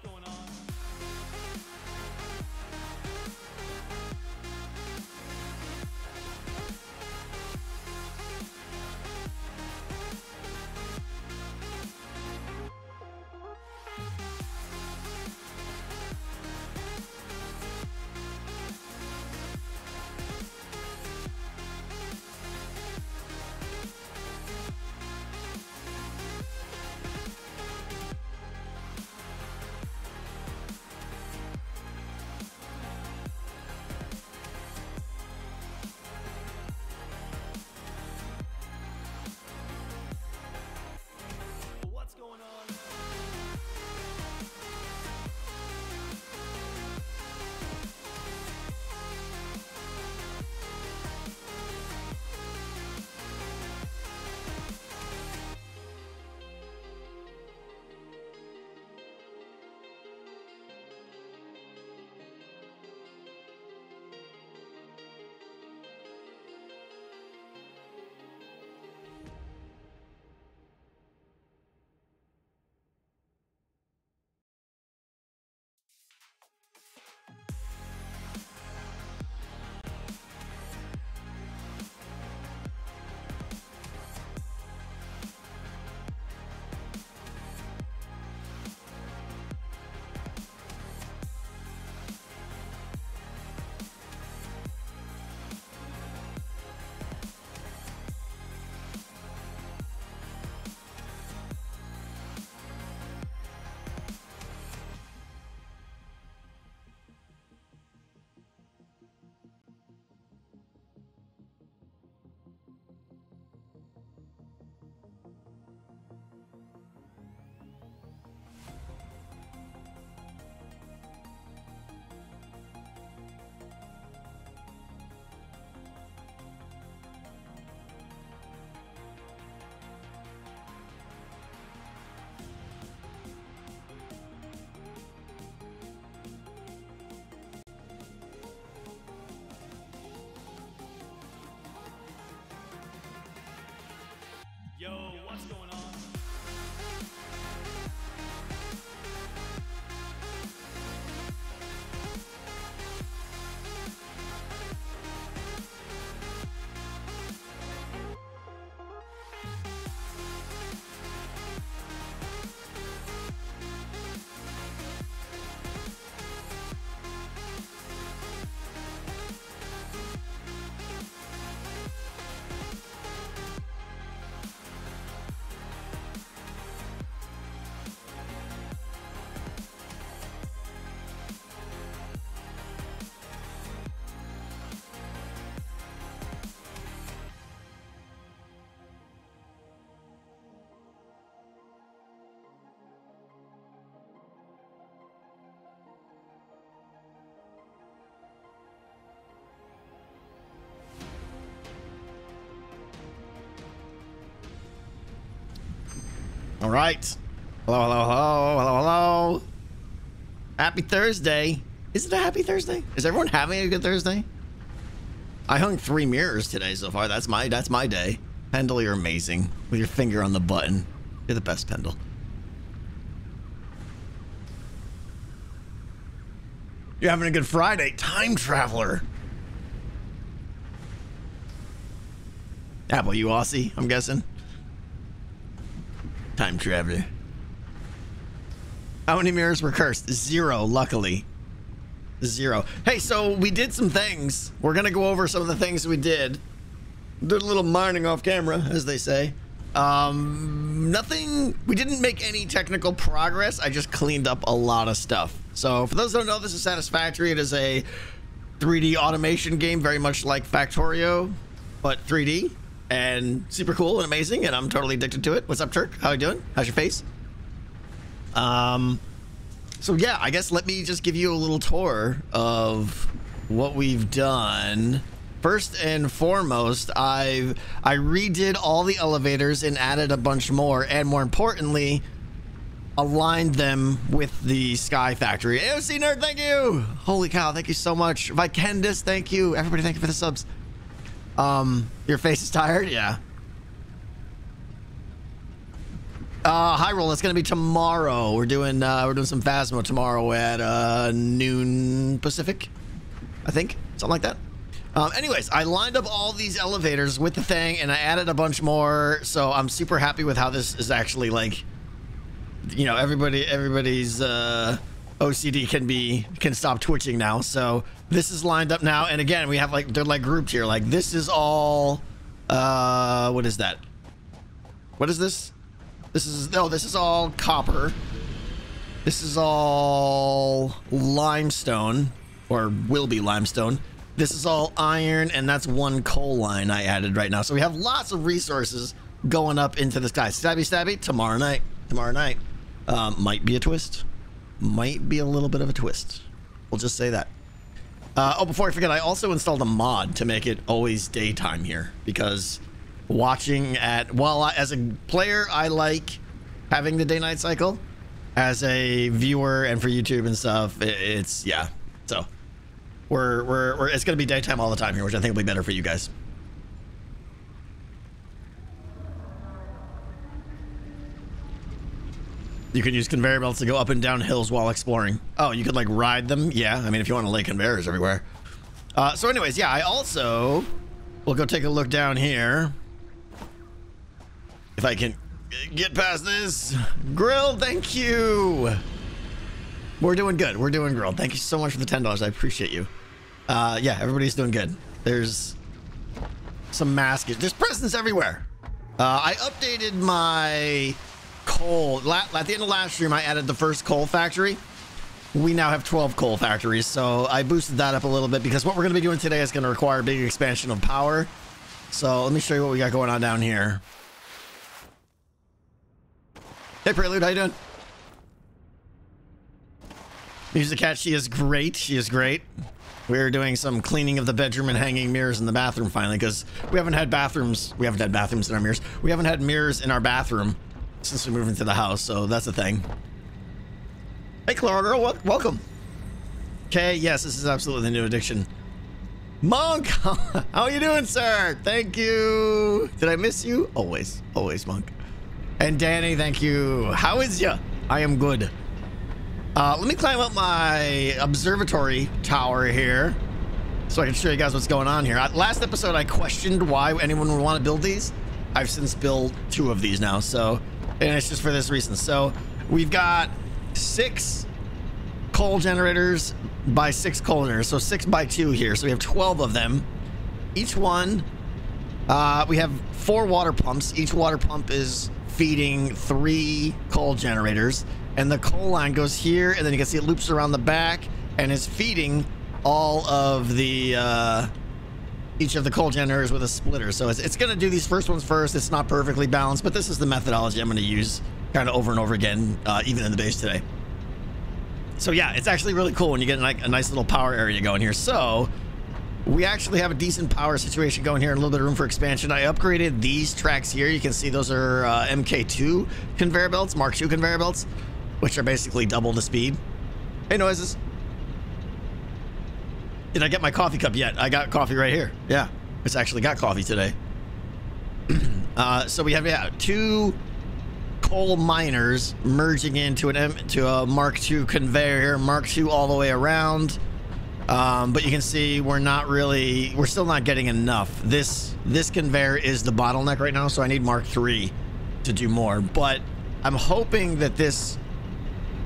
what's going on? Yo, what's going on? All right. Hello, hello, hello, hello, hello. Happy Thursday. Is it a happy Thursday? Is everyone having a good Thursday? I hung three mirrors today so far. That's my that's my day. Pendle, you're amazing. With your finger on the button. You're the best, Pendle. You're having a good Friday. Time traveler. Apple, you Aussie, I'm guessing. Time traveler. How many mirrors were cursed? Zero, luckily. Zero. Hey, so we did some things. We're gonna go over some of the things we did. Did a little mining off camera, as they say. Um, nothing. We didn't make any technical progress. I just cleaned up a lot of stuff. So, for those who don't know, this is Satisfactory. It is a 3D automation game, very much like Factorio, but 3D, and super cool and amazing. And I'm totally addicted to it. What's up, Turk? How you doing? How's your face? Um, so yeah, I guess let me just give you a little tour of what we've done. First and foremost, I've I redid all the elevators and added a bunch more, and more importantly, aligned them with the Sky Factory. AOC Nerd, thank you! Holy cow, thank you so much. Vikendis, thank you. Everybody, thank you for the subs. Um, your face is tired? Yeah. Uh, Hyrule, it's gonna be tomorrow. We're doing uh, we're doing some Phasmo tomorrow at uh, noon Pacific, I think, something like that. Um, anyways, I lined up all these elevators with the thing, and I added a bunch more. So I'm super happy with how this is actually like, you know, everybody everybody's uh, OCD can be can stop twitching now. So this is lined up now, and again, we have like they're like grouped here. Like this is all, uh, what is that? What is this? This is no, this is all copper. This is all limestone, or will be limestone. This is all iron, and that's one coal line I added right now. So we have lots of resources going up into the sky. Stabby, stabby. Tomorrow night. Tomorrow night. Um, might be a twist. Might be a little bit of a twist. We'll just say that. Uh, oh, before I forget, I also installed a mod to make it always daytime here because watching at well I- as a player I like having the day night cycle. As a viewer and for YouTube and stuff, i- it's yeah. So we're we're, we're it's gonna be daytime all the time here, which I think will be better for you guys. You can use conveyor belts to go up and down hills while exploring. Oh, you could like ride them? Yeah, I mean if you want to lay conveyors everywhere. Uh, so anyways, yeah, I also will go take a look down here. If I can get past this. Grill, thank you. We're doing good. We're doing grill. Thank you so much for the $10. I appreciate you. Uh, yeah, everybody's doing good. There's some masks. There's presents everywhere. Uh, I updated my coal. At the end of last stream, I added the first coal factory. We now have 12 coal factories, so I boosted that up a little bit because what we're going to be doing today is going to require a big expansion of power. So let me show you what we got going on down here. Hey, Prelude, how you doing? Music Cat, she is great. She is great. We're doing some cleaning of the bedroom and hanging mirrors in the bathroom finally because we haven't had bathrooms. We haven't had bathrooms in our mirrors. We haven't had mirrors in our bathroom since we moved into the house, so that's a thing. Hey, Clara girl, wel- welcome. Okay, yes, this is absolutely the new addiction. Monk, how are you doing, sir? Thank you. Did I miss you? Always, always, Monk. And Danny, thank you. How is ya? I am good. Uh, let me climb up my observatory tower here so I can show you guys what's going on here. Uh, Last episode, I questioned why anyone would want to build these. I've since built two of these now, so, and it's just for this reason. So, we've got six coal generators by six coal generators, so six by two here. So, we have 12 of them. Each one uh, we have four water pumps. Each water pump is feeding three coal generators. And the coal line goes here, and then you can see it loops around the back and is feeding all of the uh, each of the coal generators with a splitter. So it's, it's going to do these first ones first. It's not perfectly balanced, but this is the methodology I'm going to use kind of over and over again, uh, even in the base today. So yeah, it's actually really cool when you get like a nice little power area going here. So we actually have a decent power situation going here and a little bit of room for expansion. I upgraded these tracks here. You can see those are uh, MK2 conveyor belts, Mark II conveyor belts, which are basically double the speed. Hey, noises. Did I get my coffee cup yet? I got coffee right here. Yeah, it's actually got coffee today. uh, so we have yeah two coal miners merging into an M to a Mark II conveyor here, Mark II all the way around. Um, but you can see we're not really, we're still not getting enough. This this conveyor is the bottleneck right now, so I need Mark III to do more. But I'm hoping that this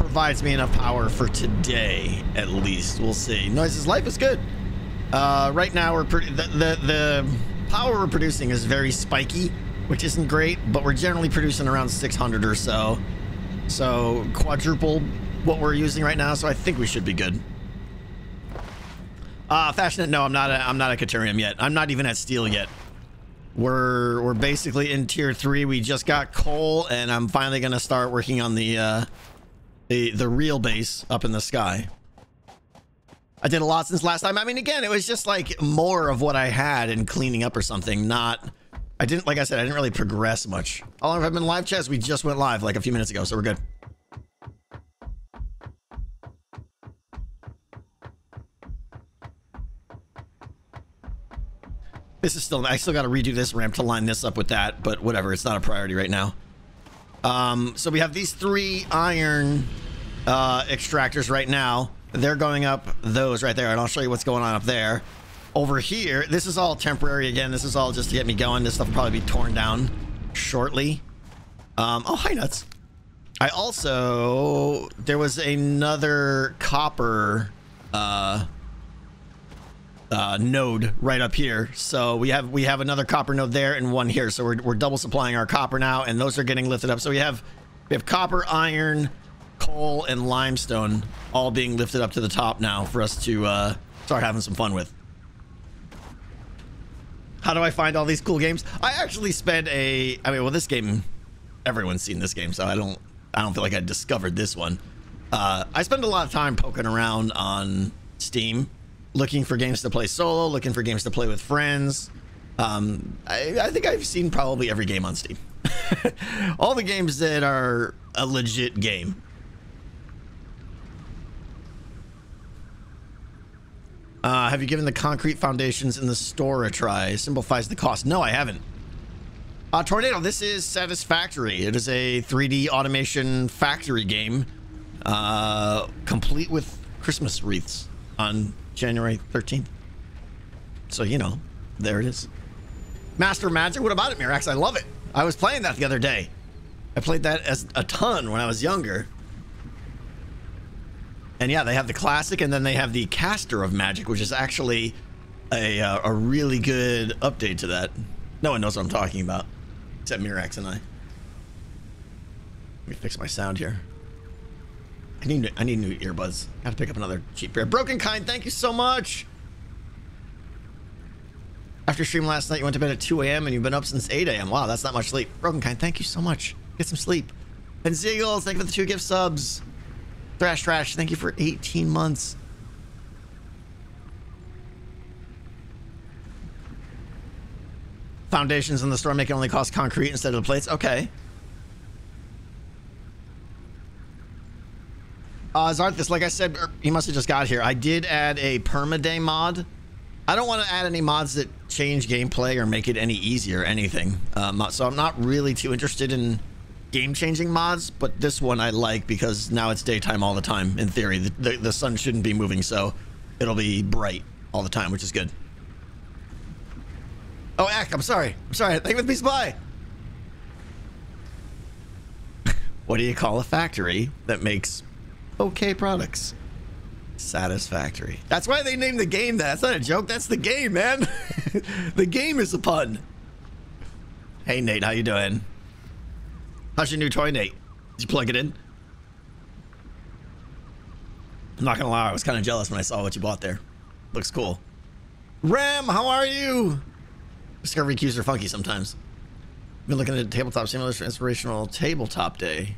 provides me enough power for today, at least. We'll see. Noises life is good. Uh, right now we're pretty, the, the the power we're producing is very spiky, which isn't great. But we're generally producing around 600 or so, so quadruple what we're using right now. So I think we should be good. Uh, Fashionate, no, I'm not. A, I'm not a Caterium yet. I'm not even at steel yet. We're we're basically in tier three. We just got coal, and I'm finally gonna start working on the uh, the the real base up in the sky. I did a lot since last time. I mean, again, it was just like more of what I had in cleaning up or something. Not, I didn't like I said, I didn't really progress much. How long have I been live, Chess? We just went live like a few minutes ago, so we're good. This is still, I still got to redo this ramp to line this up with that, but whatever. It's not a priority right now. Um, so we have these three iron uh, extractors right now. They're going up those right there, and I'll show you what's going on up there. Over here, this is all temporary again. This is all just to get me going. This stuff will probably be torn down shortly. Um, oh, hi, Nuts. I also, there was another copper uh, uh, node right up here. So we have we have another copper node there and one here. So we're, we're double supplying our copper now, and those are getting lifted up. So we have we have copper, iron, coal, and limestone all being lifted up to the top now for us to uh, start having some fun with. How do I find all these cool games? I actually spent a. I mean, well, this game, everyone's seen this game, so I don't. I don't feel like I discovered this one. Uh, I spend a lot of time poking around on Steam, looking for games to play solo, looking for games to play with friends. Um, I, I think I've seen probably every game on Steam. all the games that are a legit game. Uh, have you given the concrete foundations in the store a try? Simplifies the cost. No, I haven't. Uh, Tornado, this is Satisfactory. It is a 3D automation factory game, uh, complete with Christmas wreaths on January 13th. So, you know, there it is. Master Magic, what about it, Mirax? I love it. I was playing that the other day. I played that as a ton when I was younger. And yeah, they have the classic, and then they have the caster of magic, which is actually a uh, a really good update to that. No one knows what I'm talking about, except Mirax and I. Let me fix my sound here. I need I need new earbuds. Got to pick up another cheap pair. Broken Kind, thank you so much. After stream last night, you went to bed at 2 a.m. and you've been up since 8 a.m. Wow, that's not much sleep. Broken Kind, thank you so much. Get some sleep. And Ziegels, thank you for the two gift subs. Thrash Trash, thank you for 18 months. Foundations in the store make it only cost concrete instead of the plates. Okay. Uh, Zarthus, like I said, er, he must have just got here. I did add a permaday mod. I don't want to add any mods that change gameplay or make it any easier or anything. Um, so I'm not really too interested in game-changing mods, but this one I like because now it's daytime all the time. In theory, the, the, the sun shouldn't be moving, so it'll be bright all the time, which is good. Oh, Ack, I'm sorry. I'm sorry. Thank you for the piece by. what do you call a factory that makes okay products? Satisfactory. That's why they named the game that. That's not a joke. That's the game, man. the game is a pun. Hey, Nate, how you doing? How's your new toy, Nate? Did you plug it in? I'm not gonna lie, I was kind of jealous when I saw what you bought there. Looks cool. Ram, how are you? Discovery cues are funky sometimes. Been looking at tabletop simulators for inspirational tabletop day.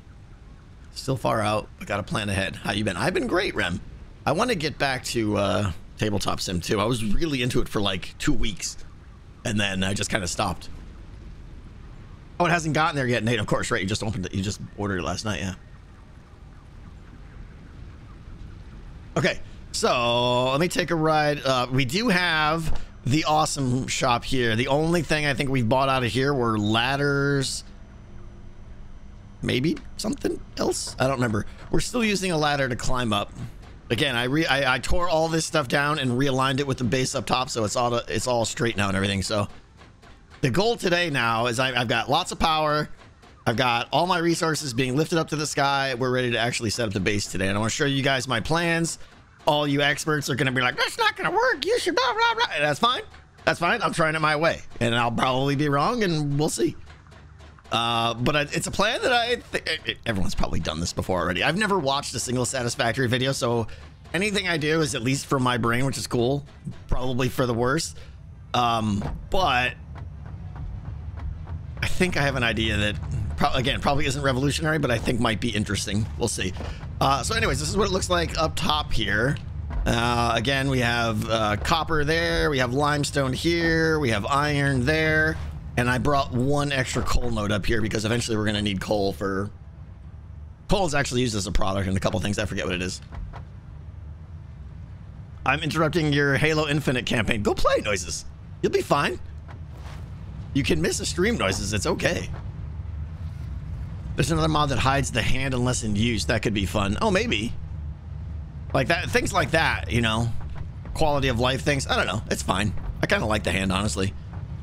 Still far out, but got a plan ahead. How you been? I've been great, Rem. I want to get back to uh, tabletop sim too. I was really into it for like two weeks, and then I just kind of stopped. Oh, it hasn't gotten there yet, Nate. Of course, right? You just opened it. You just ordered it last night, yeah. Okay, so let me take a ride. Uh, we do have the awesome shop here. The only thing I think we've bought out of here were ladders. Maybe something else? I don't remember. We're still using a ladder to climb up. Again, I, re I, I tore all this stuff down and realigned it with the base up top, so it's all it's all straight now and everything. So the goal today now is I, I've got lots of power. I've got all my resources being lifted up to the sky. We're ready to actually set up the base today. And I want to show you guys my plans. All you experts are going to be like, that's not going to work. You should blah, blah, blah. And that's fine. That's fine. I'm trying it my way. And I'll probably be wrong and we'll see. Uh, but it's a plan that I think everyone's probably done this before already. I've never watched a single satisfactory video. So anything I do is at least from my brain, which is cool. Probably for the worst. Um, but I think I have an idea that, pro again, probably isn't revolutionary, but I think might be interesting. We'll see. Uh, so anyways, this is what it looks like up top here. Uh, again, we have uh, copper there, we have limestone here, we have iron there, and I brought one extra coal node up here because eventually we're going to need coal for... Coal is actually used as a product in a couple things. I forget what it is. I'm interrupting your Halo Infinite campaign. Go play, Noises. You'll be fine. You can miss the stream noises. It's okay. There's another mod that hides the hand unless in use. That could be fun. Oh, maybe. Like that, things like that, you know, quality of life things. I don't know. It's fine. I kind of like the hand, honestly.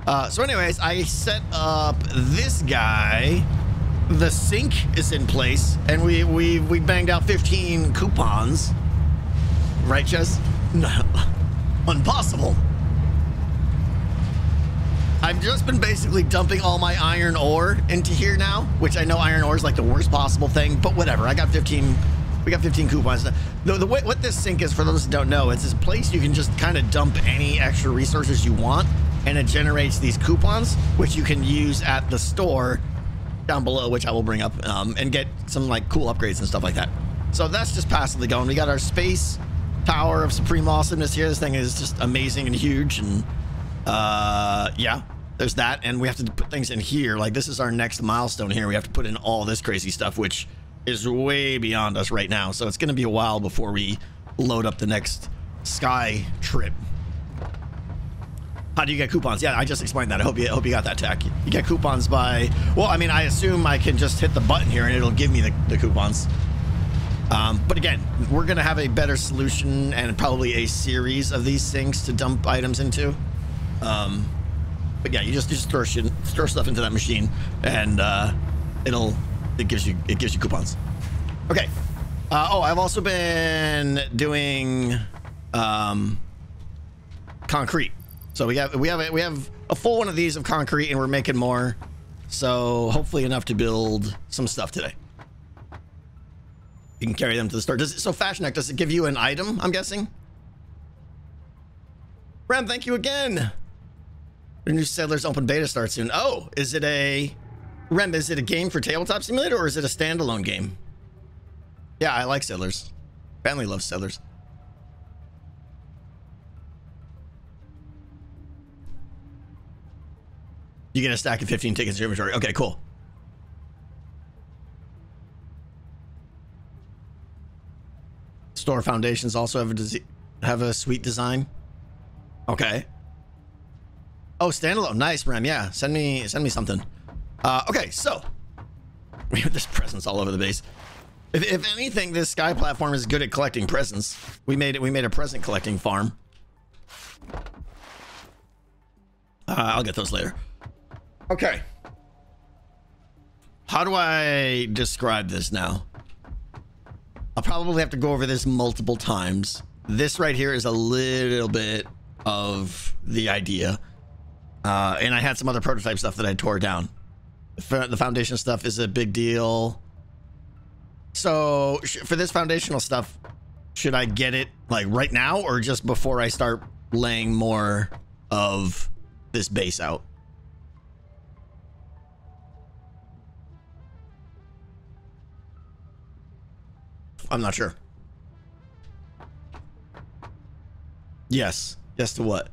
Uh, so, anyways, I set up this guy. The sink is in place, and we we we banged out 15 coupons. Right, Chess? No, impossible. I've just been basically dumping all my iron ore into here now, which I know iron ore is like the worst possible thing, but whatever. I got 15. We got 15 coupons. The, the way what this sink is, for those that don't know, it's this place you can just kind of dump any extra resources you want, and it generates these coupons, which you can use at the store down below, which I will bring up, um, and get some like cool upgrades and stuff like that. So that's just passively going. We got our space tower of supreme awesomeness here. This thing is just amazing and huge, and uh, yeah, there's that. And we have to put things in here. Like this is our next milestone here. We have to put in all this crazy stuff, which is way beyond us right now. So it's going to be a while before we load up the next sky trip. How do you get coupons? Yeah, I just explained that. I hope you hope you got that tech. You get coupons by well, I mean, I assume I can just hit the button here and it'll give me the, the coupons. Um, but again, we're gonna have a better solution and probably a series of these things to dump items into. Um, but yeah, you just you just throw shit, throw stuff into that machine, and uh, it'll it gives you it gives you coupons. Okay. Uh, oh, I've also been doing um, concrete. So we have we have we have a full one of these of concrete, and we're making more. So hopefully enough to build some stuff today. You can carry them to the store. Does it, so Fashionek, does it give you an item? I'm guessing. Ram, thank you again. The new Settlers open beta starts soon. Oh, is it a Rem? Is it a game for Tabletop Simulator or is it a standalone game? Yeah, I like Settlers. Family loves Settlers. You get a stack of 15 tickets in your inventory. Okay, cool. Store foundations also have a have a sweet design. Okay. Oh, standalone. Nice, Rem. Yeah, send me send me something. Uh, okay, so we have this presents all over the base. If, if anything, this sky platform is good at collecting presents. We made it. We made a present collecting farm. Uh, I'll get those later. Okay. How do I describe this now? I'll probably have to go over this multiple times. This right here is a little bit of the idea. Uh, and I had some other prototype stuff that I tore down. The foundation stuff is a big deal. So for this foundational stuff, should I get it like right now or just before I start laying more of this base out? I'm not sure. Yes. Yes to what?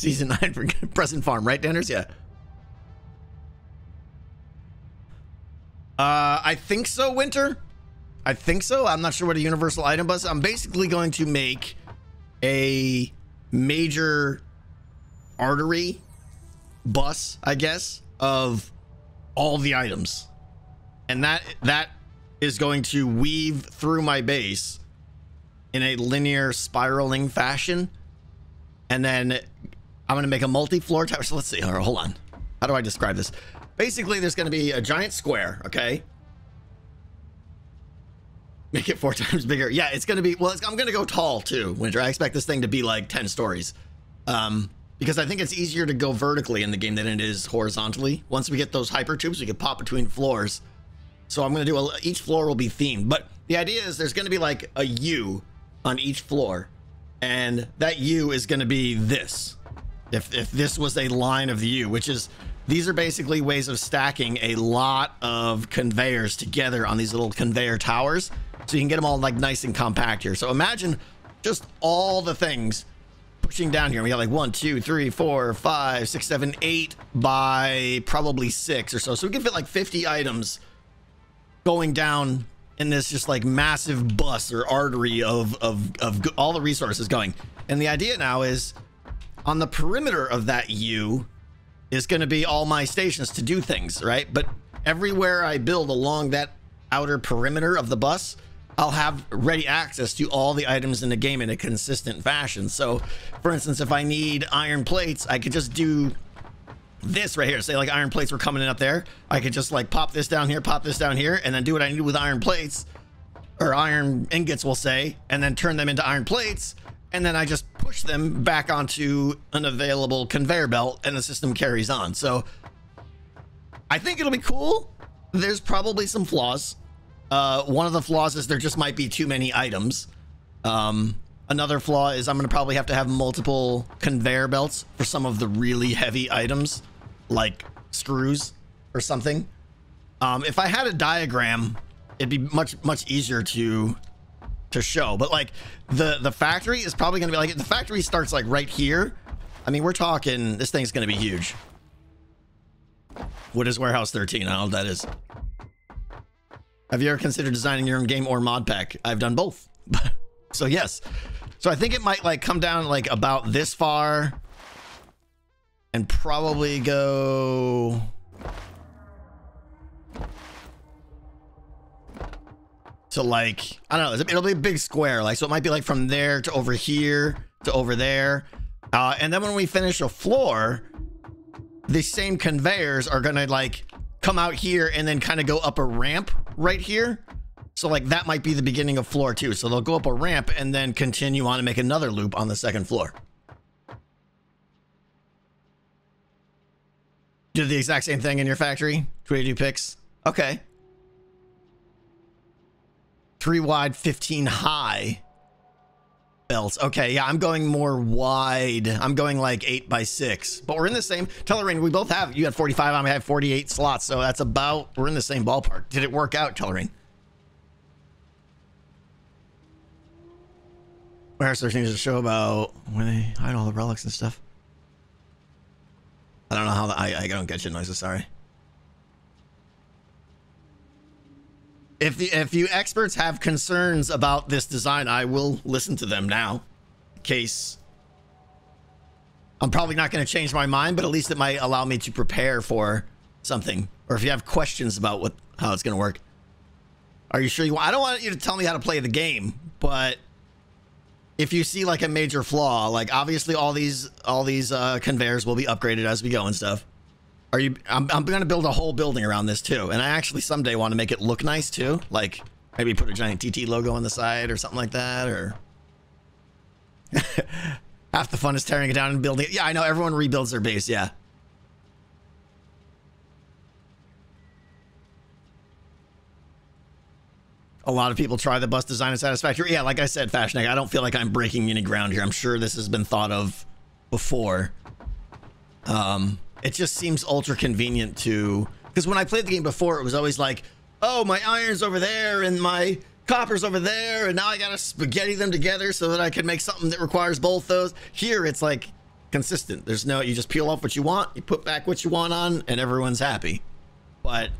Season 9 for Present Farm, right, Danners? Yeah. Uh, I think so, Winter. I think so. I'm not sure what a universal item bus. I'm basically going to make a major artery bus, I guess, of all the items. And that that is going to weave through my base in a linear spiraling fashion. And then I'm going to make a multi-floor tower. So let's see. hold on. How do I describe this? Basically, there's going to be a giant square, okay? Make it four times bigger. Yeah, it's going to be, well, I'm going to go tall too, Winter. I expect this thing to be like 10 stories. Um, because I think it's easier to go vertically in the game than it is horizontally. Once we get those hyper tubes, we can pop between floors. So I'm going to do a, each floor will be themed, but the idea is there's going to be like a U on each floor, and that U is going to be this. If if this was a line of U, which is these are basically ways of stacking a lot of conveyors together on these little conveyor towers, so you can get them all like nice and compact here. So imagine just all the things pushing down here. We got like one, two, three, four, five, six, seven, eight by probably six or so. So we can fit like 50 items going down in this just like massive bus or artery of, of, of all the resources going. And the idea now is on the perimeter of that U, is going to be all my stations to do things, right? But everywhere I build along that outer perimeter of the bus, I'll have ready access to all the items in the game in a consistent fashion. So, for instance, if I need iron plates, I could just do this right here. Say like iron plates were coming in up there. I could just like pop this down here, pop this down here, and then do what I need with iron plates or iron ingots, we'll say, and then turn them into iron plates. And then I just push them back onto an available conveyor belt and the system carries on. So I think it'll be cool. There's probably some flaws. Uh, one of the flaws is there just might be too many items. Um, another flaw is I'm going to probably have to have multiple conveyor belts for some of the really heavy items, like screws or something. Um, if I had a diagram, it'd be much much easier to to show. But like the the factory is probably to be like the factory starts like right here. I mean, we're talking this thing's to be huge. What is Warehouse 13? I don't know what that is. Have you ever considered designing your own game or mod pack? I've done both. so yes. So I think it might like come down like about this far and probably go to like I don't know. It'll be a big square, like so. It might be like from there to over here to over there, uh, and then when we finish a floor, the same conveyors are gonna like come out here and then kind of go up a ramp right here. So like that might be the beginning of floor two. So they'll go up a ramp and then continue on and make another loop on the second floor. Do the exact same thing in your factory? Do picks? Okay. Three wide, 15 high belts. Okay, yeah, I'm going more wide. I'm going like eight by six, but we're in the same. Tellerine, we both have, you had 45, I have 48 slots, so that's about, we're in the same ballpark. Did it work out, Tellerine? Where's there things to show about when they hide all the relics and stuff? I don't know how the, I, I don't get your noises, sorry. If the if you experts have concerns about this design, I will listen to them now. In case I'm probably not going to change my mind, but at least it might allow me to prepare for something. Or if you have questions about what how it's going to work. Are you sure you want I don't want you to tell me how to play the game, but if you see like a major flaw, like obviously all these all these uh, conveyors will be upgraded as we go and stuff. Are you? I'm, I'm going to build a whole building around this too, and I actually someday want to make it look nice too. Like maybe put a giant TT logo on the side or something like that, or half the fun is tearing it down and building it. Yeah, I know everyone rebuilds their base. Yeah. A lot of people try the bus design and satisfactory. Yeah, like I said, Fashion I don't feel like I'm breaking any ground here. I'm sure this has been thought of before. Um, it just seems ultra convenient to because when I played the game before, it was always like, oh, my iron's over there and my copper's over there, and now I gotta spaghetti them together so that I can make something that requires both those. Here, it's like consistent. There's no, you just peel off what you want, you put back what you want on, and everyone's happy. But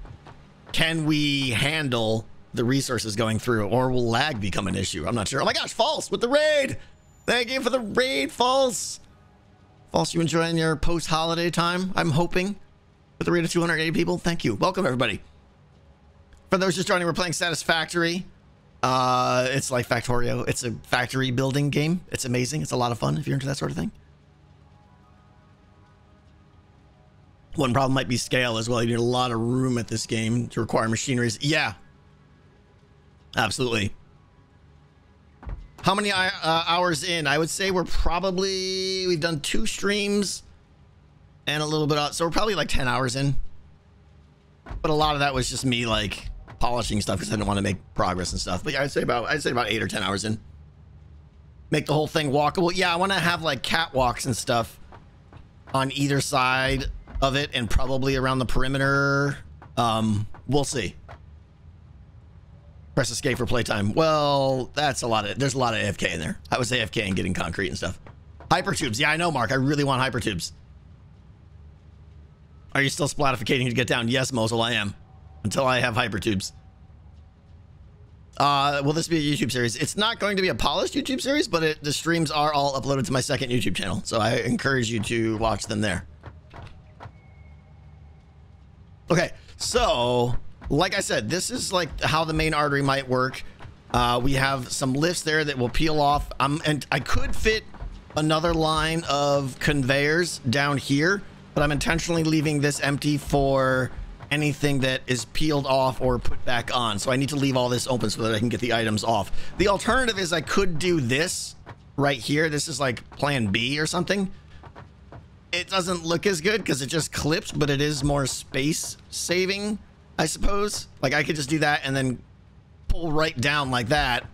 can we handle the resources going through, or will lag become an issue? I'm not sure. Oh my gosh, false with the raid. Thank you for the raid, false. False, you enjoying your post-holiday time? I'm hoping. With a rate of 280 people. Thank you. Welcome, everybody. For those just joining, we're playing Satisfactory. Uh, it's like Factorio. It's a factory building game. It's amazing. It's a lot of fun if you're into that sort of thing. One problem might be scale as well. You need a lot of room at this game to require machineries. Yeah. Absolutely. How many uh, hours in? I would say we're probably we've done two streams and a little bit of, so we're probably like 10 hours in. But a lot of that was just me like polishing stuff because I didn't want to make progress and stuff. But yeah, I'd say about I'd say about eight or 10 hours in. Make the whole thing walkable. Yeah, I want to have like catwalks and stuff on either side of it and probably around the perimeter. Um, we'll see. Press escape for playtime. Well, that's a lot of, there's a lot of AFK in there. I was AFK and getting concrete and stuff. Hypertubes. Yeah, I know, Mark. I really want hypertubes. Are you still splatificating to get down? Yes, Mosul, I am. Until I have hypertubes. Uh, will this be a YouTube series? It's not going to be a polished YouTube series, but it, the streams are all uploaded to my second YouTube channel. So I encourage you to watch them there. Okay, so like I said, this is like how the main artery might work. Uh, we have some lifts there that will peel off. Um, and I could fit another line of conveyors down here, but I'm intentionally leaving this empty for anything that is peeled off or put back on. So I need to leave all this open so that I can get the items off. The alternative is I could do this right here. This is like plan B or something. It doesn't look as good because it just clips, but it is more space saving, I suppose. Like I could just do that and then pull right down like that.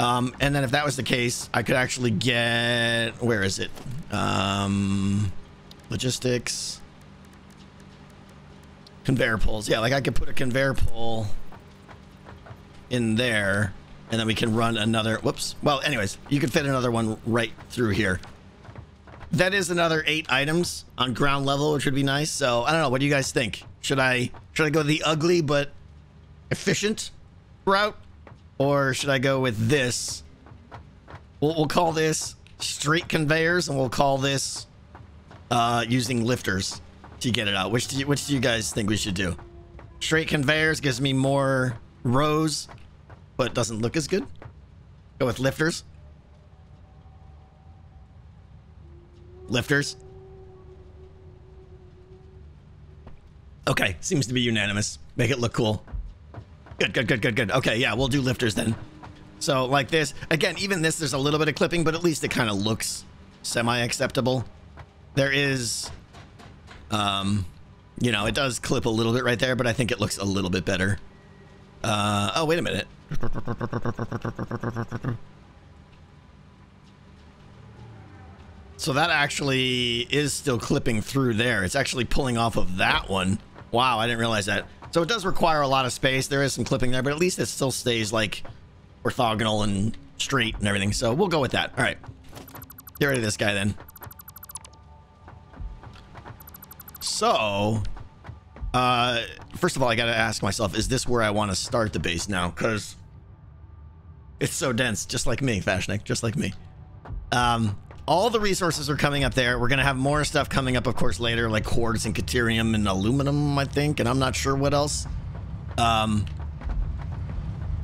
Um, and then if that was the case, I could actually get, where is it? Um, logistics, conveyor poles. Yeah, like I could put a conveyor pole in there and then we can run another, whoops. Well, anyways, you could fit another one right through here. That is another eight items on ground level, which would be nice. So I don't know. What do you guys think? Should I, should I go the ugly, but efficient route? Or should I go with this? We'll, we'll call this straight conveyors and we'll call this uh, using lifters to get it out. Which do you, which do you guys think we should do? Straight conveyors gives me more rows, but doesn't look as good. Go with lifters. Lifters. Okay, seems to be unanimous. Make it look cool. Good, good, good, good, good. Okay, yeah, we'll do lifters then. So like this, again, even this, there's a little bit of clipping, but at least it kind of looks semi-acceptable. There is, um, you know, it does clip a little bit right there, but I think it looks a little bit better. Uh, oh, wait a minute. So that actually is still clipping through there. It's actually pulling off of that one. Wow, I didn't realize that. So it does require a lot of space. There is some clipping there, but at least it still stays like orthogonal and straight and everything. So we'll go with that. All right. Get rid of this guy then. So, uh, first of all, I got to ask myself, is this where I want to start the base now? Because it's so dense, just like me, Fashnik, just like me. Um, all the resources are coming up there. We're going to have more stuff coming up, of course, later, like quartz and caterium and aluminum, I think, and I'm not sure what else. Um,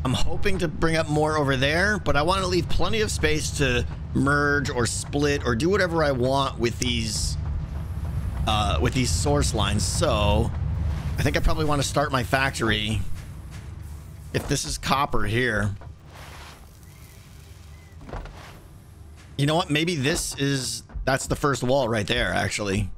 I'm hoping to bring up more over there, but I want to leave plenty of space to merge or split or do whatever I want with these uh, with these source lines. So I think I probably want to start my factory. If this is copper here. You know what? Maybe this is... That's the first wall right there, actually.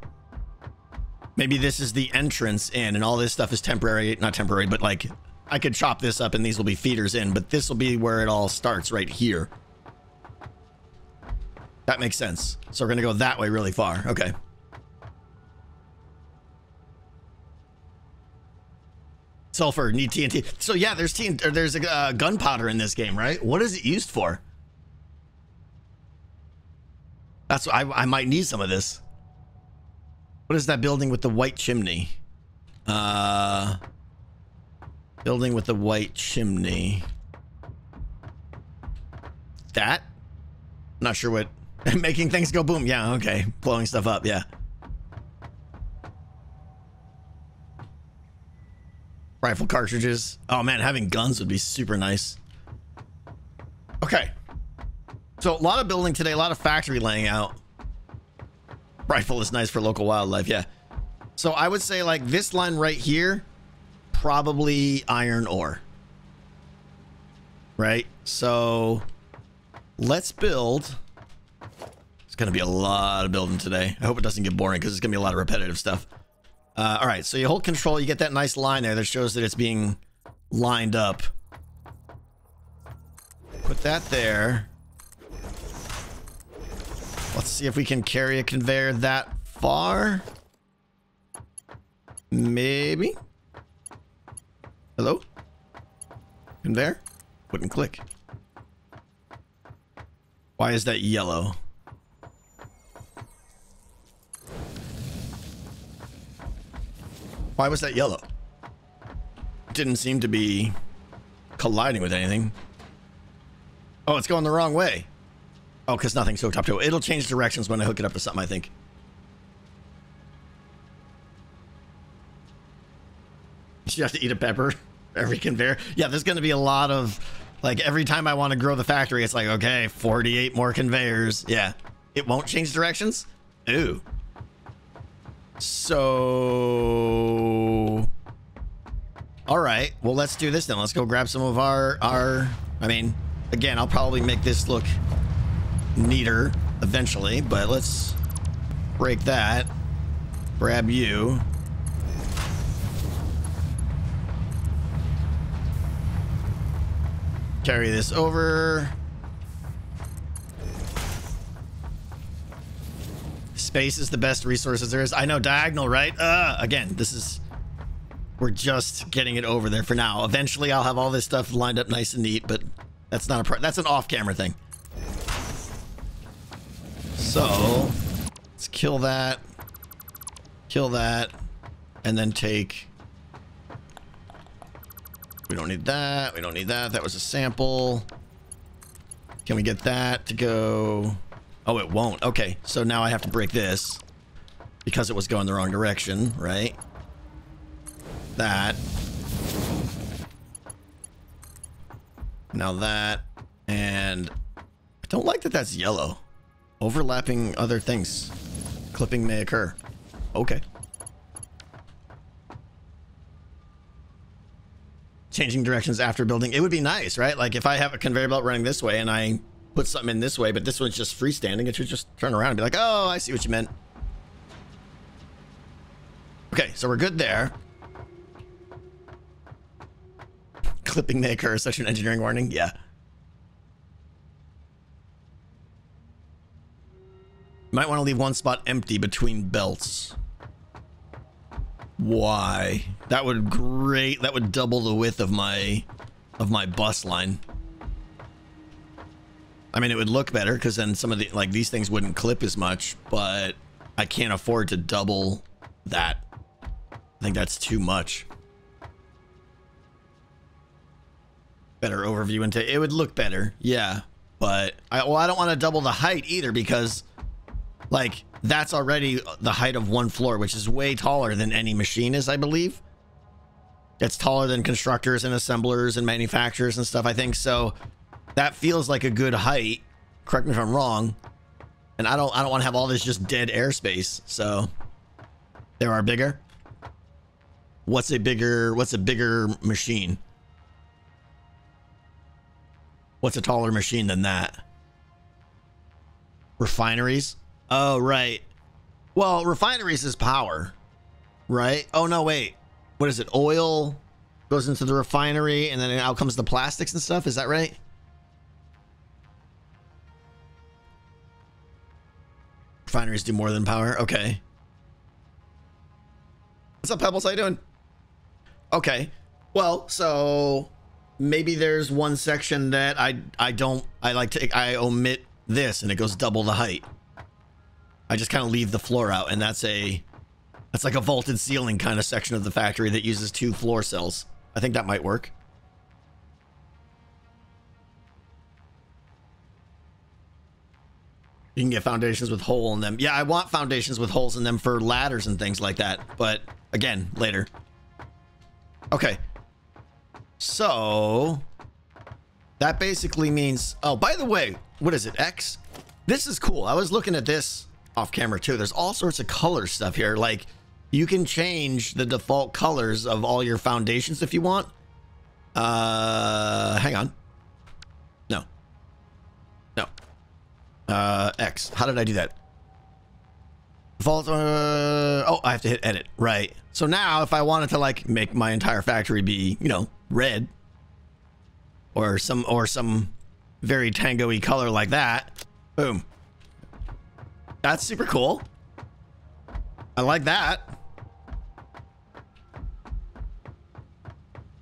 Maybe this is the entrance in and all this stuff is temporary. Not temporary, but like... I could chop this up and these will be feeders in, but this will be where it all starts right here. That makes sense. So we're going to go that way really far. Okay. Sulfur, need TNT. So yeah, there's TNT, there's a uh, gunpowder in this game, right? What is it used for? That's I I might need some of this. What is that building with the white chimney? Uh building with the white chimney. That? Not sure what making things go boom. Yeah, okay. Blowing stuff up, yeah. Rifle cartridges. Oh man, having guns would be super nice. Okay. So a lot of building today, a lot of factory laying out. Rifle is nice for local wildlife, yeah. So I would say like this line right here, probably iron ore. Right? So let's build. It's going to be a lot of building today. I hope it doesn't get boring because it's going to be a lot of repetitive stuff. Uh, all right, so you hold control, you get that nice line there that shows that it's being lined up. Put that there. Let's see if we can carry a conveyor that far. Maybe. Hello? Conveyor? Wouldn't click. Why is that yellow? Why was that yellow? Didn't seem to be colliding with anything. Oh, it's going the wrong way. Oh, because nothing's hooked up to it. It'll change directions when I hook it up to something, I think. You have to eat a pepper every conveyor. Yeah, there's going to be a lot of like every time I want to grow the factory, it's like okay, 48 more conveyors. Yeah, it won't change directions. Ooh. So, all right. Well, let's do this then. Let's go grab some of our our. I mean, again, I'll probably make this look neater eventually, but let's break that. Grab you. Carry this over. Space is the best resources there is. I know diagonal, right? Uh, again, this is we're just getting it over there for now. Eventually, I'll have all this stuff lined up nice and neat, but that's not a that's an off-camera thing. So, let's kill that. Kill that. And then take... We don't need that. We don't need that. That was a sample. Can we get that to go... Oh, it won't. Okay, so now I have to break this. Because it was going the wrong direction, right? That. Now that. And... I don't like that that's yellow. Overlapping other things. Clipping may occur. Okay. Changing directions after building. It would be nice, right? Like if I have a conveyor belt running this way and I put something in this way, but this one's just freestanding, it should just turn around and be like, oh, I see what you meant. Okay, so we're good there. Clipping may occur, such an engineering warning. Yeah. Might want to leave one spot empty between belts. Why? That would great. That would double the width of my of my bus line. I mean, it would look better because then some of the like these things wouldn't clip as much, but I can't afford to double that. I think that's too much. Better overview into it would look better, yeah. But I well, I don't want to double the height either because like, that's already the height of one floor, which is way taller than any machine is, I believe. It's taller than constructors and assemblers and manufacturers and stuff, I think. So that feels like a good height. Correct me if I'm wrong. And I don't I don't want to have all this just dead airspace. So there are bigger. What's a bigger what's a bigger machine? What's a taller machine than that? Refineries? Oh, right. Well, refineries is power, right? Oh, no, wait. What is it? Oil goes into the refinery and then out comes the plastics and stuff. Is that right? Refineries do more than power. Okay. What's up, Pebbles? How you doing? Okay. Well, so maybe there's one section that I I don't I like to I omit this and it goes double the height. I just kind of leave the floor out, and that's a that's like a vaulted ceiling kind of section of the factory that uses two floor cells. I think that might work. You can get foundations with hole in them. Yeah, I want foundations with holes in them for ladders and things like that. But again, later. Okay. So that basically means, oh, by the way, what is it? X? This is cool. I was looking at this off camera too. There's all sorts of color stuff here. Like you can change the default colors of all your foundations if you want. Uh, hang on. No. No. Uh, X. How did I do that? Default. Uh, oh, I have to hit edit. Right. So now, if I wanted to like make my entire factory be, you know, red, or some or some very tango-y color like that, boom. That's super cool. I like that.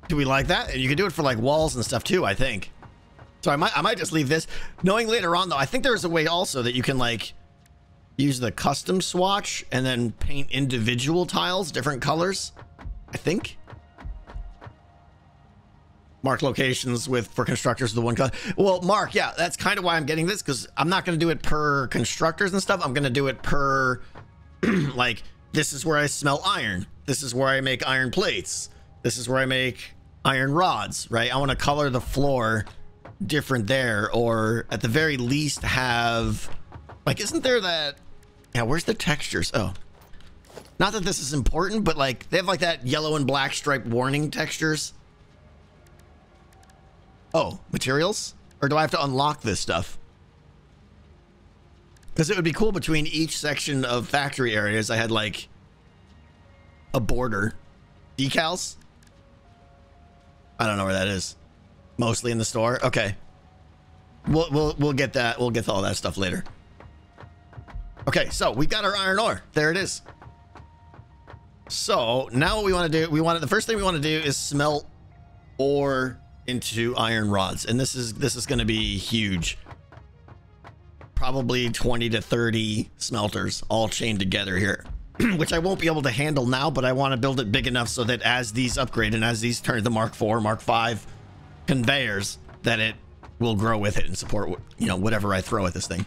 Do we like that? And you can do it for like walls and stuff too, I think. So I might I might just leave this. Knowing later on though, I think there's a way also that you can like use the custom swatch and then paint individual tiles different colors. I think. Mark locations with for constructors the one color. Well, Mark, yeah, that's kind of why I'm getting this because I'm not going to do it per constructors and stuff. I'm going to do it per like this is where I smell iron. This is where I make iron plates. This is where I make iron rods, right? I want to color the floor different there, or at the very least have, like, isn't there that, yeah, where's the textures? Oh, not that this is important, but like, they have like that yellow and black stripe warning textures. Oh, materials? Or do I have to unlock this stuff? Because it would be cool between each section of factory areas, I had like a border. Decals? I don't know where that is. Mostly in the store? Okay. We'll, we'll, we'll get that. We'll get all that stuff later. Okay, so we got our iron ore. There it is. So now what we want to do, we want to, the first thing we want to do is smelt ore into iron rods. And this is, this is going to be huge. Probably 20 to 30 smelters all chained together here. which I won't be able to handle now, but I want to build it big enough so that as these upgrade and as these turn to Mark IV, Mark V conveyors, that it will grow with it and support, you know, whatever I throw at this thing.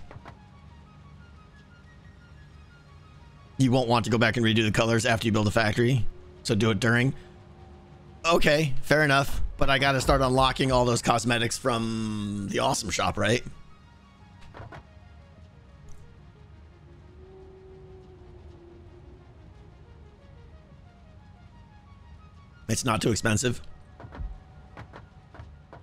You won't want to go back and redo the colors after you build a factory, so do it during. Okay, fair enough, but I got to start unlocking all those cosmetics from the awesome shop, right? It's not too expensive.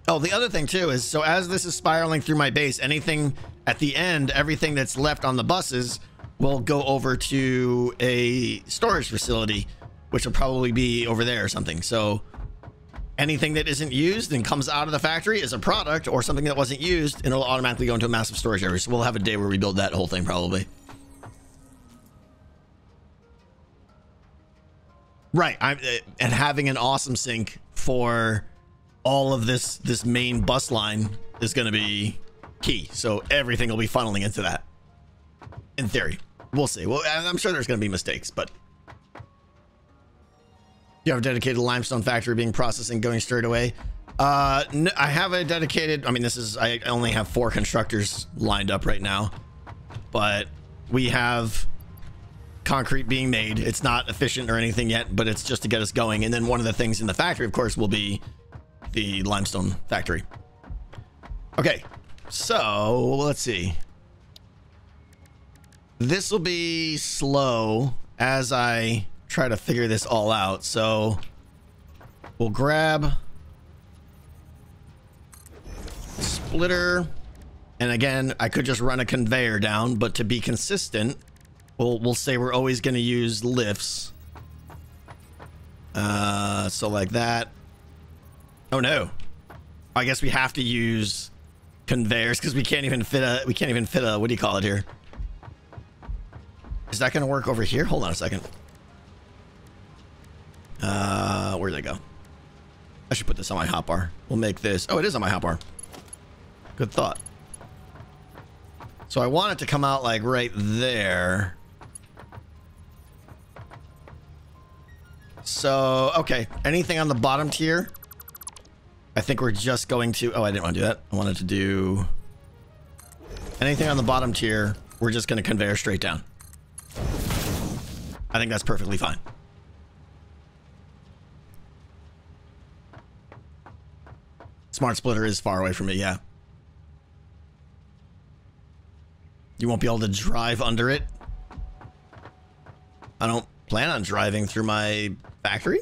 Oh, the other thing too is so as this is spiraling through my base, anything at the end, everything that's left on the buses will go over to a storage facility, which will probably be over there or something. So anything that isn't used and comes out of the factory is a product or something that wasn't used, and it'll automatically go into a massive storage area. So we'll have a day where we build that whole thing probably. Right. I'm, uh, and having an awesome sink for all of this this main bus line is going to be key. So everything will be funneling into that. In theory, we'll see. Well, I'm sure there's going to be mistakes, but you have a dedicated limestone factory being processed and going straight away. Uh, I have a dedicated. I mean, this is I only have four constructors lined up right now, but we have concrete being made. It's not efficient or anything yet, but it's just to get us going. And then one of the things in the factory, of course, will be the limestone factory. Okay, so let's see. This will be slow as I try to figure this all out. So we'll grab splitter. And again, I could just run a conveyor down, but to be consistent, we'll we'll say we're always going to use lifts. Uh, so like that. Oh no, I guess we have to use conveyors because we can't even fit a we can't even fit a what do you call it here? Is that going to work over here? Hold on a second. Uh, where'd they go? I should put this on my hotbar. We'll make this. Oh, it is on my hotbar. Good thought. So I want it to come out like right there. So, okay. Anything on the bottom tier? I think we're just going to... Oh, I didn't want to do that. I wanted to do... Anything on the bottom tier, we're just going to conveyor straight down. I think that's perfectly fine. Smart splitter is far away from me, yeah. You won't be able to drive under it. I don't plan on driving through my factory?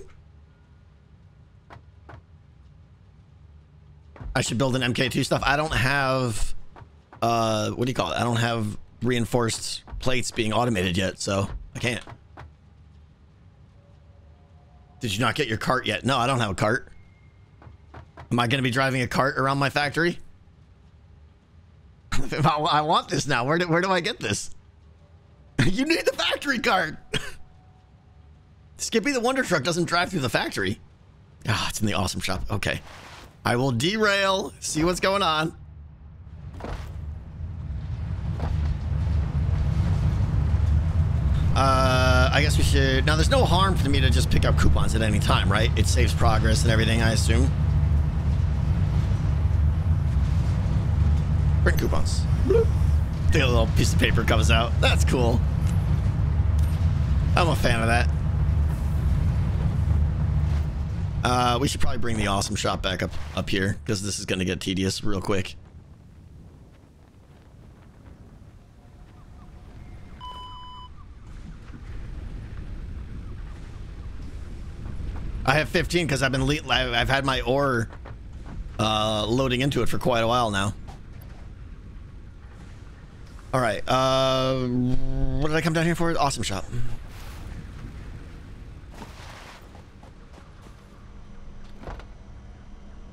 I should build an MK2 stuff. I don't have, uh, what do you call it? I don't have reinforced plates being automated yet, so I can't. Did you not get your cart yet? No, I don't have a cart. Am I going to be driving a cart around my factory? I want this now. Where do, where do I get this? you need the factory cart. Skippy the Wonder Truck doesn't drive through the factory. Ah, oh, it's in the awesome shop. Okay. I will derail, see what's going on. Uh, I guess we should... Now, there's no harm for me to just pick up coupons at any time, right? It saves progress and everything, I assume. Print coupons. Bloop. The little piece of paper comes out. That's cool. I'm a fan of that. Uh, we should probably bring the awesome shop back up up here because this is going to get tedious real quick. I have 15 because I've been I've had my ore uh, loading into it for quite a while now. All right. Uh, what did I come down here for? Awesome shop.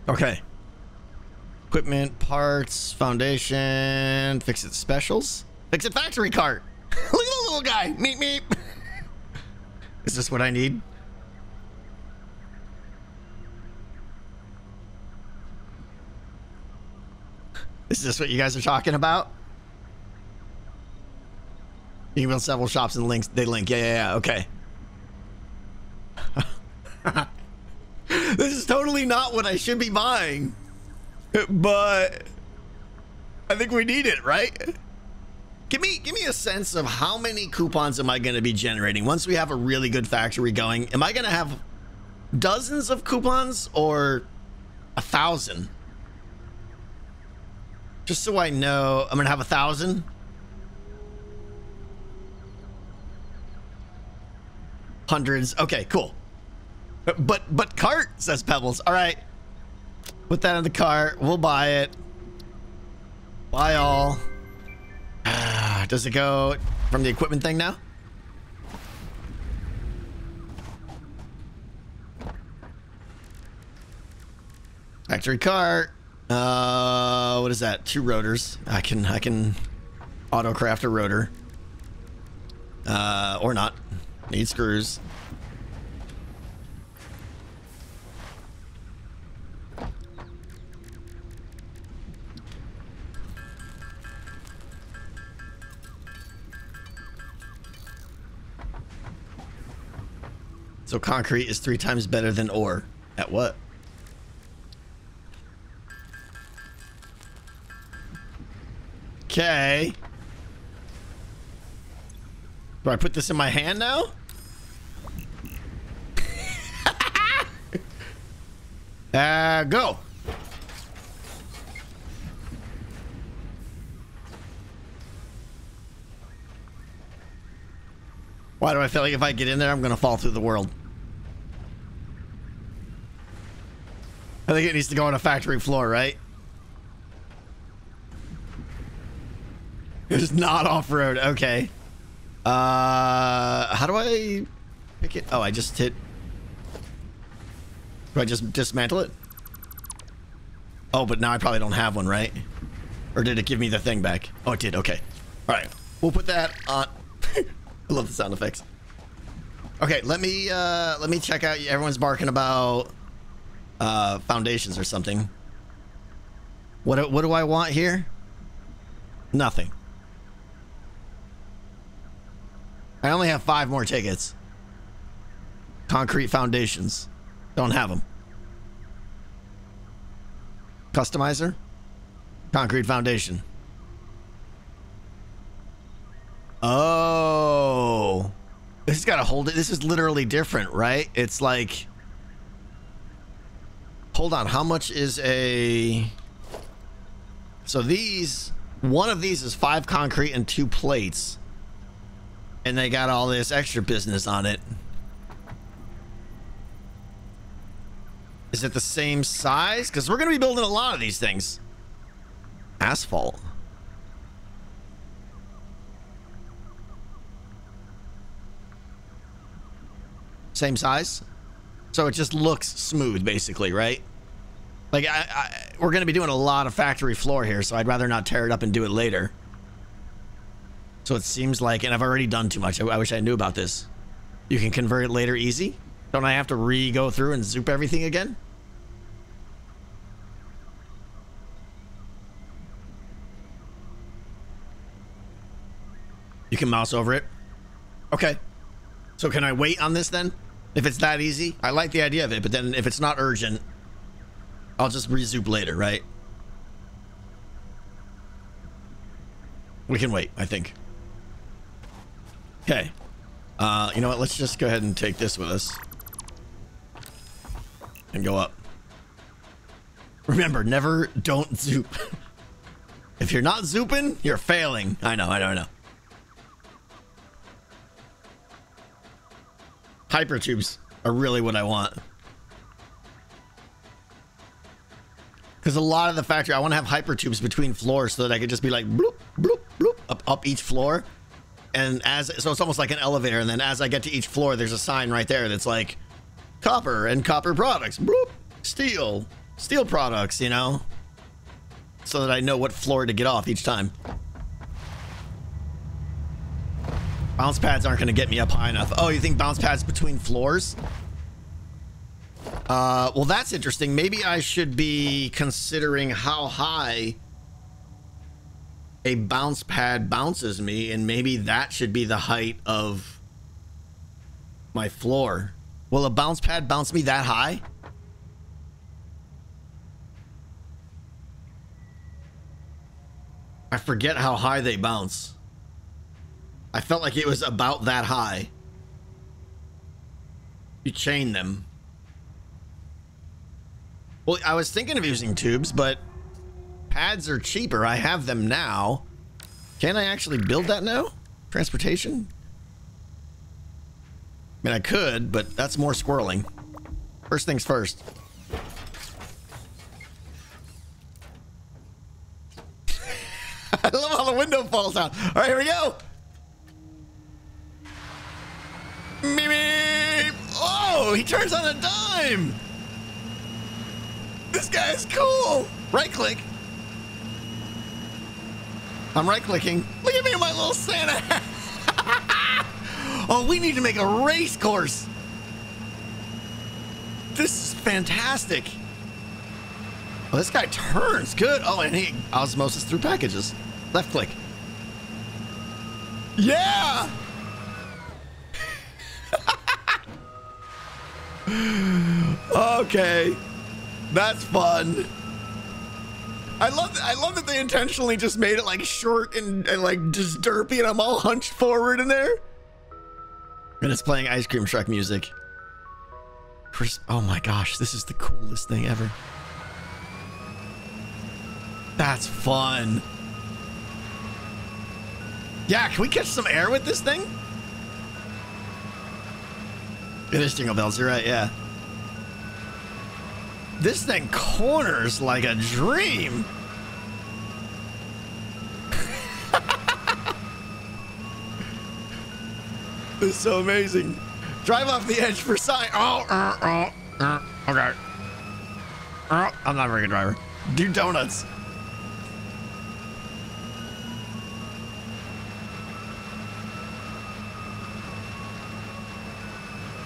Okay. Equipment, parts, foundation, FICSIT specials, FICSIT factory cart. Look at the little guy. Meep meep. Is this what I need? Is this what you guys are talking about? You can several shops and links. They link. Yeah, yeah, yeah. Okay. this is totally not what I should be buying, but I think we need it, right? Give me, give me a sense of how many coupons am I going to be generating once we have a really good factory going? Am I going to have dozens of coupons or a thousand? Just so I know, I'm going to have a thousand. Hundreds. Okay, cool. But but cart says Pebbles. All right. Put that in the cart. We'll buy it. Buy all. Ah, does it go from the equipment thing now? Factory cart. Uh, what is that? Two rotors. I can I can auto craft a rotor. Uh, or not. Need screws. So concrete is three times better than ore. At what? Okay. Do I put this in my hand now? uh, go. Why do I feel like if I get in there, I'm going to fall through the world? I think it needs to go on a factory floor, right? It's not off-road. Okay. Uh, how do I pick it? Oh, I just hit. Do I just dismantle it? Oh, but now I probably don't have one, right? Or did it give me the thing back? Oh, it did. Okay. All right. We'll put that on. I love the sound effects. Okay, let me uh let me check out. Everyone's barking about uh foundations or something. What what do I want here? Nothing. I only have five more tickets. Concrete foundations. Don't have them. Customizer. Concrete foundation. Oh. This has got to hold it. This is literally different, right? It's like. Hold on. How much is a. So these. One of these is five concrete and two plates and they got all this extra business on it. Is it the same size? Because we're going to be building a lot of these things. Asphalt. Same size? So it just looks smooth, basically, right? Like, I, I, we're going to be doing a lot of factory floor here, so I'd rather not tear it up and do it later. So it seems like, and I've already done too much. I, I wish I knew about this. You can convert it later easy? Don't I have to re-go through and zoop everything again? You can mouse over it. Okay. So can I wait on this then? If it's that easy? I like the idea of it, but then if it's not urgent, I'll just re-zoop later, right? We can wait, I think. Okay. Uh, you know what? Let's just go ahead and take this with us. and go up. Remember, never don't zoop. if you're not zooping, you're failing. I know, I know, I know. Hypertubes are really what I want. Because a lot of the factory, I want to have hypertubes between floors so that I could just be like bloop, bloop, bloop up, up each floor. And as so it's almost like an elevator. And then as I get to each floor, there's a sign right there that's like copper and copper products, bloop, steel, steel products, you know? So that I know what floor to get off each time. Bounce pads aren't going to get me up high enough. Oh, you think bounce pads between floors? Uh, well, that's interesting. Maybe I should be considering how high a bounce pad bounces me, and maybe that should be the height of my floor. Will a bounce pad bounce me that high? I forget how high they bounce. I felt like it was about that high. You chain them. Well, I was thinking of using tubes, but pads are cheaper. I have them now. Can I actually build that now? Transportation? I mean, I could, but that's more squirreling. First things first. I love how the window falls out. All right, here we go. Meep. Oh, he turns on a dime. This guy is cool. Right click. I'm right clicking. Look at me my little Santa oh, we need to make a race course. This is fantastic. Oh, this guy turns good. Oh, and he osmosis through packages. Left click. Yeah. okay. That's fun. I love I love that they intentionally just made it like short and, and like just derpy and I'm all hunched forward in there. And it's playing ice cream truck music. Chris, oh my gosh, this is the coolest thing ever. That's fun. Yeah, can we catch some air with this thing? It is Jingle Bells, you're right, yeah. This thing corners like a dream. this is so amazing. Drive off the edge for sign. Oh, uh, uh, uh, okay. Uh, I'm not a very good driver. Do donuts.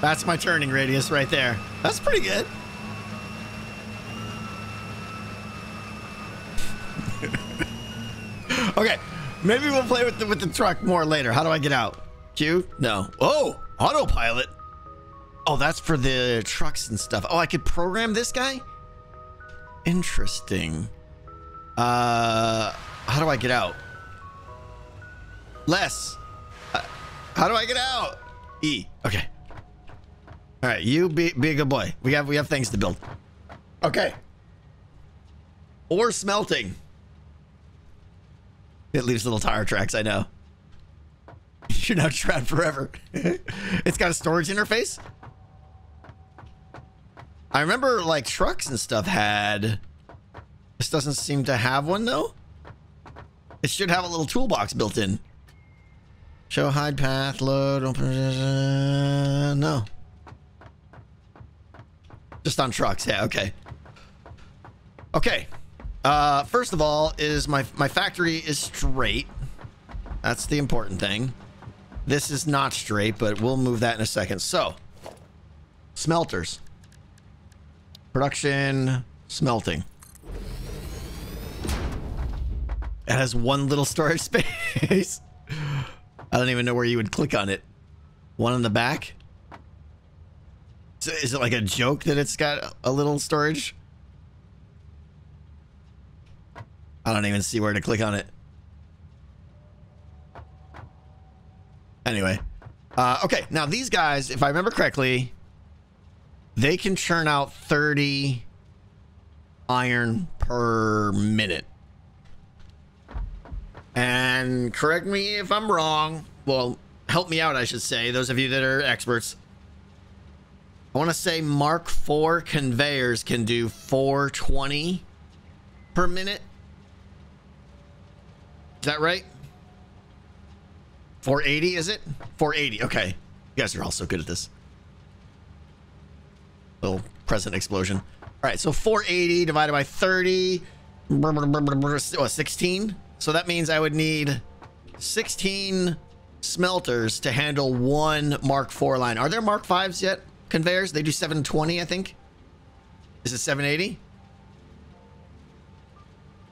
That's my turning radius right there. That's pretty good. okay, maybe we'll play with the with the truck more later. How do I get out? Q? No. Oh, autopilot. Oh, that's for the trucks and stuff. Oh, I could program this guy. Interesting. Uh, how do I get out? Less. Uh, how do I get out? E. Okay. All right, you be be a good boy. We have we have things to build. Okay. Or smelting. It leaves little tire tracks, I know. You're now trapped forever. it's got a storage interface. I remember like trucks and stuff had. This doesn't seem to have one though. It should have a little toolbox built in. Show hide path, load, open. No. Just on trucks. Yeah, okay. Okay. Uh, first of all, is my my factory is straight. That's the important thing. This is not straight, but we'll move that in a second. So, smelters. Production, smelting. It has one little storage space. I don't even know where you would click on it. One in the back? So is it like a joke that it's got a little storage? I don't even see where to click on it. Anyway. Uh, okay, now these guys, if I remember correctly, they can churn out 30 iron per minute. And correct me if I'm wrong. Well, help me out, I should say, those of you that are experts. I want to say Mark IV conveyors can do 420 per minute. That right? 480, is it? 480. Okay. You guys are all so good at this. Little present explosion. All right, so 480 divided by 30, what, 16? So that means I would need 16 smelters to handle one Mark IV line. Are there Mark Vs yet? Conveyors? They do 720, I think. Is it 780?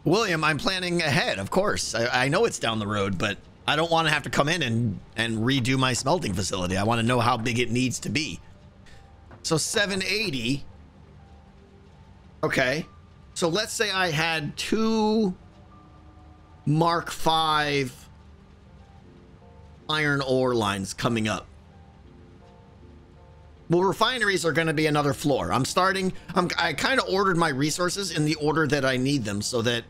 William, I'm planning ahead, of course. I, I know it's down the road, but I don't want to have to come in and, and redo my smelting facility. I want to know how big it needs to be. So 780. Okay. So let's say I had two Mark V iron ore lines coming up. Well, refineries are going to be another floor. I'm starting, I'm, I kind of ordered my resources in the order that I need them so that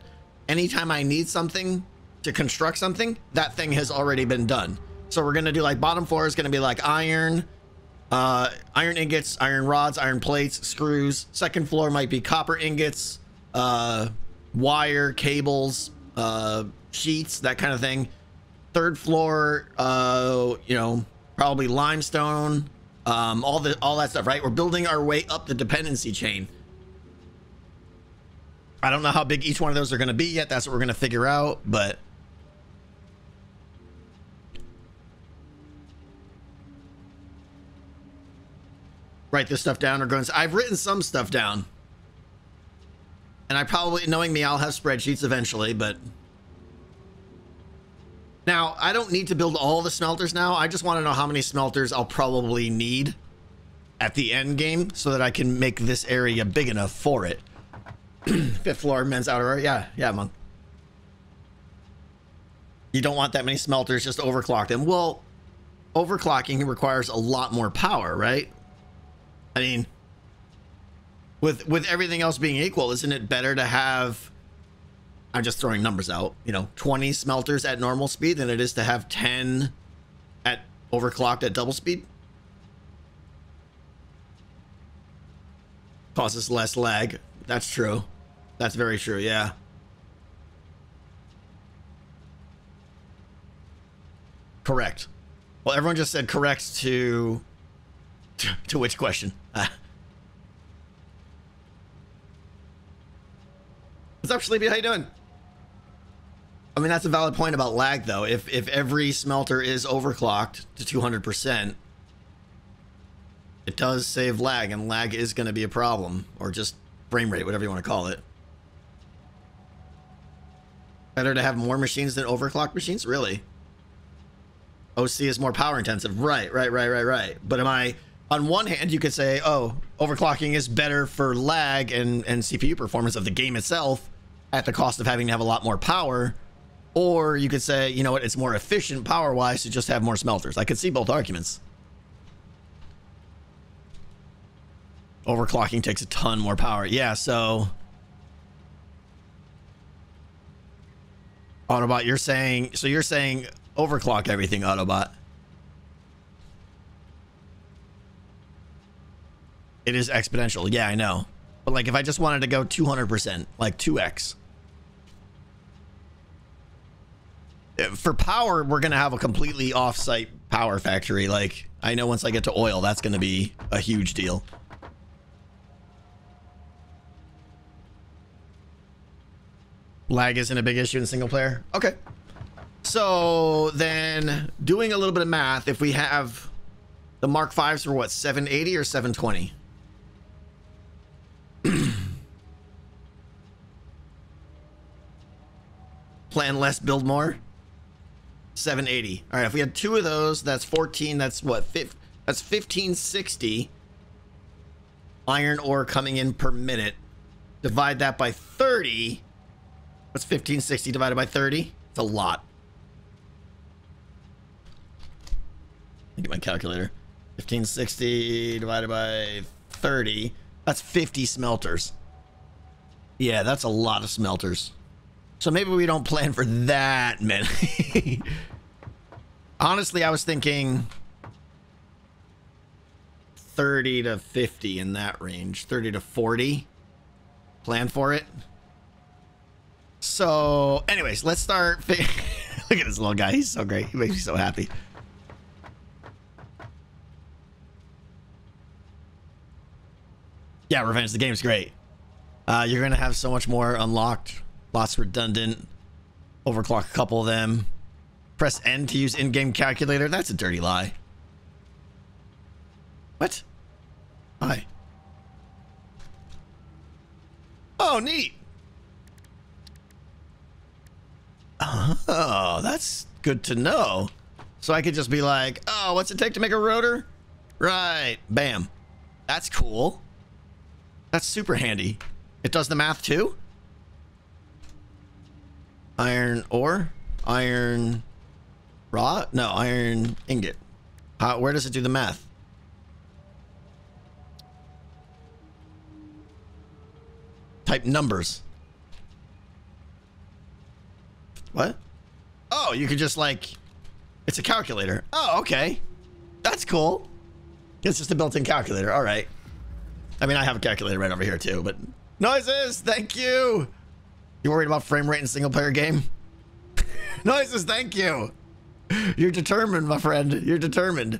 anytime I need something to construct something, that thing has already been done. So we're going to do like bottom floor is going to be like iron, uh, iron ingots, iron rods, iron plates, screws. Second floor might be copper ingots, uh, wire, cables, uh, sheets, that kind of thing. Third floor, uh, you know, probably limestone, um, all the all that stuff, right? We're building our way up the dependency chain. I don't know how big each one of those are going to be yet. That's what we're going to figure out, but write this stuff down or go. I've written some stuff down, and I probably, knowing me, I'll have spreadsheets eventually, but. Now, I don't need to build all the smelters now. I just want to know how many smelters I'll probably need at the end game so that I can make this area big enough for it. Fifth floor, men's outer. Yeah, yeah, monk. You don't want that many smelters, just overclock them. Well, overclocking requires a lot more power, right? I mean, with with everything else being equal, isn't it better to have I'm just throwing numbers out, you know, 20 smelters at normal speed than it is to have 10 at overclocked at double speed. Causes less lag. That's true. That's very true, yeah. Correct. Well, everyone just said correct to to, which question? What's up, Sleepy? How you doing? I mean, that's a valid point about lag, though. If if every smelter is overclocked to 200%, it does save lag, and lag is going to be a problem, or just frame rate, whatever you want to call it. Better to have more machines than overclocked machines? Really? OC is more power intensive. Right, right, right, right, right. But am I... On one hand, you could say, oh, overclocking is better for lag and, and CPU performance of the game itself at the cost of having to have a lot more power. Or you could say, you know what, it's more efficient power-wise to just have more smelters. I could see both arguments. Overclocking takes a ton more power. Yeah, so... Autobot, you're saying... So you're saying overclock everything, Autobot. It is exponential. Yeah, I know. But like if I just wanted to go 200%, like 2x. For power, we're going to have a completely off-site power factory. Like, I know once I get to oil, that's going to be a huge deal. Lag isn't a big issue in single player? Okay. So then doing a little bit of math, if we have the Mark 5s for what, 780 or 720? Plan less, build more? 780. All right, if we had two of those, that's 14. That's what? That's 1560 iron ore coming in per minute. Divide that by 30. What's 1560 divided by 30? It's a lot. Get my calculator. 1560 divided by 30. That's 50 smelters. Yeah, that's a lot of smelters. So maybe we don't plan for that many. Honestly, I was thinking 30 to 50 in that range. 30 to 40. Plan for it. So, anyways, let's start. Look at this little guy. He's so great. He makes me so happy. Yeah, Revenge. The game's great. Uh, you're gonna have so much more unlocked. Lots redundant. Overclock a couple of them. Press N to use in-game calculator. That's a dirty lie. What? Hi. Oh, neat. Oh, that's good to know. So I could just be like, oh, what's it take to make a rotor? Right. Bam. That's cool. That's super handy. It does the math too? Iron ore? Iron raw? No, iron ingot. How, where does it do the math? Type numbers. What? Oh, you could just like, it's a calculator. Oh, okay. That's cool. It's just a built-in calculator. All right. I mean, I have a calculator right over here too, but noises. Thank you. You worried about frame rate in single player game? noises. Thank you. You're determined, my friend. You're determined.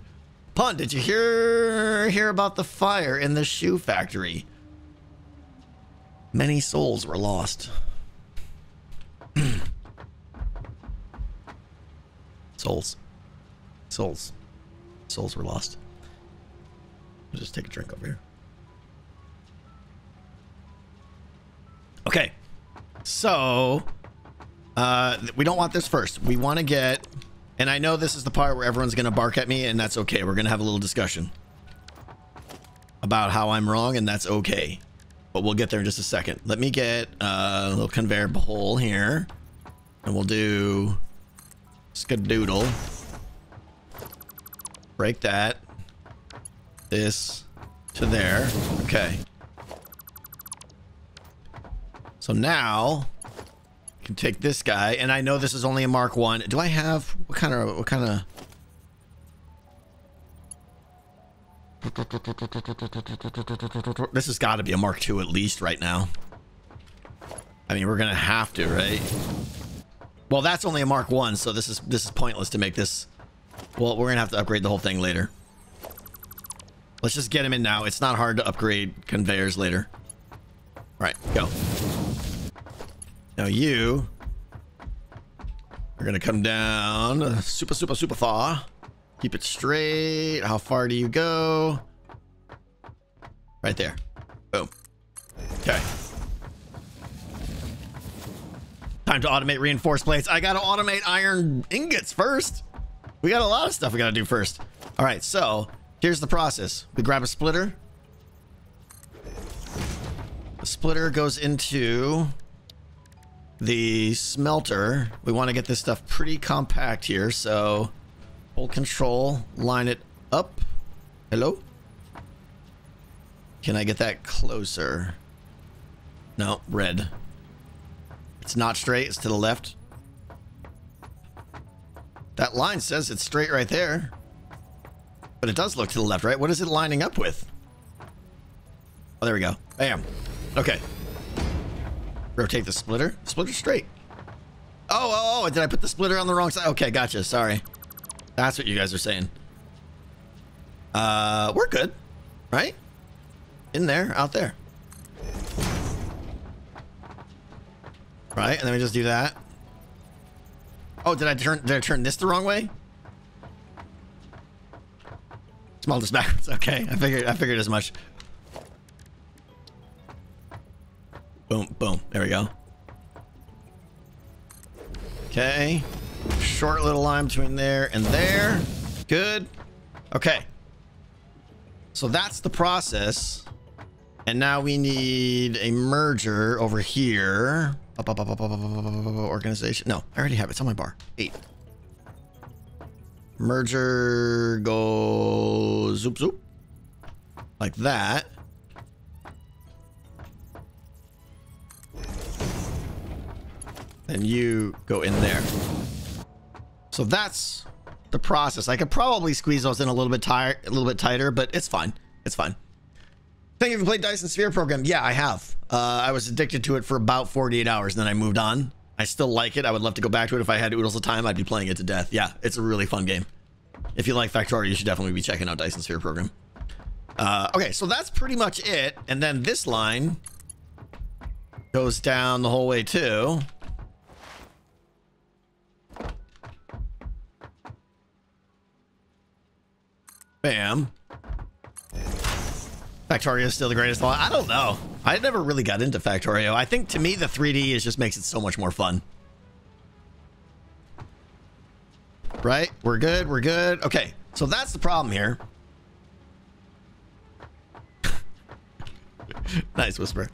Pun, did you hear hear about the fire in the shoe factory? Many souls were lost. Souls. Souls. Souls were lost. I'll just take a drink over here. Okay. So, uh, we don't want this first. We want to get, and I know this is the part where everyone's going to bark at me, and that's okay. We're going to have a little discussion about how I'm wrong, and that's okay. But we'll get there in just a second. Let me get uh, a little conveyor hole here, and we'll do skadoodle. Break that. This to there. Okay. So now I can take this guy, and I know this is only a Mark One. Do I have what kind of what kind of? This has got to be a Mark Two at least right now. I mean, we're gonna have to, right? Well, that's only a Mark One, so this is this is pointless to make this. Well, we're gonna have to upgrade the whole thing later. Let's just get him in now. It's not hard to upgrade conveyors later. All right, go. Now you are gonna come down super, super, super far. Keep it straight. How far do you go? Right there. Boom. Okay. Time to automate reinforced plates. I gotta automate iron ingots first. We got a lot of stuff we gotta do first. All right, so here's the process. We grab a splitter. The splitter goes into the smelter. We want to get this stuff pretty compact here, so hold control, line it up. Hello? Can I get that closer? No, red. It's not straight, it's to the left. That line says it's straight right there. But it does look to the left, right? What is it lining up with? Oh, there we go. Bam. Okay. Rotate the splitter. Splitter straight. Oh, oh, oh, did I put the splitter on the wrong side? Okay, gotcha. Sorry. That's what you guys are saying. Uh, we're good. Right? In there, out there. Right, and then we just do that. Oh, did I turn did I turn this the wrong way? Small this backwards. Okay, I figured I figured as much. Boom, boom. There we go. Okay. Short little line between there and there. Good. Okay. So that's the process. And now we need a merger over here. Up, up, up, organization. No, I already have it. It's on my bar. Eight. Merger goes. zoop zoop. Like that. And you go in there. So that's the process. I could probably squeeze those in a little bit tight, a little bit tighter, but it's fine. It's fine. Thank you for playing Dyson Sphere program. Yeah, I have. Uh, I was addicted to it for about 48 hours, and then I moved on. I still like it. I would love to go back to it. If I had oodles of time, I'd be playing it to death. Yeah, it's a really fun game. If you like Factorio, you should definitely be checking out Dyson Sphere program. Uh, okay, so that's pretty much it. And then this line goes down the whole way too. Bam. Factorio is still the greatest. I don't know. I never really got into Factorio. I think to me the 3D is just makes it so much more fun. Right? We're good. We're good. Okay. So that's the problem here. nice whisper.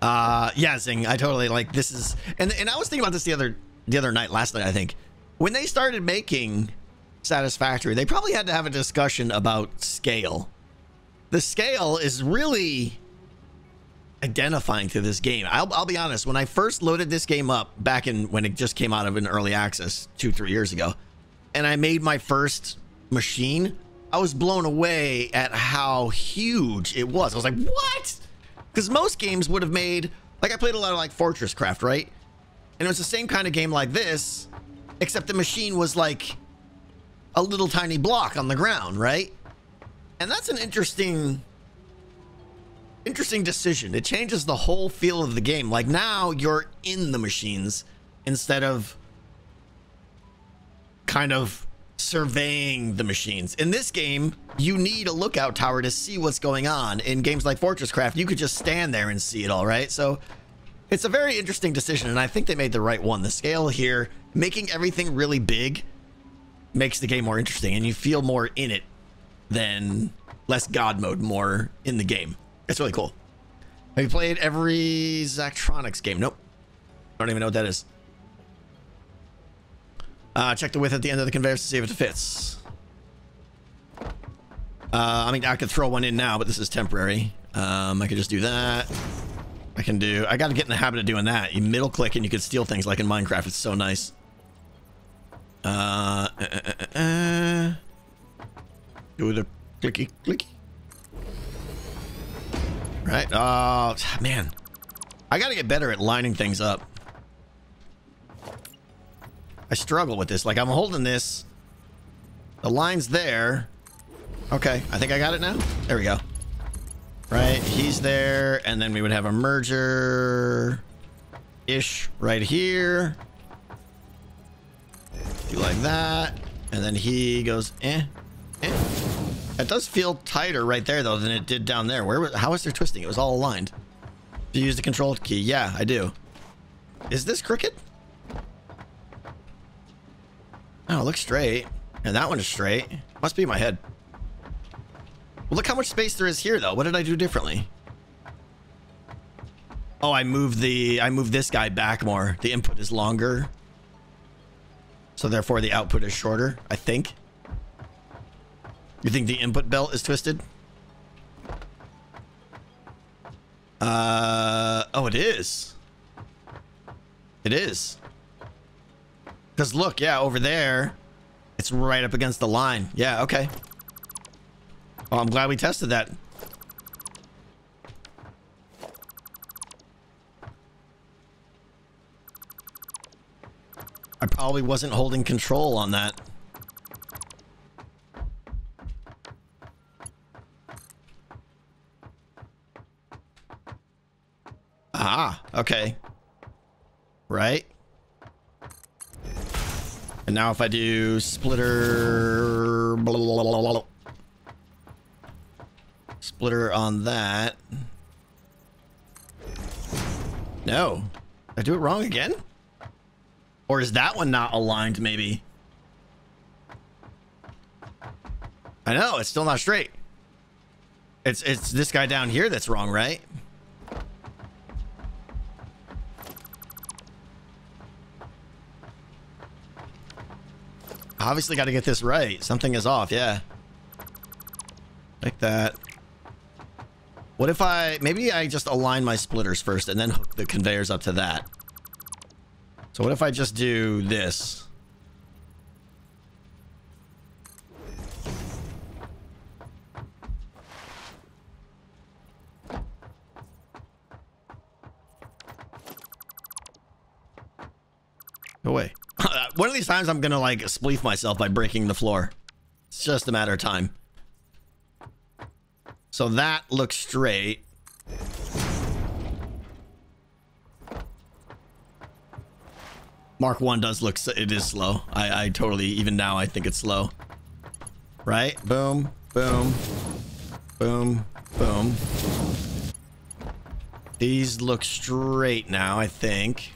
Uh yeah, Zing, I totally like this is and and I was thinking about this the other the other night, last night, I think. When they started making Satisfactory, they probably had to have a discussion about scale. The scale is really identifying to this game. I'll, I'll be honest, when I first loaded this game up back in when it just came out of an early access two, three years ago, and I made my first machine, I was blown away at how huge it was. I was like, what? Because most games would have made, like I played a lot of like Fortress Craft, right? And it was the same kind of game like this, except the machine was like a little tiny block on the ground, right? And that's an interesting interesting decision. It changes the whole feel of the game. Like now you're in the machines instead of kind of surveying the machines. In this game, you need a lookout tower to see what's going on. In games like Fortress Craft, you could just stand there and see it all, right? So it's a very interesting decision, and I think they made the right one. The scale here, making everything really big, makes the game more interesting, and you feel more in it than less God mode, more in the game. It's really cool. Have you played every Zachtronics game? Nope. I don't even know what that is. Uh, check the width at the end of the conveyor to see if it fits. Uh, I mean, I could throw one in now, but this is temporary. Um, I could just do that. I can do... I got to get in the habit of doing that. You middle click and you can steal things like in Minecraft. It's so nice. Uh, uh, uh, uh, uh. Do the clicky clicky. Right. Oh, man. I got to get better at lining things up. I struggle with this. Like, I'm holding this. The line's there. Okay, I think I got it now. There we go. Right, he's there, and then we would have a merger-ish right here. Do like that, and then he goes, eh, eh. It does feel tighter right there, though, than it did down there. Where? Was, how was there twisting? It was all aligned. Do you use the control key? Yeah, I do. Is this crooked? Oh, it looks straight. And that one is straight. Must be my head. Well, look how much space there is here, though. What did I do differently? Oh, I moved the... I moved this guy back more. The input is longer. So, therefore, the output is shorter, I think. You think the input belt is twisted? Uh... Oh, it is. It is. Because look, yeah, over there, it's right up against the line. Yeah, okay. Well, I'm glad we tested that. I probably wasn't holding control on that. Ah, okay. Right? And now if I do splitter... Blah, blah, blah, splitter on that. No. I do it wrong again? Or is that one not aligned maybe? I know, it's still not straight. It's it's this guy down here that's wrong, right? Obviously got to get this right. Something is off, yeah. Like that. What if I... Maybe I just align my splitters first and then hook the conveyors up to that. So what if I just do this? Away. One of these times I'm gonna like spleef myself by breaking the floor. It's just a matter of time. So that looks straight. Mark 1 does look, it is slow. I, I totally, even now, I think it's slow. Right? Boom, boom, boom, boom. These look straight now, I think.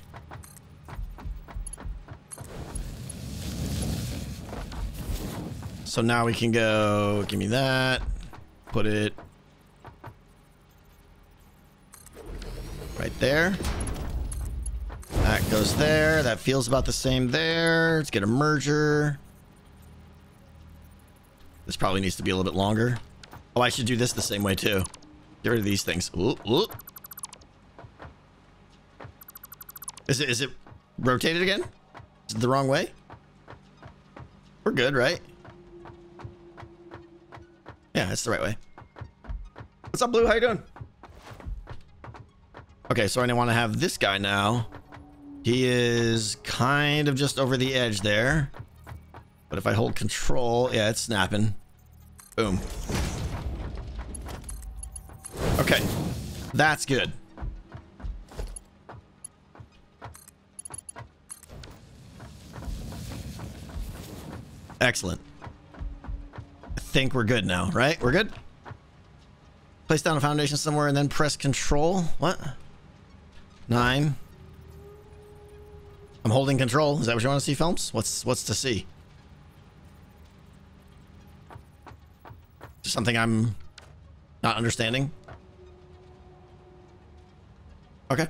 So now we can go, give me that, put it right there. That goes there. That feels about the same there. Let's get a merger. This probably needs to be a little bit longer. Oh, I should do this the same way too. Get rid of these things. Ooh, ooh. Is it is it rotated again? Is it the wrong way? We're good, right? Yeah, it's the right way. What's up, Blue? How you doing? Okay, so I want to have this guy now. He is kind of just over the edge there. But if I hold control, yeah, it's snapping. Boom. Okay. That's good. Excellent. I think we're good now, right? We're good? Place down a foundation somewhere and then press control. What? Nine. I'm holding control. Is that what you want to see, films? What's what's to see? Something I'm not understanding. Okay.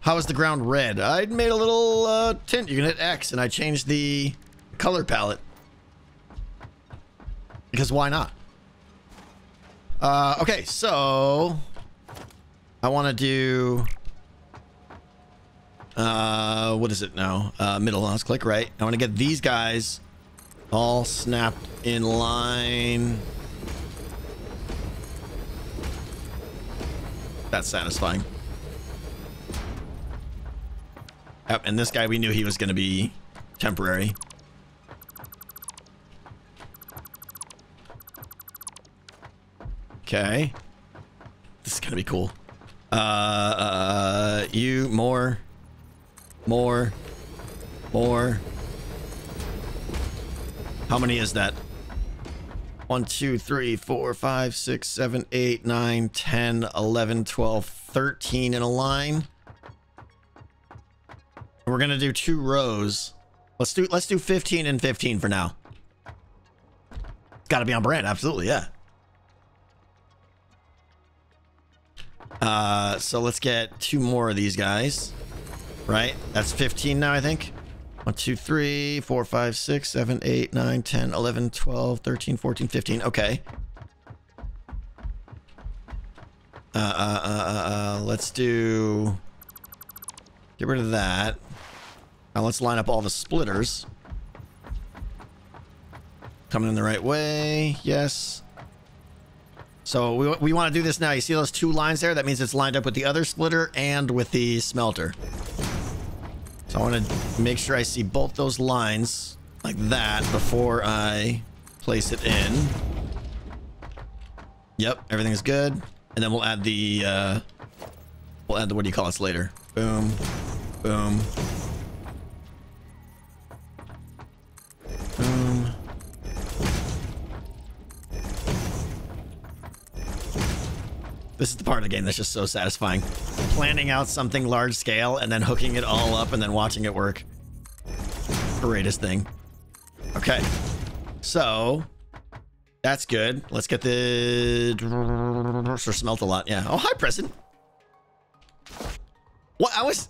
How is the ground red? I made a little uh, tint. You can hit X, and I changed the color palette. Because why not? Uh, okay, so I want to do. Uh, what is it now? Uh, middle. Let's click right. I want to get these guys all snapped in line. That's satisfying. Yep, and this guy, we knew he was going to be temporary. Okay. This is going to be cool. Uh, uh, you, more. More. More. How many is that? 1, 2, 3, 4, 5, 6, 7, 8, 9, 10, 11, 12, 13 in a line. We're gonna do two rows. Let's do let's do 15 and 15 for now. Gotta be on brand, absolutely, yeah. Uh, so let's get two more of these guys. Right? That's 15 now, I think. 1, 2, 3, 4, 5, 6, 7, 8, 9, 10, 11, 12, 13, 14, 15. Okay. Uh, uh, uh, uh, uh, let's do... Get rid of that. Now let's line up all the splitters. Coming in the right way. Yes. So we, we want to do this now. You see those two lines there? That means it's lined up with the other splitter and with the smelter. So I want to make sure I see both those lines like that before I place it in. Yep, everything's good. And then we'll add the, uh, we'll add the, what do you call this later? Boom, boom. This is the part of the game that's just so satisfying. Planning out something large scale and then hooking it all up and then watching it work. Greatest thing. Okay. So, that's good. Let's get the... Smelt a lot, yeah. Oh, hi, Preston. What? I was...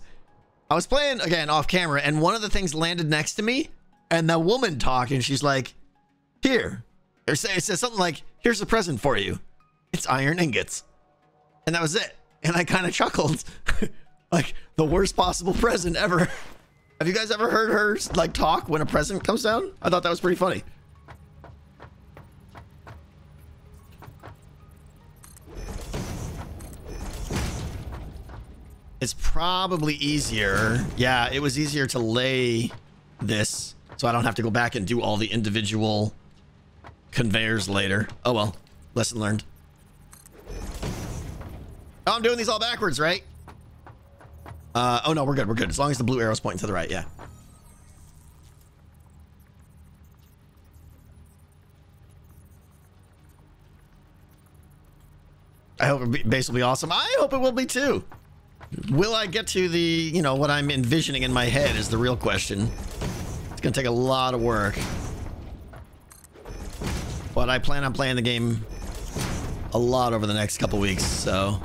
I was playing, again, off camera, and one of the things landed next to me, and the woman talked, and she's like, here. Or it says something like, here's a present for you. It's iron ingots. And that was it. And I kind of chuckled. like, The worst possible present ever. Have you guys ever heard her like talk when a present comes down? I thought that was pretty funny. It's probably easier. Yeah, it was easier to lay this so I don't have to go back and do all the individual conveyors later. Oh well, lesson learned. I'm doing these all backwards, right? Uh, oh no, we're good, we're good. As long as the blue arrow's pointing to the right, yeah. I hope base will be awesome. I hope it will be too. Will I get to the, you know, what I'm envisioning in my head is the real question. It's gonna take a lot of work. But I plan on playing the game a lot over the next couple weeks, so...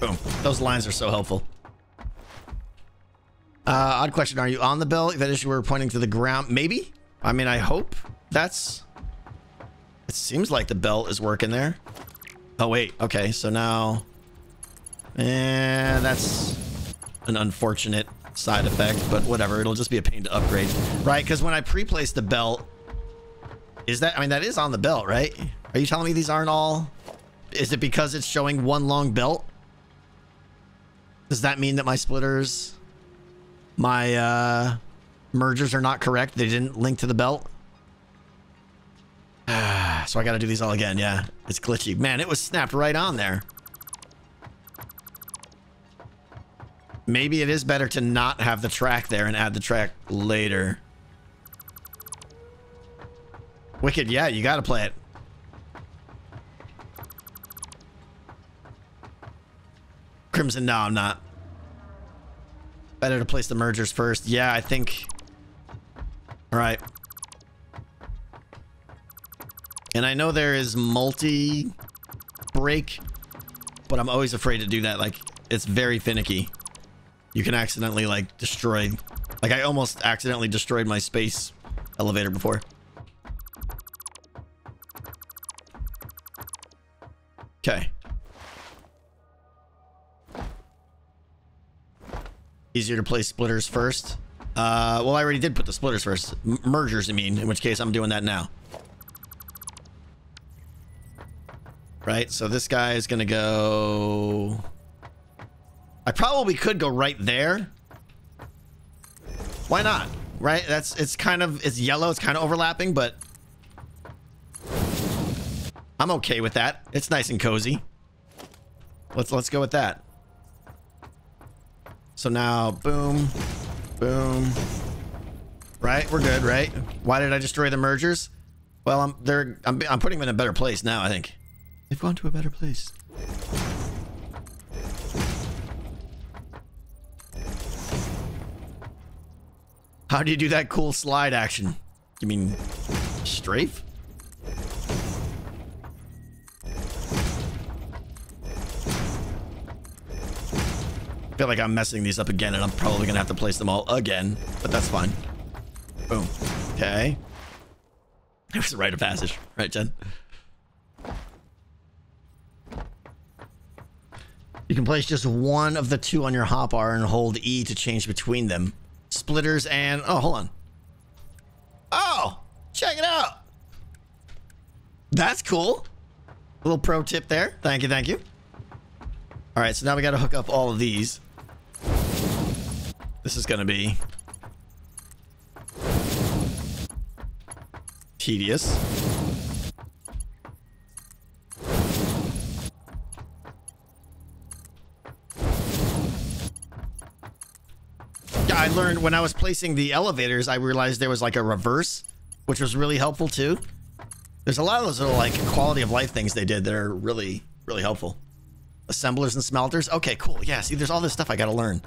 Boom. Those lines are so helpful. Uh, odd question. Are you on the bell? That is, you were pointing to the ground. Maybe? I mean, I hope that's... It seems like the belt is working there. Oh, wait. Okay, so now... And that's an unfortunate side effect, but whatever. It'll just be a pain to upgrade. Right, because when I pre-place the belt... Is that... I mean, that is on the belt, right? Are you telling me these aren't all... Is it because it's showing one long belt? Does that mean that my splitters... My, uh mergers are not correct. They didn't link to the belt. so I got to do these all again. Yeah, it's glitchy. Man, it was snapped right on there. Maybe it is better to not have the track there and add the track later. Wicked, yeah, you got to play it. Crimson, no, I'm not. Better to place the mergers first. Yeah, I think all right. And I know there is multi break, but I'm always afraid to do that. Like, it's very finicky. You can accidentally, like, destroy... Like, I almost accidentally destroyed my space elevator before. Okay. Easier to play splitters first. Uh, well, I already did put the splitters first. M mergers, I mean, in which case I'm doing that now. Right, so this guy is going to go... I probably could go right there. Why not? Right, that's, it's kind of, it's yellow, it's kind of overlapping, but... I'm okay with that. It's nice and cozy. Let's, let's go with that. So now, boom. Boom. Right, we're good, right? Why did I destroy the mergers? Well, I'm they're I'm I'm putting them in a better place now. I think they've gone to a better place. How do you do that cool slide action? You mean strafe? I feel like I'm messing these up again, and I'm probably to have to place them all again, but that's fine. Boom. Okay. There's a rite of passage. Right, Jen? You can place just one of the two on your hotbar and hold E to change between them. Splitters and... Oh, hold on. Oh! Check it out! That's cool. A little pro tip there. Thank you, thank you. All right, so now we got to hook up all of these. This is going to be tedious. Yeah, I learned when I was placing the elevators, I realized there was like a reverse, which was really helpful too. There's a lot of those little like quality of life things they did that are really, really helpful. Assemblers and smelters. Okay, cool. Yeah, see, there's all this stuff I got to learn.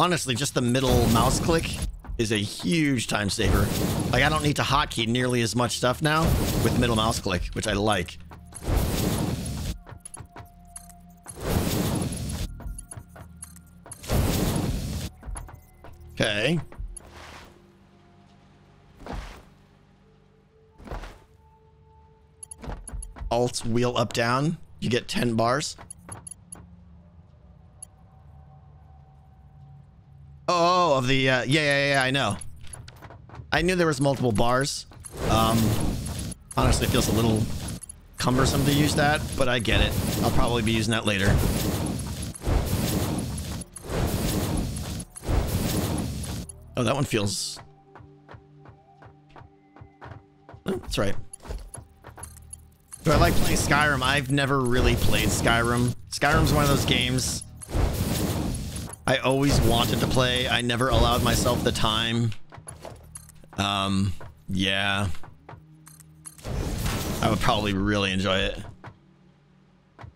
Honestly, just the middle mouse click is a huge time saver. Like, I don't need to hotkey nearly as much stuff now with middle mouse click, which I like. Okay. Alt wheel up down, you get 10 bars. Oh, of the uh, yeah, yeah, yeah, I know. I knew there was multiple bars. Um, honestly, feels a little cumbersome to use that, but I get it. I'll probably be using that later. Oh, that one feels. Oh, that's right. Do I like playing Skyrim? I've never really played Skyrim. Skyrim's one of those games I always wanted to play. I never allowed myself the time. Um, yeah. I would probably really enjoy it.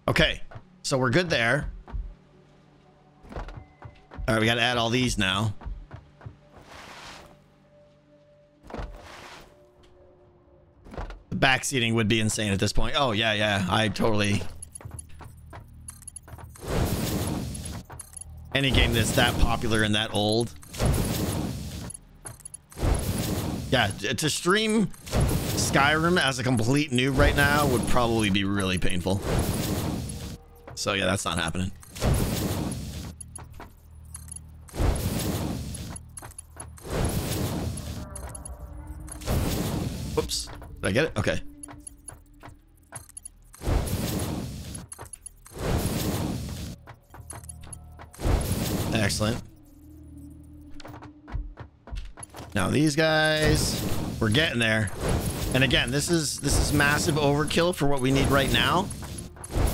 Okay, so we're good there. All right, we got to add all these now. The back seating would be insane at this point. Oh, yeah, yeah. I totally... Any game that's that popular and that old. Yeah, to stream Skyrim as a complete noob right now would probably be really painful. So yeah, that's not happening. Whoops. Did I get it? Okay. Excellent. Now these guys, we're getting there. And again, this is this is massive overkill for what we need right now.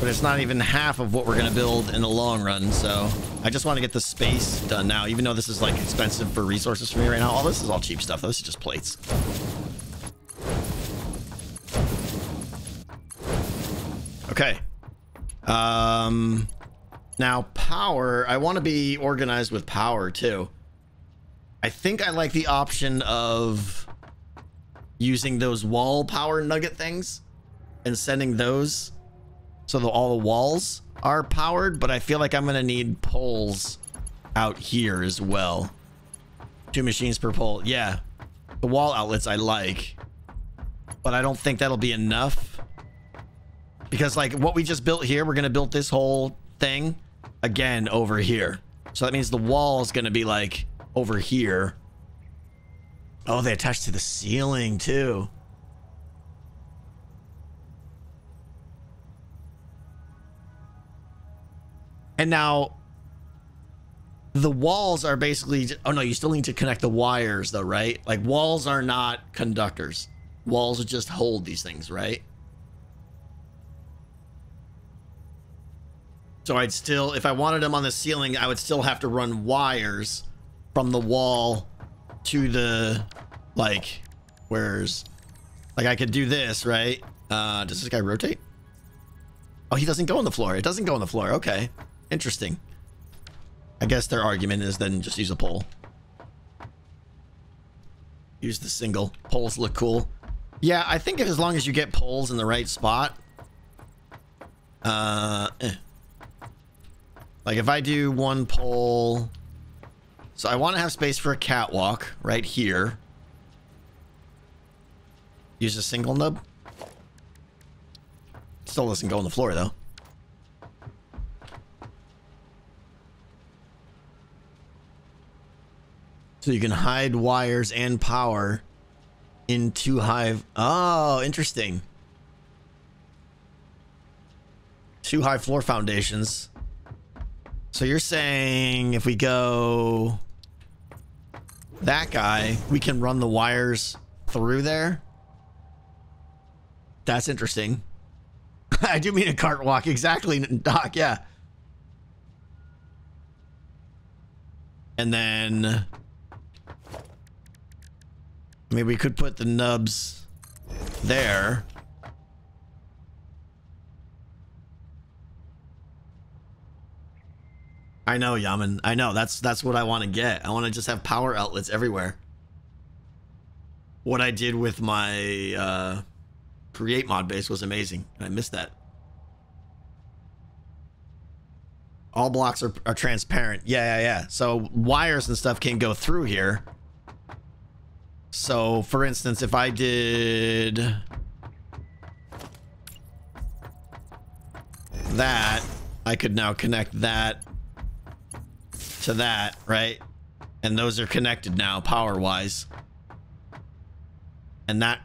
But it's not even half of what we're gonna build in the long run. So I just want to get the space done now, even though this is like expensive for resources for me right now. All this is all cheap stuff. This is just plates. Okay. Um, now power, I want to be organized with power too. I think I like the option of using those wall power nugget things and sending those so that all the walls are powered, but I feel like I'm going to need poles out here as well. Two machines per pole. Yeah. The wall outlets I like, but I don't think that'll be enough because like what we just built here, we're going to build this whole thing again over here. So that means the wall is going to be like over here. Oh, they attach to the ceiling too. And now the walls are basically oh no, you still need to connect the wires though, right? Like walls are not conductors. Walls just hold these things, right? So I'd still, if I wanted them on the ceiling, I would still have to run wires from the wall to the, like, where's, like I could do this, right? Uh, does this guy rotate? Oh, he doesn't go on the floor. It doesn't go on the floor. Okay. Interesting. I guess their argument is then just use a pole. Use the single. Poles look cool. Yeah, I think as long as you get poles in the right spot. Uh, eh. Like if I do one pole, so I want to have space for a catwalk right here. Use a single nub. Still doesn't go on the floor though. So you can hide wires and power in two Hive. Oh, interesting. Two high floor foundations. So you're saying if we go that guy, we can run the wires through there? That's interesting. I do mean a cart walk. Exactly, Doc. Yeah. And then maybe we could put the nubs there. I know, Yaman. I know. That's that's what I want to get. I want to just have power outlets everywhere. What I did with my uh, create mod base was amazing. I missed that. All blocks are, are transparent. Yeah, yeah, yeah. So wires and stuff can go through here. So, for instance, if I did... that, I could now connect that to that, right? And those are connected now power-wise. And that,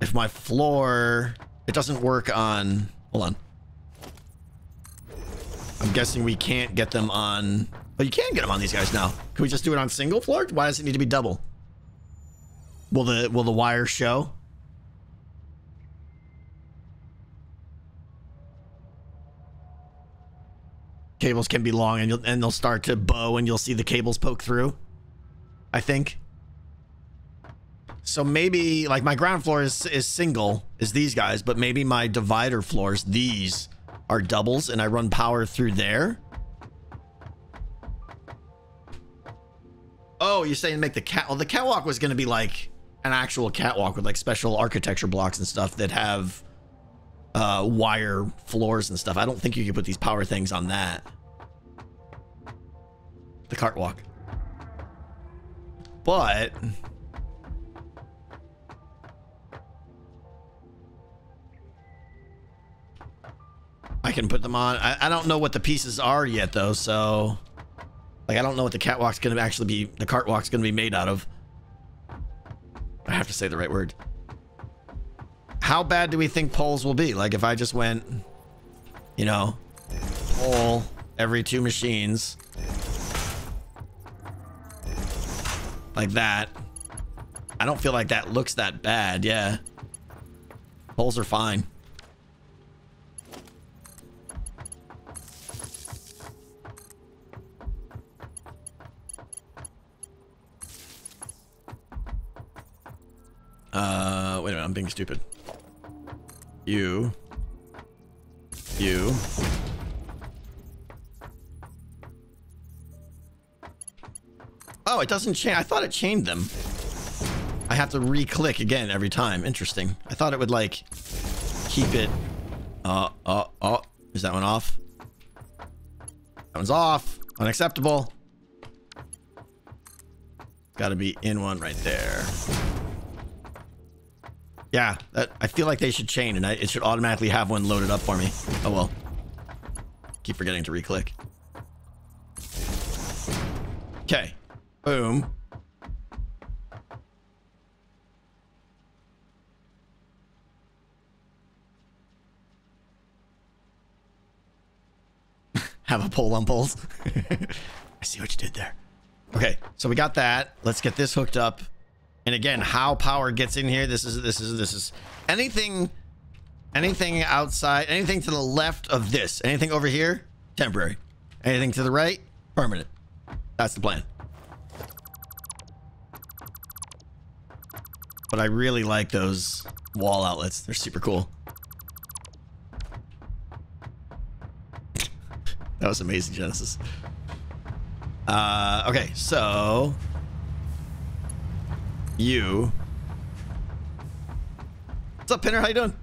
if my floor, it doesn't work on, hold on. I'm guessing we can't get them on, oh, you can get them on these guys now. Can we just do it on single floor? Why does it need to be double? Will the, will the wire show? Cables can be long and and they'll start to bow and you'll see the cables poke through. I think. So maybe like my ground floor is is single is these guys, but maybe my divider floors these are doubles and I run power through there. Oh, you're saying make the cat well the catwalk was going to be like an actual catwalk with like special architecture blocks and stuff that have uh, wire floors and stuff. I don't think you could put these power things on that. The cart walk. But I can put them on. I, I don't know what the pieces are yet though, so like I don't know what the catwalk's gonna actually be the cart walk's gonna be made out of. I have to say the right word how bad do we think poles will be? Like if I just went, you know, pole every two machines. Like that. I don't feel like that looks that bad, yeah. Poles are fine. Uh, wait a minute, I'm being stupid. You. You. Oh, it doesn't change. I thought it chained them. I have to re-click again every time. Interesting. I thought it would, like, keep it... Uh, uh, oh. Is that one off? That one's off. Unacceptable. Got to be in one right there. Yeah, that, I feel like they should chain and I, it should automatically have one loaded up for me. Oh well. Keep forgetting to re-click. Okay. Boom. have a pull on poles. I see what you did there. Okay, so we got that. Let's get this hooked up. And again, how power gets in here, this is, this is, this is anything, anything outside, anything to the left of this, anything over here, temporary. Anything to the right, permanent. That's the plan. But I really like those wall outlets. They're super cool. that was amazing, Genesis. Uh, okay, so you. What's up, Pinner? How you doing?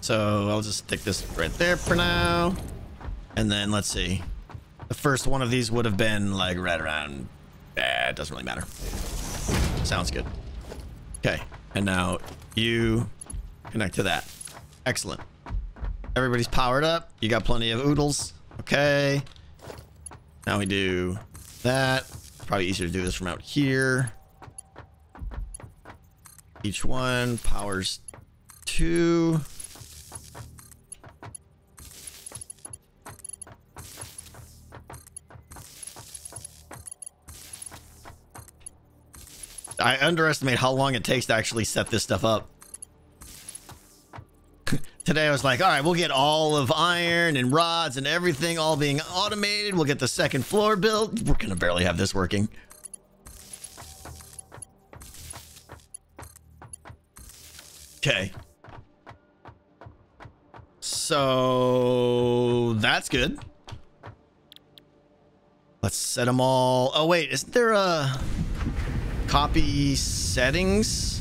So I'll just stick this right there for now. And then let's see. The first one of these would have been like right around. Eh, it doesn't really matter. Sounds good. Okay. And now you connect to that. Excellent. Everybody's powered up. You got plenty of oodles. Okay. Now we do that. Probably easier to do this from out here. Each one powers two. I underestimate how long it takes to actually set this stuff up. Today I was like, all right, we'll get all of iron and rods and everything all being automated. We'll get the second floor built. We're going to barely have this working. Okay. So that's good. Let's set them all. Oh, wait, isn't there a copy settings?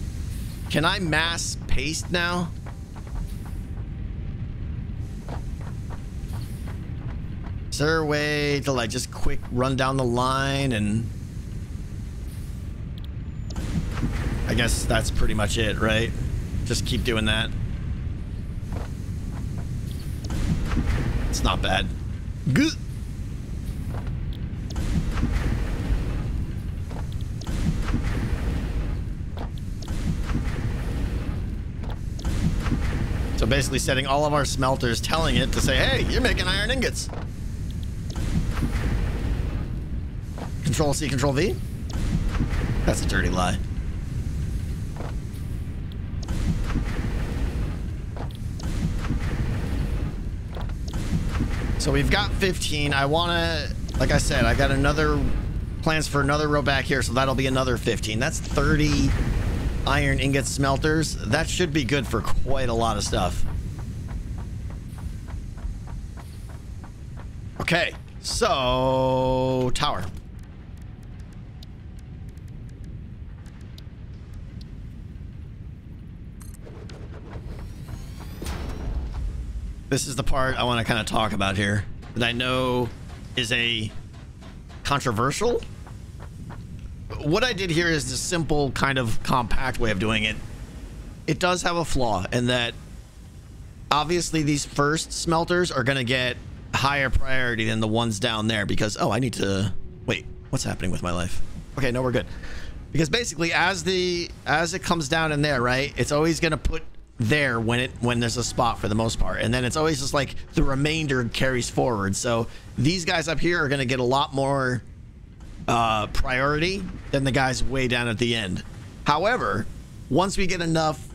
Can I mass paste now? Is there a way to like just quick run down the line and... I guess that's pretty much it, right? Just keep doing that. It's not bad. Good. So basically setting all of our smelters, telling it to say, hey, you're making iron ingots. Control C, Control V? That's a dirty lie. So we've got 15. I want to, like I said, I got another plans for another row back here, so that'll be another 15. That's 30 iron ingot smelters. That should be good for quite a lot of stuff. Okay, so tower. This is the part I want to kind of talk about here that I know is a controversial. What I did here is a simple kind of compact way of doing it. It does have a flaw in that obviously these first smelters are going to get higher priority than the ones down there because oh, I need to wait, what's happening with my life? Okay, no, we're good. Because basically as the as it comes down in there, right? It's always going to put there when it when there's a spot for the most part. And then it's always just like the remainder carries forward. So these guys up here are going to get a lot more uh priority than the guys way down at the end. However once we get enough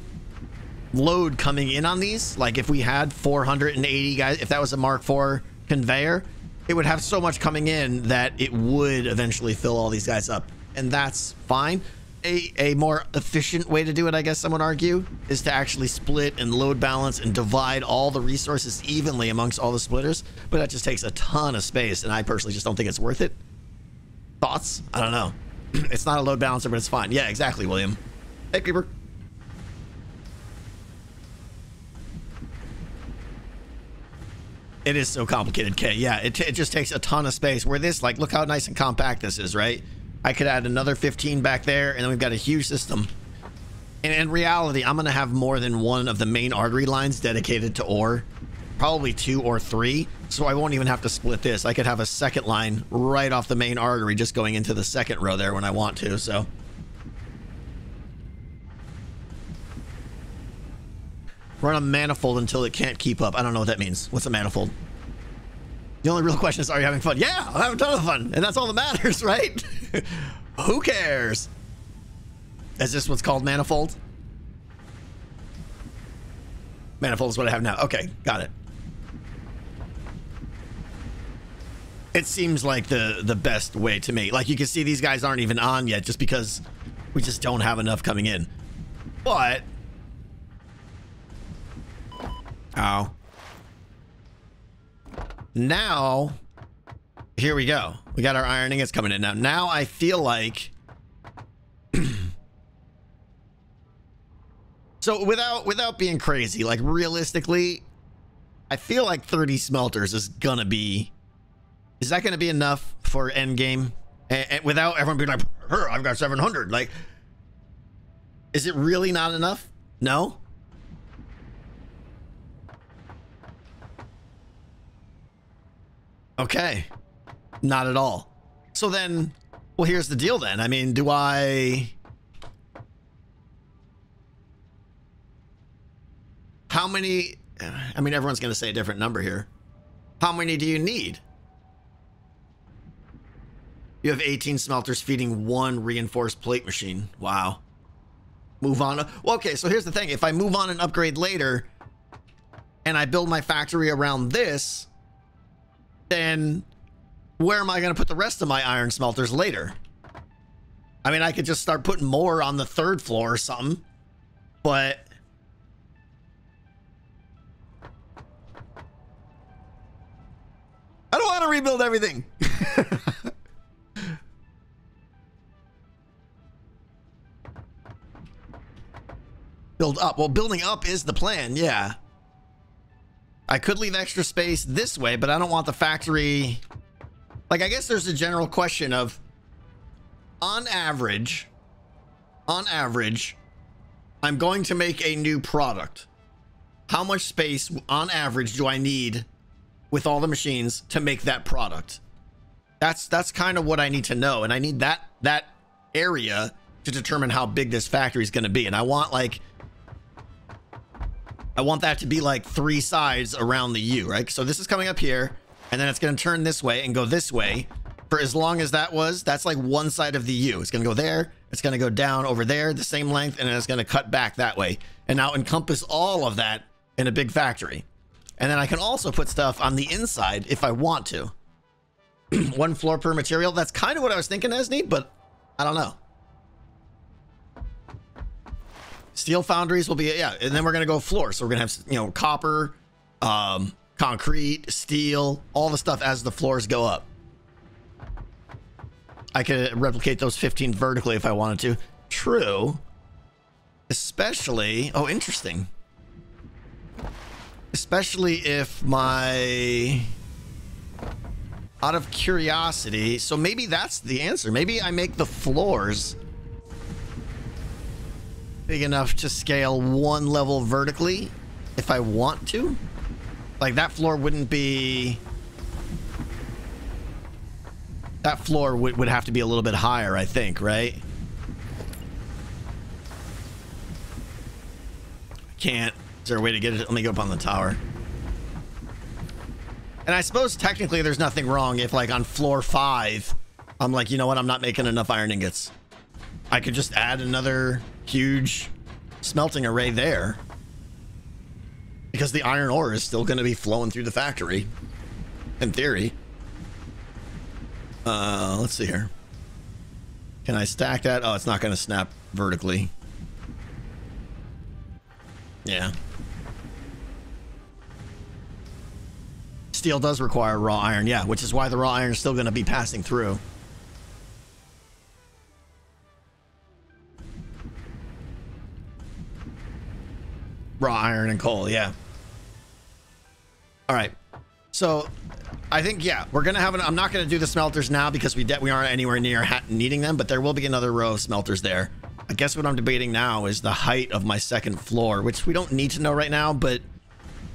load coming in on these like if we had 480 guys if that was a mark 4 conveyor it would have so much coming in that it would eventually fill all these guys up. And that's fine a, a more efficient way to do it, I guess some would argue, is to actually split and load balance and divide all the resources evenly amongst all the splitters. But that just takes a ton of space, and I personally just don't think it's worth it. Thoughts? I don't know. it's not a load balancer, but it's fine. Yeah, exactly, William. Hey, Creeper. It is so complicated, K. Yeah, it, it just takes a ton of space. Where this, like, look how nice and compact this is, right? I could add another 15 back there, and then we've got a huge system. And in reality, I'm going to have more than one of the main artery lines dedicated to ore. Probably two or three, so I won't even have to split this. I could have a second line right off the main artery just going into the second row there when I want to, so... Run a manifold until it can't keep up. I don't know what that means. What's a manifold? The only real question is, are you having fun? Yeah, I'm having a ton of fun. And that's all that matters, right? Who cares? Is this what's called manifold? Manifold is what I have now. Okay, got it. It seems like the the best way to me. Like you can see these guys aren't even on yet just because we just don't have enough coming in. But Ow. Now, here we go. We got our ironing. It's coming in now. Now I feel like... so without without being crazy, like realistically, I feel like 30 smelters is gonna be... Is that gonna be enough for endgame? And, and without everyone being like, her, I've got 700. Like, is it really not enough? No? Okay. Not at all. So then, well, here's the deal then. I mean, do I... How many... I mean, everyone's going to say a different number here. How many do you need? You have 18 smelters feeding one reinforced plate machine. Wow. Move on. Well, okay, so here's the thing. If I move on and upgrade later, and I build my factory around this, then where am I going to put the rest of my iron smelters later? I mean, I could just start putting more on the third floor or something, but... I don't want to rebuild everything. Build up. Well, building up is the plan, yeah. I could leave extra space this way, but I don't want the factory... Like, I guess there's a general question of, on average, on average, I'm going to make a new product. How much space on average do I need with all the machines to make that product? That's that's kind of what I need to know, and I need that that area to determine how big this factory is going to be. And I want like I want that to be like three sides around the U, right? So this is coming up here, and then it's going to turn this way and go this way. For as long as that was, that's like one side of the U. It's going to go there, it's going to go down over there, the same length, and then it's going to cut back that way. And now encompass all of that in a big factory. And then I can also put stuff on the inside if I want to. one floor per material. That's kind of what I was thinking as neat, but I don't know. Steel foundries will be yeah, and then we're gonna go floor. So we're gonna have you know copper, um, concrete, steel, all the stuff as the floors go up. I could replicate those 15 vertically if I wanted to. True. Especially, oh, interesting. Especially if my out of curiosity. So maybe that's the answer. Maybe I make the floors big enough to scale one level vertically if I want to. Like that floor wouldn't be... That floor would, would have to be a little bit higher, I think, right? I can't. Is there a way to get it? Let me go up on the tower. And I suppose technically there's nothing wrong if like on floor five, I'm like, you know what? I'm not making enough iron ingots. I could just add another huge smelting array there. Because the iron ore is still going to be flowing through the factory. In theory. Uh, let's see here. Can I stack that? Oh, it's not going to snap vertically. Yeah. Steel does require raw iron, yeah, which is why the raw iron is still going to be passing through. Raw iron and coal, yeah. All right. So I think, yeah, we're going to have an, I'm not going to do the smelters now because we, we aren't anywhere near needing them, but there will be another row of smelters there. I guess what I'm debating now is the height of my second floor, which we don't need to know right now, but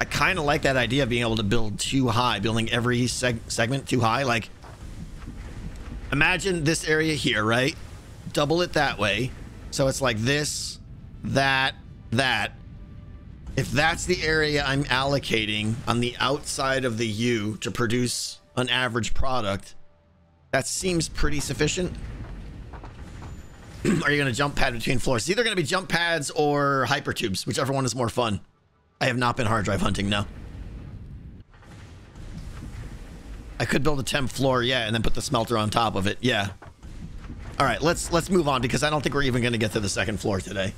I kind of like that idea of being able to build too high, building every seg segment too high. Like, imagine this area here, right? Double it that way. So it's like this, that, that, if that's the area I'm allocating on the outside of the U to produce an average product, that seems pretty sufficient. Are you going to jump pad between floors? It's either going to be jump pads or hypertubes, whichever one is more fun. I have not been hard drive hunting, no. I could build a temp floor, yeah, and then put the smelter on top of it, yeah. All right, let's let's move on because I don't think we're even going to get to the second floor today.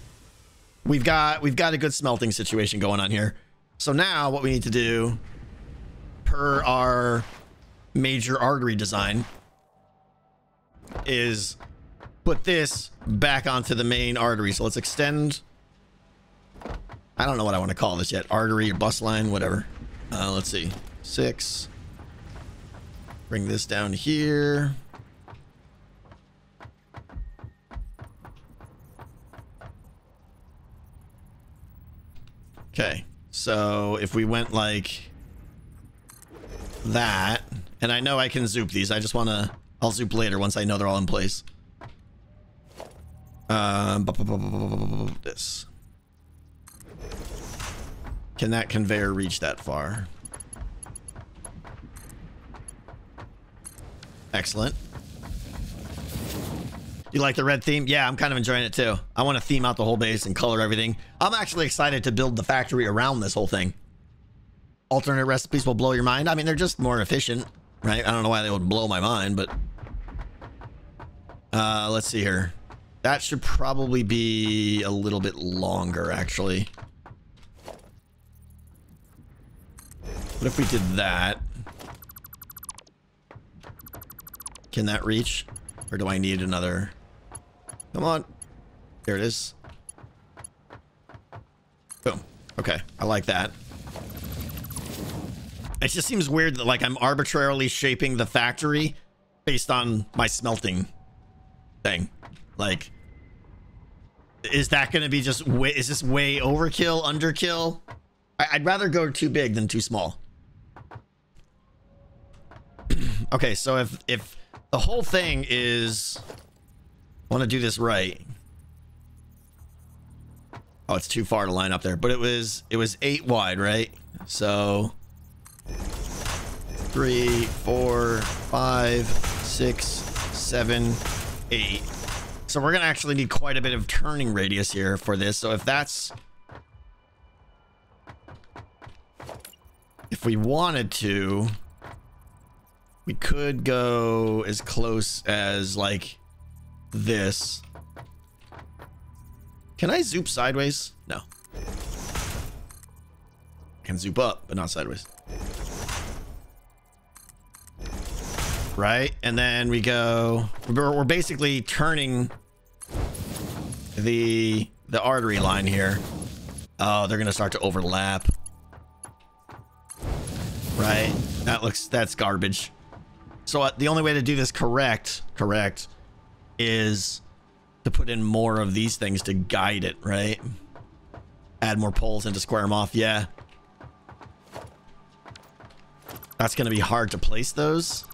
We've got we've got a good smelting situation going on here. So now what we need to do per our major artery design is put this back onto the main artery. So let's extend I don't know what I want to call this yet. Artery or bus line, whatever. Uh, let's see. Six. Bring this down here. Okay, so if we went like that, and I know I can zoop these, I just want to, I'll zoop later once I know they're all in place. Um, this. Can that conveyor reach that far? Excellent. You like the red theme? Yeah, I'm kind of enjoying it too. I want to theme out the whole base and color everything. I'm actually excited to build the factory around this whole thing. Alternate recipes will blow your mind. I mean, they're just more efficient, right? I don't know why they would blow my mind, but... Uh, let's see here. That should probably be a little bit longer, actually. What if we did that? Can that reach? Or do I need another... Come on. There it is. Boom. Okay, I like that. It just seems weird that like I'm arbitrarily shaping the factory based on my smelting thing. Like, Is that going to be just way, is this way overkill, underkill? I, I'd rather go too big than too small. okay, so if if the whole thing is want to do this right. Oh, it's too far to line up there, but it was it was eight wide, right? So three, four, five, six, seven, eight. So we're gonna actually need quite a bit of turning radius here for this. So if that's if we wanted to, we could go as close as like this. Can I zoop sideways? No. Can zoop up, but not sideways. Right? And then we go, we're, we're basically turning the, the artery line here. Oh, they're going to start to overlap. Right? That looks, that's garbage. So uh, the only way to do this correct, correct, is to put in more of these things to guide it, right? Add more poles and to square them off, yeah. That's going to be hard to place those.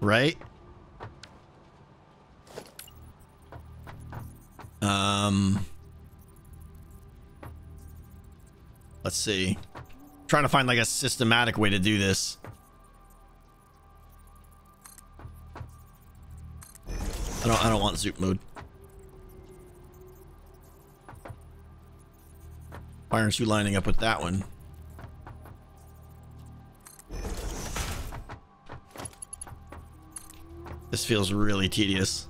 Right? Um... Let's see. trying to find like a systematic way to do this. I don't I don't want zoop mode. Why aren't you lining up with that one? This feels really tedious.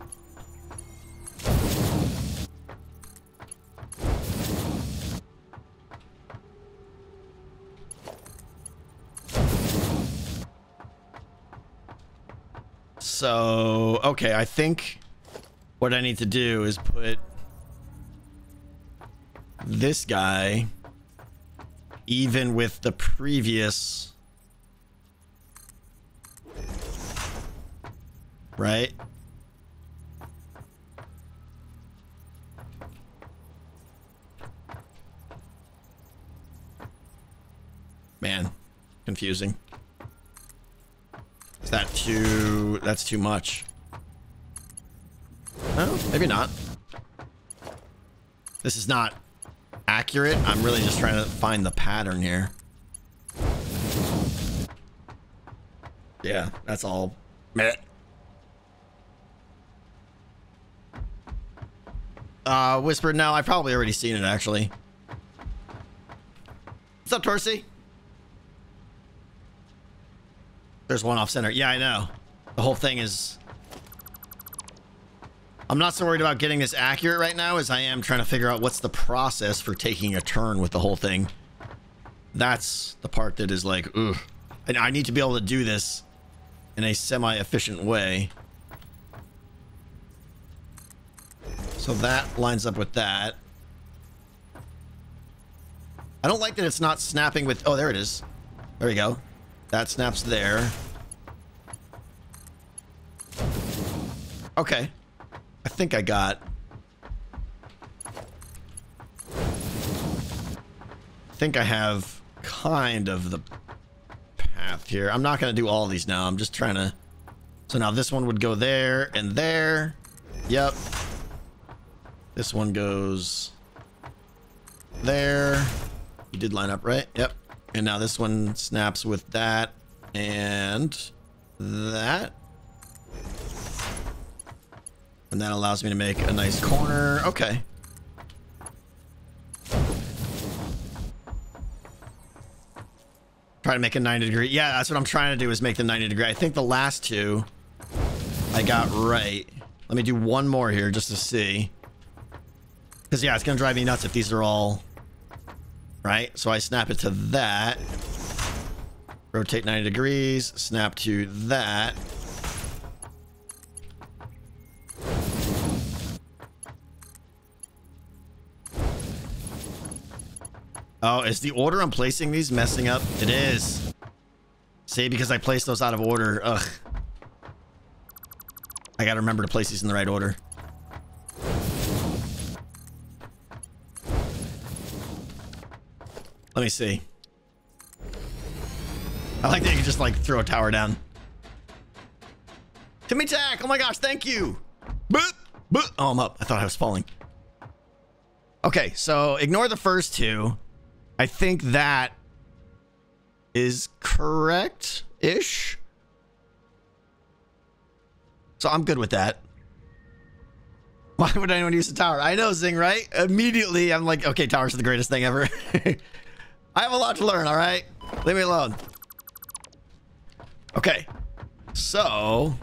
So, okay, I think what I need to do is put this guy even with the previous right? Man confusing. Is that too that's too much no, maybe not. This is not accurate. I'm really just trying to find the pattern here. Yeah, that's all. Meh. Uh, Whisper, no, I've probably already seen it, actually. What's up, Torsi? There's one off center. Yeah, I know. The whole thing is I'm not so worried about getting this accurate right now as I am trying to figure out what's the process for taking a turn with the whole thing. That's the part that is like, ugh. And I need to be able to do this in a semi-efficient way. So that lines up with that. I don't like that it's not snapping with... Oh, there it is. There we go. That snaps there. Okay. I think I got... I think I have kind of the path here. I'm not going to do all these now. I'm just trying to... So now this one would go there and there. Yep. This one goes there. You did line up, right? Yep. And now this one snaps with that and that. And that allows me to make a nice corner. Okay. Try to make a 90 degree. Yeah, that's what I'm trying to do is make the 90 degree. I think the last two I got right. Let me do one more here just to see. Because, yeah, it's going to drive me nuts if these are all... Right? So I snap it to that. Rotate 90 degrees. Snap to that. Oh, is the order I'm placing these messing up? It is. See, because I placed those out of order. Ugh. I gotta remember to place these in the right order. Let me see. I like that you can just like throw a tower down. Timmy Tack! Oh my gosh, thank you! Boop! Boop! Oh, I'm up. I thought I was falling. Okay, so ignore the first two. I think that is correct-ish. So I'm good with that. Why would anyone use a tower? I know, Zing, right? Immediately, I'm like, okay, towers are the greatest thing ever. I have a lot to learn, all right? Leave me alone. Okay. So,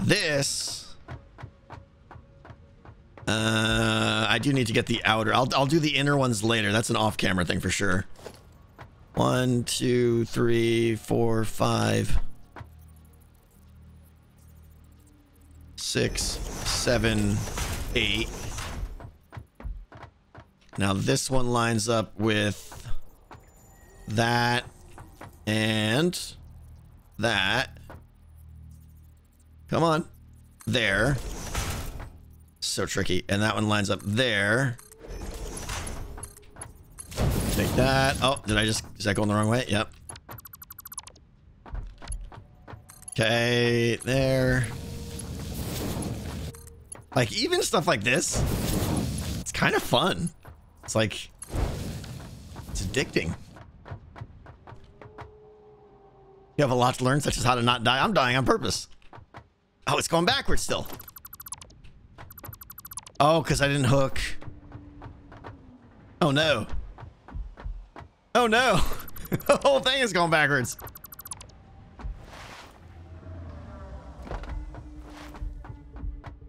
this... Uh, I do need to get the outer. I'll, I'll do the inner ones later. That's an off-camera thing for sure. One, two, three, four, five... six, seven, eight. Now this one lines up with that and that. Come on. There. So tricky. And that one lines up there. Take that. Oh, did I just... Is that going the wrong way? Yep. Okay, there. Like, even stuff like this, it's kind of fun. It's like, it's addicting. You have a lot to learn, such as how to not die. I'm dying on purpose. Oh, it's going backwards still. Oh, because I didn't hook. Oh, no. Oh, no. the whole thing is going backwards.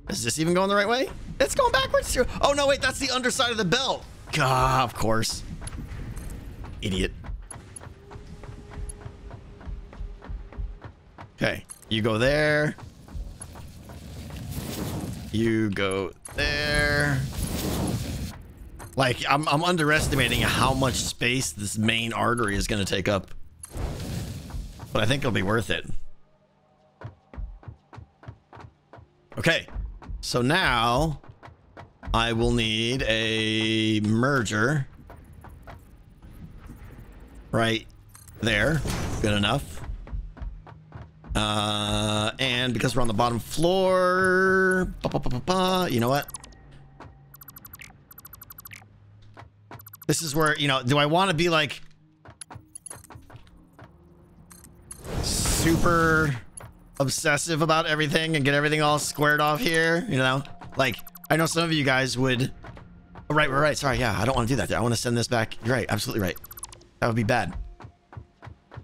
Is this even going the right way? It's going backwards too. Oh, no, wait, that's the underside of the belt. God, of course. Idiot. Okay, you go there. You go there. Like, I'm, I'm underestimating how much space this main artery is going to take up. But I think it'll be worth it. Okay, so now I will need a merger right there. Good enough. Uh, and because we're on the bottom floor, ba, ba, ba, ba, ba, you know what? This is where, you know, do I want to be like super obsessive about everything and get everything all squared off here, you know? Like, I know some of you guys would... Oh, right, right, right. Sorry, yeah, I don't want to do that. I want to send this back. You're right, absolutely right. That would be bad.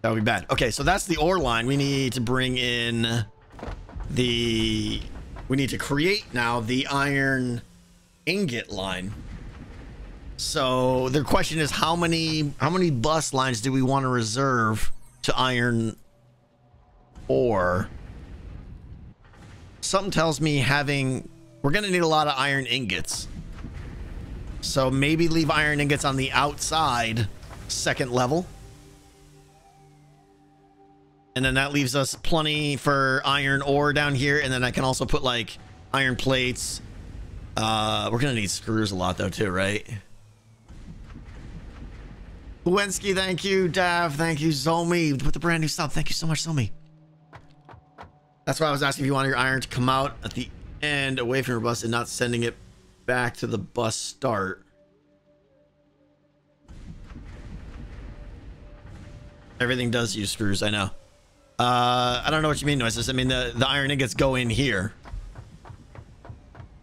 That would be bad. Okay, so that's the ore line. We need to bring in the... We need to create now the iron ingot line. So the question is how many how many bus lines do we want to reserve to iron ore? something tells me having we're gonna need a lot of iron ingots so maybe leave iron ingots on the outside second level and then that leaves us plenty for iron ore down here and then I can also put like iron plates uh we're gonna need screws a lot though too right Wensky, thank you. Dav, thank you. Zomi, with the brand new sub. Thank you so much, Zomi. That's why I was asking if you wanted your iron to come out at the end away from your bus and not sending it back to the bus start. Everything does use screws, I know. Uh, I don't know what you mean, Noises. I mean, the, the iron ingots go in here.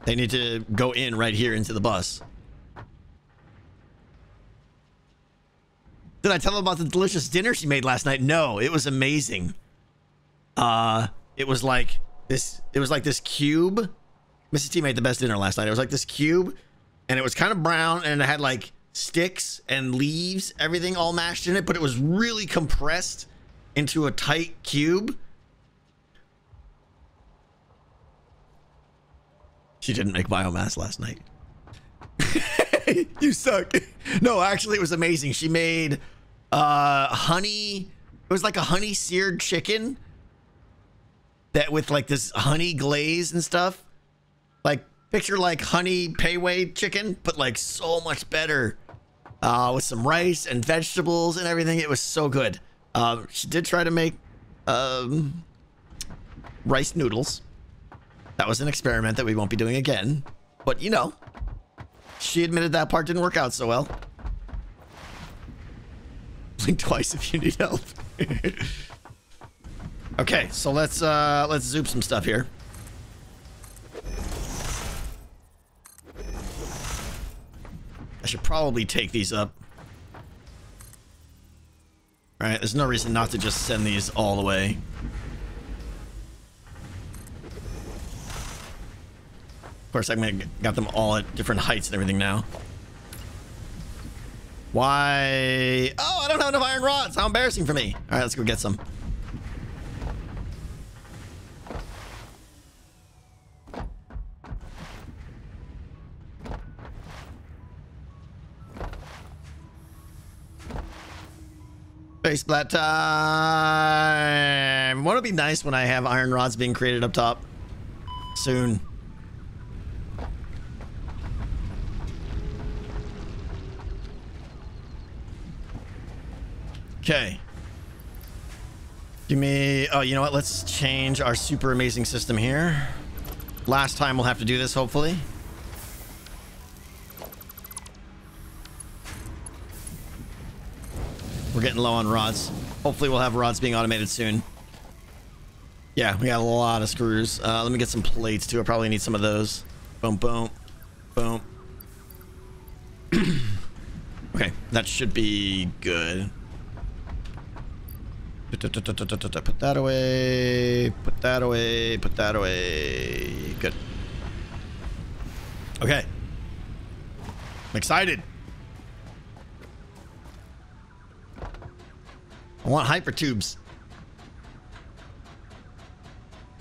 They need to go in right here into the bus. Did I tell them about the delicious dinner she made last night? No, it was amazing. Uh, it was like this. It was like this cube. Mrs. T made the best dinner last night. It was like this cube, and it was kind of brown, and it had like sticks and leaves, everything all mashed in it, but it was really compressed into a tight cube. She didn't make biomass last night. you suck. No, actually, it was amazing. She made uh honey. It was like a honey seared chicken that with like this honey glaze and stuff. Like picture like honey payway chicken, but like so much better. uh, with some rice and vegetables and everything. It was so good. Uh, she did try to make um, rice noodles. That was an experiment that we won't be doing again. But you know, she admitted that part didn't work out so well. Blink twice if you need help. okay, so let's uh let's zoop some stuff here. I should probably take these up. All right, there's no reason not to just send these all the way. Of course, I mean, got them all at different heights and everything now. Why? Oh, I don't have enough iron rods. How embarrassing for me. All right, let's go get some. Face splat time. It be nice when I have iron rods being created up top? Soon. Okay. Give me... Oh, you know what? Let's change our super amazing system here. Last time we'll have to do this, hopefully. We're getting low on rods. Hopefully we'll have rods being automated soon. Yeah, we got a lot of screws. Uh, let me get some plates too. I probably need some of those. Boom, boom, boom. okay, that should be good. Put that away. Put that away. Put that away. Good. Okay. I'm excited. I want hyper tubes.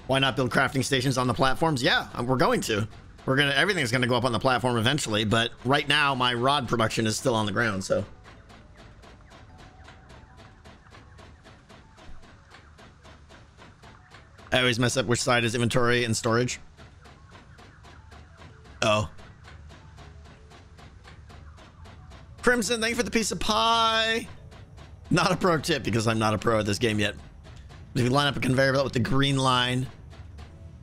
Why not build crafting stations on the platforms? Yeah, uh, we're going to. We're gonna. Everything's gonna go up on the platform eventually, but right now my rod production is still on the ground. So. I always mess up which side is inventory and storage. Oh. Crimson, thank you for the piece of pie. Not a pro tip because I'm not a pro at this game yet. If you line up a conveyor belt with the green line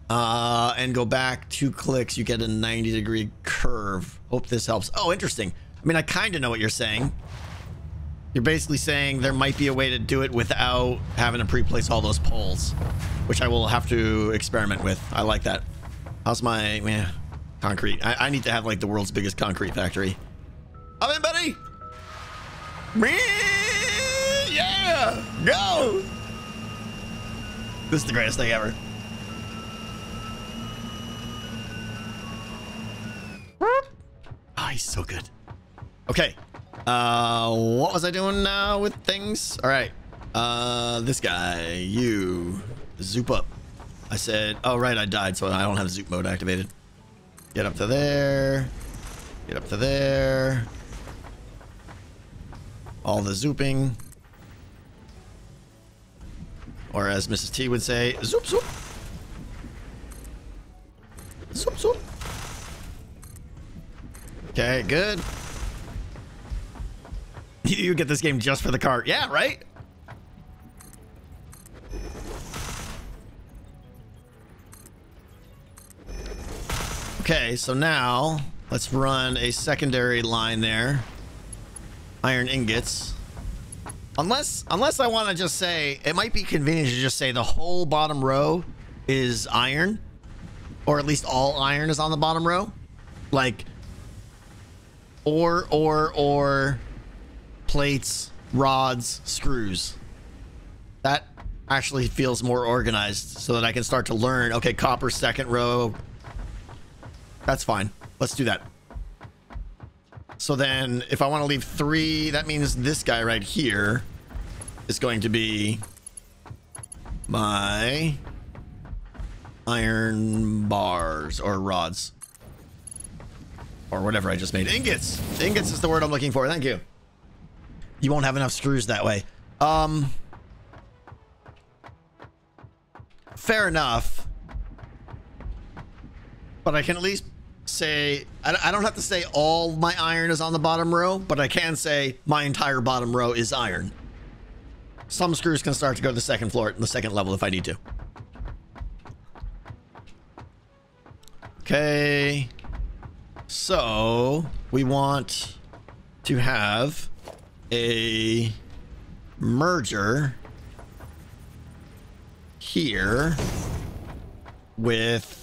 uh, and go back two clicks, you get a 90 degree curve. Hope this helps. Oh, interesting. I mean, I kind of know what you're saying. You're basically saying there might be a way to do it without having to pre-place all those poles, which I will have to experiment with. I like that. How's my man concrete? I, I need to have like the world's biggest concrete factory. I'm in, buddy. Yeah, go. This is the greatest thing ever. Oh, he's so good. Okay. Uh, what was I doing now with things? All right. Uh, this guy, you, zoop up. I said, oh, right, I died, so I don't have zoop mode activated. Get up to there. Get up to there. All the zooping. Or as Mrs. T would say, zoop, zoop. Zoop, zoop. Okay, good. You get this game just for the cart. Yeah, right? Okay, so now let's run a secondary line there. Iron ingots. Unless unless I want to just say it might be convenient to just say the whole bottom row is iron or at least all iron is on the bottom row. Like or or or plates, rods, screws. That actually feels more organized so that I can start to learn, okay, copper second row. That's fine. Let's do that. So then if I want to leave three, that means this guy right here is going to be my iron bars or rods or whatever I just made. Ingots. Ingots is the word I'm looking for. Thank you. You won't have enough screws that way. Um, fair enough. But I can at least say I don't have to say all my iron is on the bottom row, but I can say my entire bottom row is iron. Some screws can start to go to the second floor, and the second level if I need to. Okay. So we want to have a merger here with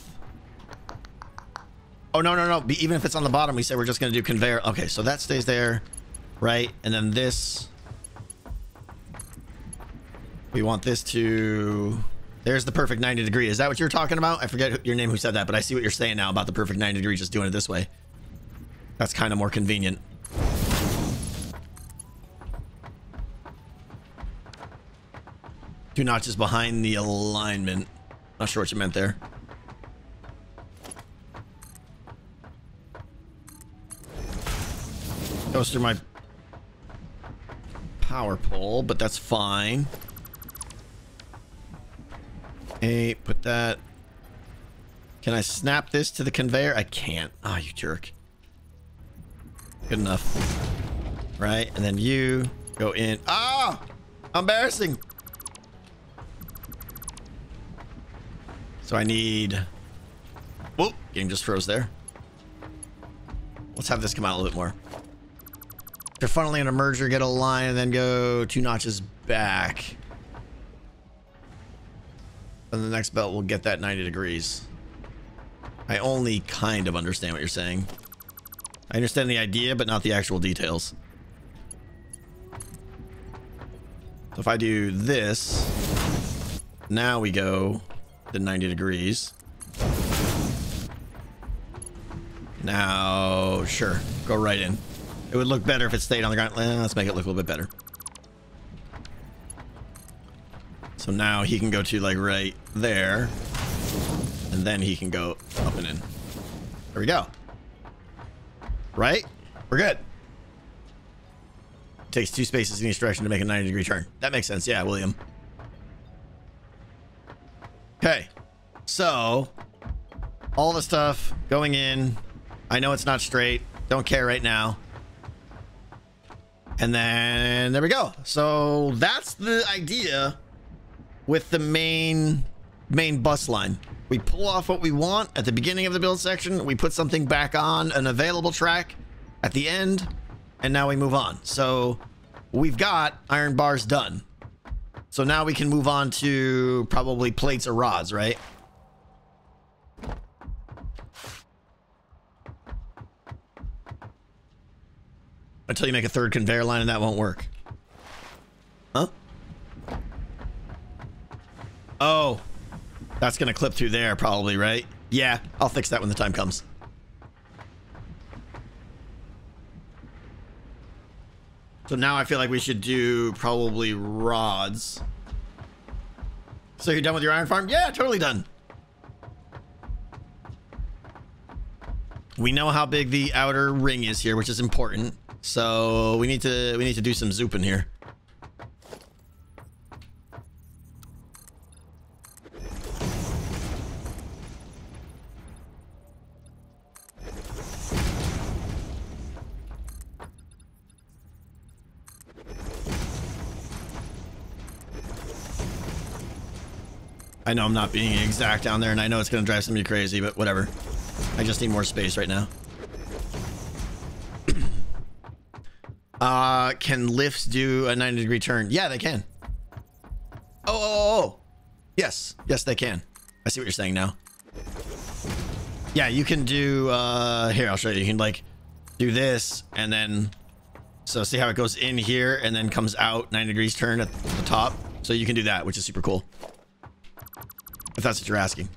Oh no no no! Even if it's on the bottom, we say we're just gonna do conveyor. Okay, so that stays there, right? And then this, we want this to. There's the perfect 90 degree. Is that what you're talking about? I forget your name who said that, but I see what you're saying now about the perfect 90 degree. Just doing it this way. That's kind of more convenient. Two notches behind the alignment. Not sure what you meant there. Goes through my power pole, but that's fine. Hey, put that. Can I snap this to the conveyor? I can't. Ah, you jerk. Good enough. Right, and then you go in. Ah! Embarrassing. So I need... Whoop, game just froze there. Let's have this come out a little bit more. They're funneling in a merger, get a line, and then go two notches back. And the next belt will get that 90 degrees. I only kind of understand what you're saying. I understand the idea, but not the actual details. So if I do this, now we go to 90 degrees. Now, sure, go right in. It would look better if it stayed on the ground. Let's make it look a little bit better. So now he can go to like right there. And then he can go up and in. There we go. Right? We're good. Takes two spaces in each direction to make a 90 degree turn. That makes sense. Yeah, William. Okay. So, all the stuff going in. I know it's not straight. Don't care right now. And then there we go. So that's the idea with the main main bus line. We pull off what we want at the beginning of the build section. We put something back on an available track at the end, and now we move on. So we've got iron bars done. So now we can move on to probably plates or rods, right? Until you make a third conveyor line and that won't work. Huh? Oh. That's gonna clip through there probably, right? Yeah, I'll fix that when the time comes. So now I feel like we should do probably rods. So you're done with your iron farm? Yeah, totally done. We know how big the outer ring is here, which is important. So we need to we need to do some zooping here. I know I'm not being exact down there, and I know it's going to drive some of you crazy, but whatever. I just need more space right now. Uh, can lifts do a 90 degree turn? Yeah, they can. Oh, oh, oh, oh. Yes. Yes, they can. I see what you're saying now. Yeah, you can do, uh, here, I'll show you. You can, like, do this, and then, so see how it goes in here, and then comes out 90 degrees turn at the top? So you can do that, which is super cool. If that's what you're asking.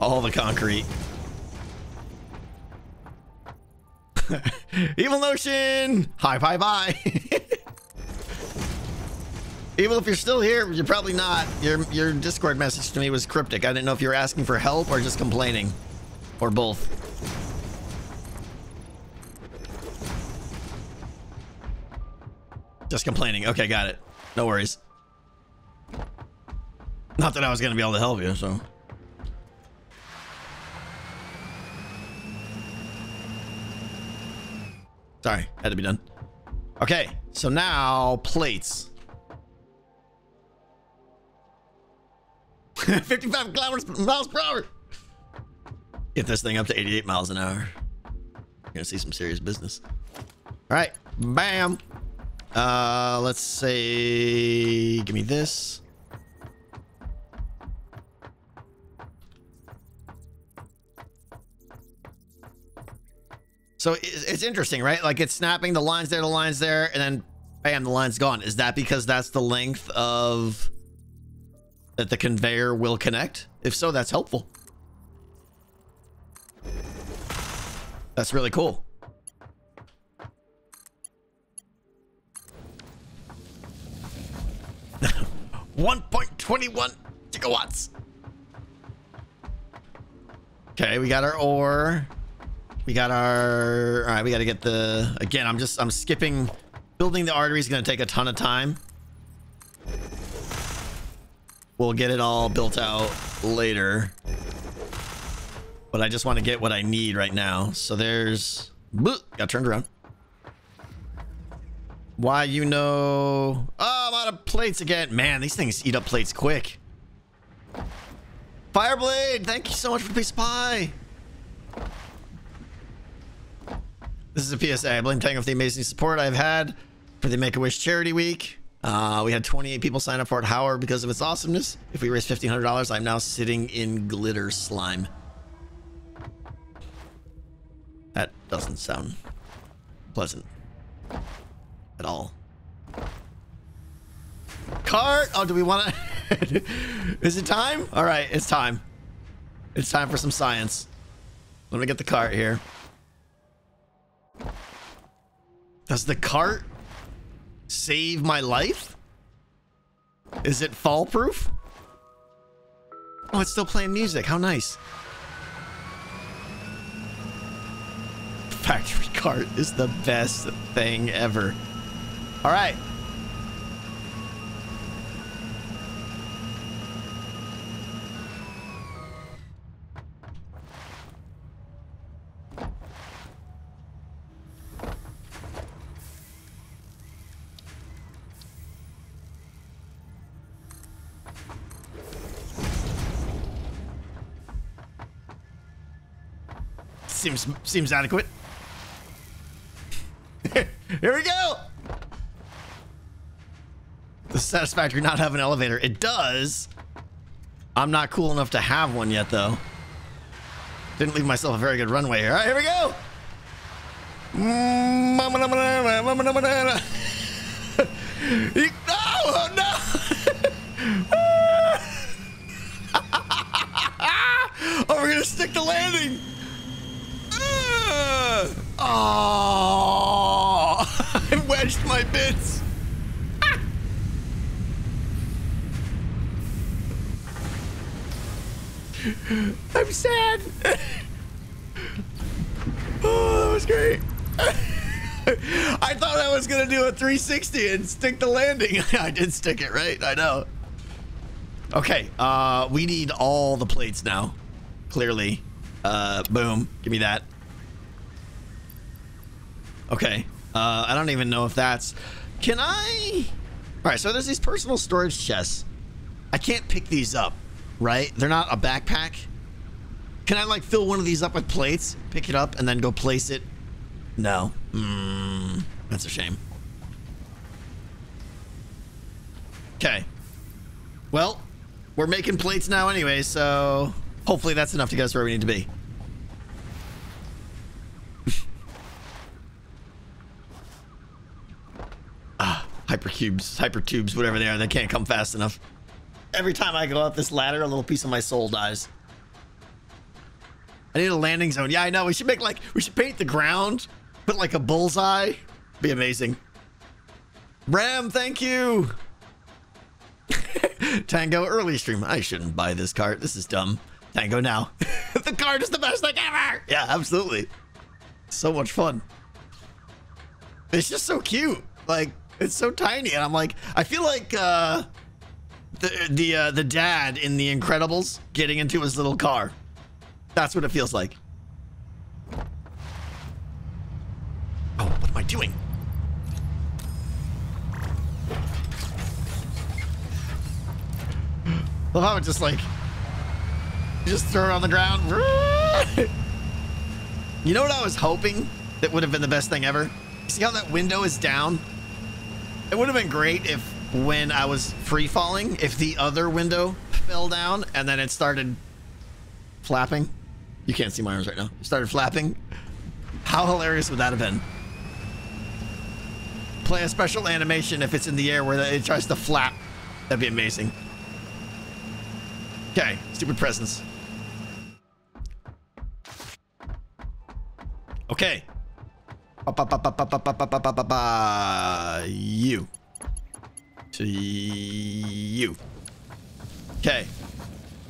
All the concrete. Evil Notion! Hi, hi, hi! Evil, if you're still here, you're probably not. Your your Discord message to me was cryptic. I didn't know if you were asking for help or just complaining. Or both. Just complaining. Okay, got it. No worries. Not that I was going to be able to help you, so... Sorry, had to be done. Okay, so now plates. 55 kilometers miles per hour. Get this thing up to 88 miles an hour. You're gonna see some serious business. All right, bam. Uh, let's say, give me this. So it's interesting, right? Like it's snapping the lines there, the lines there, and then bam, the line's gone. Is that because that's the length of that the conveyor will connect? If so, that's helpful. That's really cool. One point twenty-one gigawatts. Okay, we got our ore. We got our. All right, we got to get the. Again, I'm just. I'm skipping. Building the artery is going to take a ton of time. We'll get it all built out later. But I just want to get what I need right now. So there's. Got turned around. Why you know? Oh, I'm out of plates again. Man, these things eat up plates quick. Fireblade, thank you so much for the piece of pie. This is a PSA. I blame Tango for the amazing support I've had for the Make-A-Wish Charity Week. Uh, we had 28 people sign up for it. However, because of its awesomeness, if we raise $1,500, I'm now sitting in glitter slime. That doesn't sound pleasant at all. Cart! Oh, do we want to... Is it time? All right, it's time. It's time for some science. Let me get the cart here. Does the cart save my life? Is it fall proof? Oh, it's still playing music. How nice. Factory cart is the best thing ever. All right. Seems seems adequate. Here we go. The satisfactory not have an elevator. It does. I'm not cool enough to have one yet, though. Didn't leave myself a very good runway here. All right, here we go. You- oh, oh, no! oh, we're gonna stick the landing. Oh, I wedged my bits. I'm sad. oh, that was great. I thought I was gonna do a 360 and stick the landing. I did stick it right. I know. Okay, uh, we need all the plates now. Clearly. Uh, boom. Give me that. Okay. Uh, I don't even know if that's. Can I? All right. So there's these personal storage chests. I can't pick these up, right? They're not a backpack. Can I like fill one of these up with plates, pick it up, and then go place it? No. Mm, that's a shame. Okay. Well, we're making plates now anyway, so hopefully that's enough to get us where we need to be. ah, hypercubes, hypertubes, whatever they are, they can't come fast enough. Every time I go up this ladder, a little piece of my soul dies. I need a landing zone. Yeah, I know. We should make like we should paint the ground, put like a bullseye. Be amazing. Ram, thank you. Tango early stream. I shouldn't buy this cart. This is dumb. Tango now. the cart is the best thing ever. Yeah, absolutely. So much fun. It's just so cute. Like It's so tiny, and I'm like, I feel like uh, the the uh, the dad in The Incredibles getting into his little car. That's what it feels like. Oh, what am I doing? Love how it just like just throw it on the ground. You know what I was hoping that would have been the best thing ever? See how that window is down? It would have been great if when I was free falling, if the other window fell down and then it started flapping. You can't see my arms right now. It started flapping. How hilarious would that have been? Play a special animation if it's in the air where it tries to flap. That'd be amazing. Okay, stupid presents. Okay. You. To you. Okay.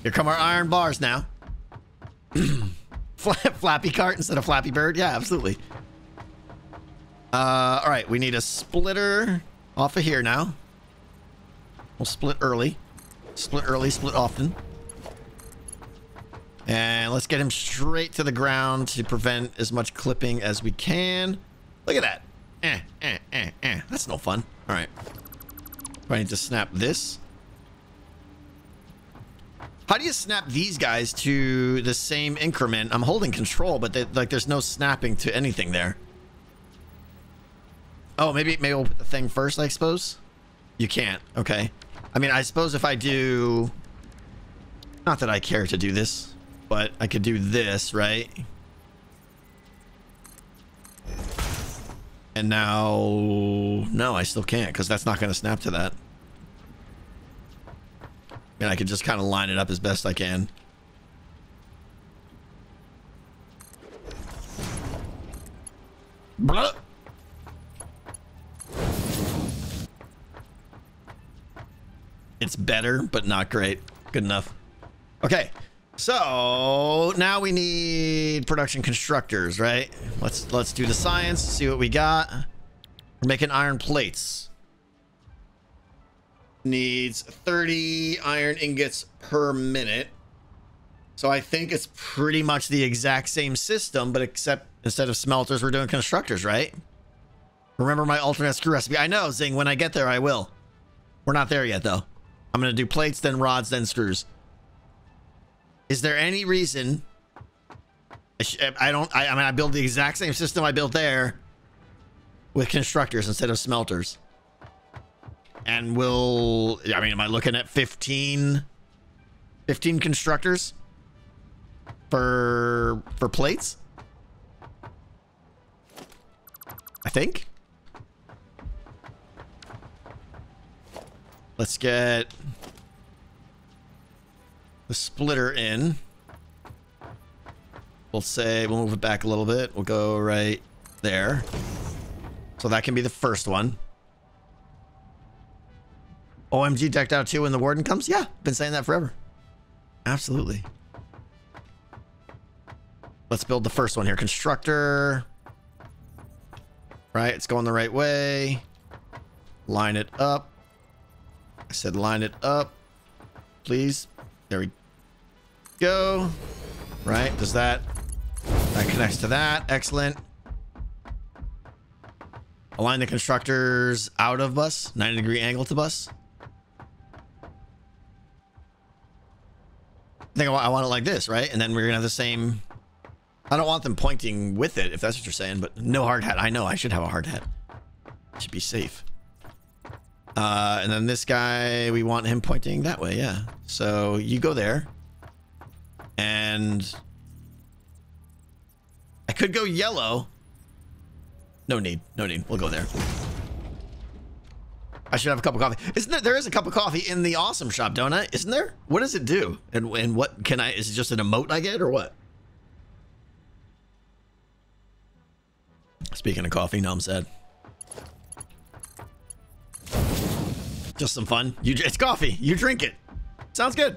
Here come our iron bars now. Flappy cart instead of Flappy Bird. Yeah, absolutely. Uh, all right, we need a splitter off of here now. We'll split early. Split early, split often. And let's get him straight to the ground to prevent as much clipping as we can. Look at that. Eh, eh, eh, eh. That's no fun. All right. I need to snap this? How do you snap these guys to the same increment? I'm holding control, but they, like there's no snapping to anything there. Oh, maybe maybe we'll put the thing first, I suppose. You can't. Okay. I mean, I suppose if I do... Not that I care to do this, but I could do this, right? And now... No, I still can't, because that's not going to snap to that. And I can just kind of line it up as best I can. Blah. It's better, but not great. Good enough. Okay. So now we need production constructors, right? Let's let's do the science, see what we got. We're making iron plates. Needs 30 iron ingots per minute. So I think it's pretty much the exact same system, but except instead of smelters, we're doing constructors, right? Remember my alternate screw recipe. I know, Zing, when I get there, I will. We're not there yet, though. I'm going to do plates, then rods, then screws. Is there any reason... I, I don't... I, I mean, I build the exact same system I built there with constructors instead of smelters. And we'll... I mean, am I looking at 15... 15 constructors? For... For plates? I think. Let's get the splitter in. We'll say, we'll move it back a little bit. We'll go right there. So that can be the first one. OMG decked out too when the warden comes? Yeah, been saying that forever. Absolutely. Let's build the first one here. Constructor. Right, it's going the right way. Line it up. I said line it up. Please. There we go. Right, does that... That connects to that. Excellent. Align the constructors out of bus. 90 degree angle to bus. I think I want, it like this, right? And then we're going to have the same... I don't want them pointing with it, if that's what you're saying, but no hard hat. I know I should have a hard hat. Should be safe. Uh, and then this guy, we want him pointing that way, yeah. So you go there. And I could go yellow. No need, no need. We'll go there. I should have a cup of coffee. Isn't there? There is a cup of coffee in the awesome shop, don't I? Isn't there? What does it do? And and what can I? Is it just an emote I get or what? Speaking of coffee, Nom I'm. Just some fun. You, it's coffee. You drink it. Sounds good.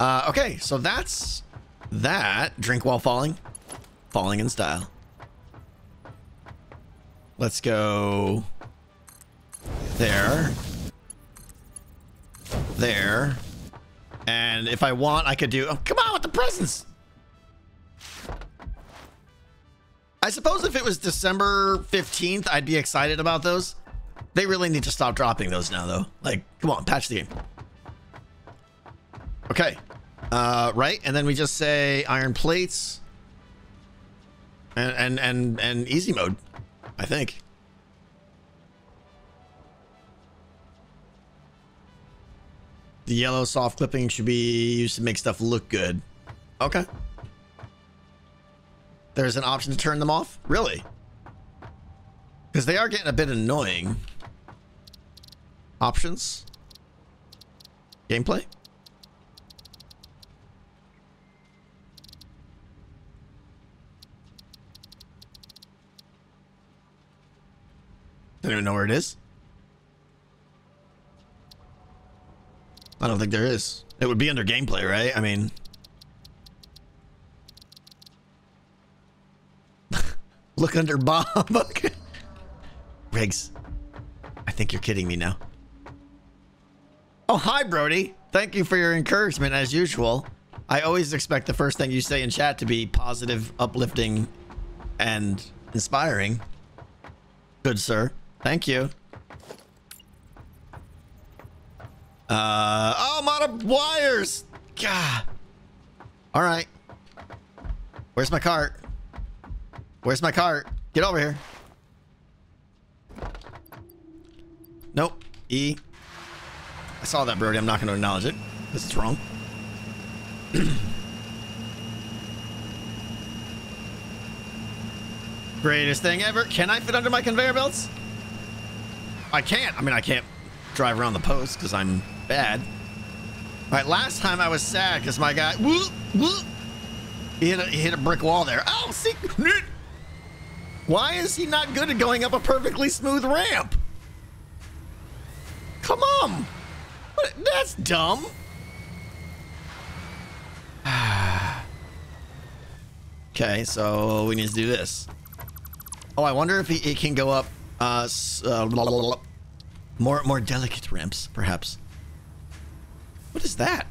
Uh, okay, so that's that. Drink while falling. Falling in style. Let's go There. There. And if I want, I could do... Oh, come on with the presents! I suppose if it was December 15th, I'd be excited about those. They really need to stop dropping those now, though. Like, come on, patch the game. Okay. Uh, right, and then we just say iron plates. And, and, and, and easy mode, I think. The yellow soft clipping should be used to make stuff look good. Okay. There's an option to turn them off? Really? Because they are getting a bit annoying. Options? Gameplay? I don't even know where it is. I don't think there is. It would be under gameplay, right? I mean... Look under Bob. Riggs, I think you're kidding me now. Oh, hi, Brody. Thank you for your encouragement, as usual. I always expect the first thing you say in chat to be positive, uplifting, and inspiring. Good, sir. Thank you. Uh, oh, I'm out of wires. God. All right. Where's my cart? Where's my cart? Get over here. Nope. E. I saw that, Brody. I'm not going to acknowledge it because it's wrong. Greatest thing ever. Can I fit under my conveyor belts? I can't. I mean, I can't drive around the post because I'm bad. All right, last time I was sad because my guy, whoop, whoop, he hit, a, he hit a brick wall there. Oh, see, why is he not good at going up a perfectly smooth ramp? Come on. What, that's dumb. okay, so we need to do this. Oh, I wonder if he, he can go up uh, uh more more delicate ramps, perhaps. What is that?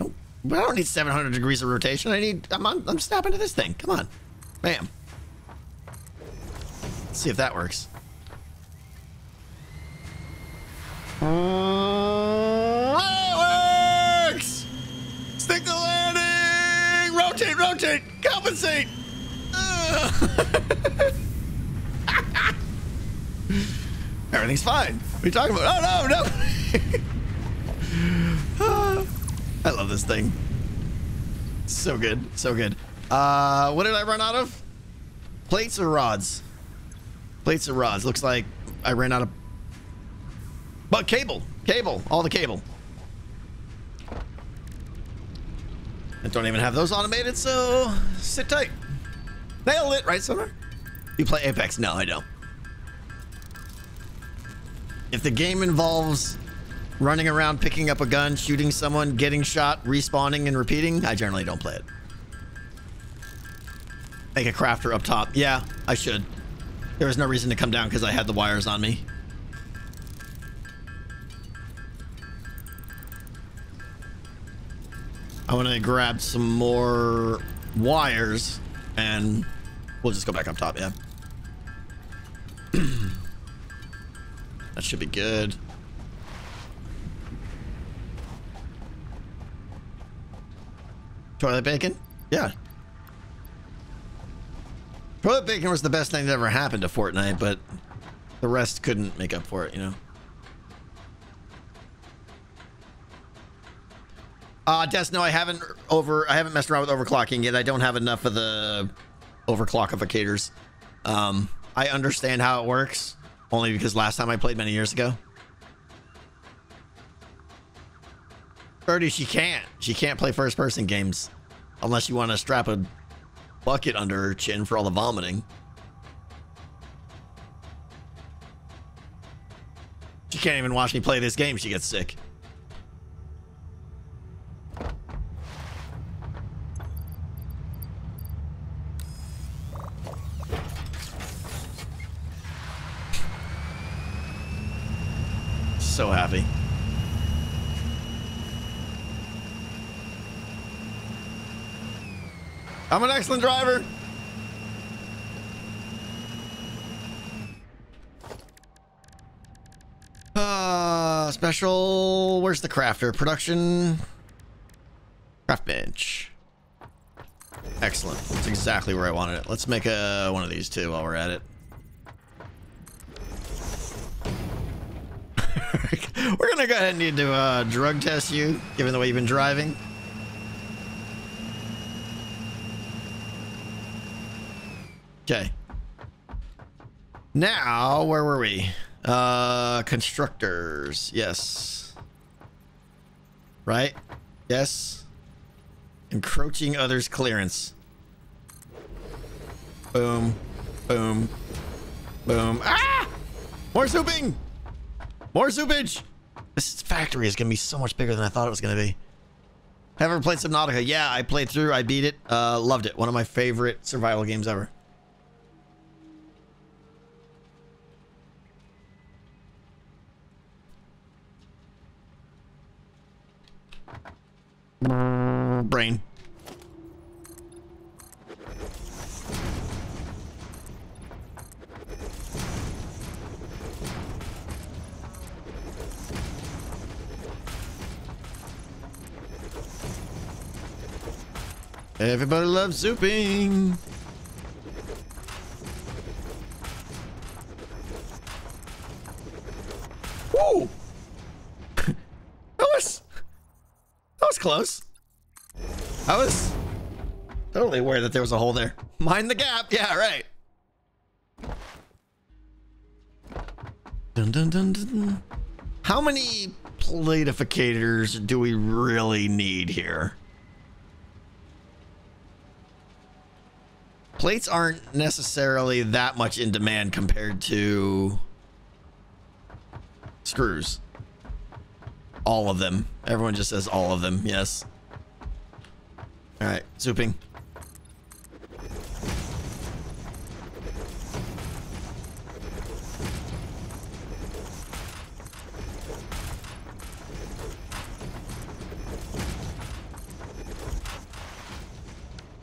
Oh, I don't need 700 degrees of rotation. I need. I'm on, I'm snapping to this thing. Come on, bam. Let's see if that works. That works. Stick the landing. Rotate, rotate, compensate. Everything's fine. What are you talking about? Oh, no, no. I love this thing. So good. So good. Uh, what did I run out of? Plates or rods? Plates or rods. Looks like I ran out of... But cable. Cable. All the cable. I don't even have those automated, so sit tight. Nailed it, right, Summer? You play Apex? No, I don't. If the game involves running around, picking up a gun, shooting someone, getting shot, respawning, and repeating, I generally don't play it. Make a crafter up top. Yeah, I should. There was no reason to come down because I had the wires on me. I want to grab some more wires and we'll just go back up top, yeah. that should be good. Toilet bacon? Yeah. Toilet bacon was the best thing that ever happened to Fortnite, but the rest couldn't make up for it, you know? Uh, Des, no, I haven't over, I haven't messed around with overclocking yet. I don't have enough of the overclockificators. Um, I understand how it works, only because last time I played many years ago. Birdie, she can't. She can't play first-person games unless you want to strap a bucket under her chin for all the vomiting. She can't even watch me play this game. She gets sick. so happy. I'm an excellent driver. Uh, special. Where's the crafter? Production. Craft bench. Excellent. That's exactly where I wanted it. Let's make a, one of these two while we're at it. we're gonna go ahead and need to uh, drug test you, given the way you've been driving. Okay. Now, where were we? Uh, constructors. Yes. Right? Yes. Encroaching others' clearance. Boom. Boom. Boom. Ah! More zooping! More zoopage! This factory is going to be so much bigger than I thought it was going to be. Have ever played Subnautica? Yeah, I played through. I beat it. Uh, loved it. One of my favorite survival games ever. Brain. Everybody loves zooping. Woo! that was that was close. I was totally aware that there was a hole there. Mind the gap. Yeah, right. Dun, dun, dun, dun. How many platificators do we really need here? Plates aren't necessarily that much in demand compared to screws. All of them. Everyone just says all of them. Yes. All right, zooping.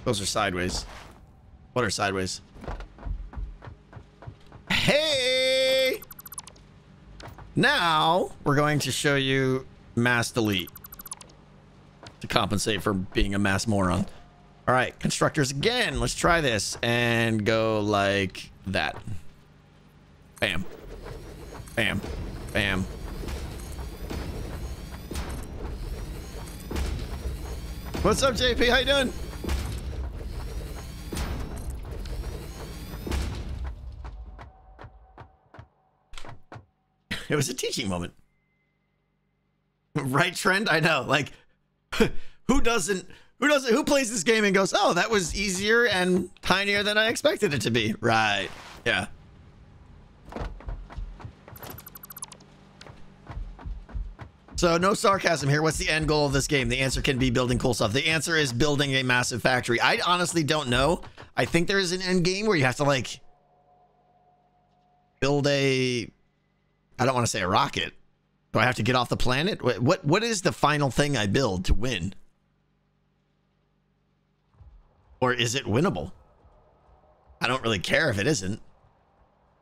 Those are sideways. What are sideways? Hey! Now, we're going to show you mass delete to compensate for being a mass moron. All right, constructors again. Let's try this and go like that. Bam. Bam. Bam. What's up, JP? How you doing? It was a teaching moment. Right trend? I know. Like who doesn't who doesn't who plays this game and goes, "Oh, that was easier and tinier than I expected it to be." Right. Yeah. So no sarcasm here. What's the end goal of this game? The answer can be building cool stuff. The answer is building a massive factory. I honestly don't know. I think there is an end game where you have to like build a I don't want to say a rocket. Do I have to get off the planet? What what, what is the final thing I build to win? Or is it winnable? I don't really care if it isn't.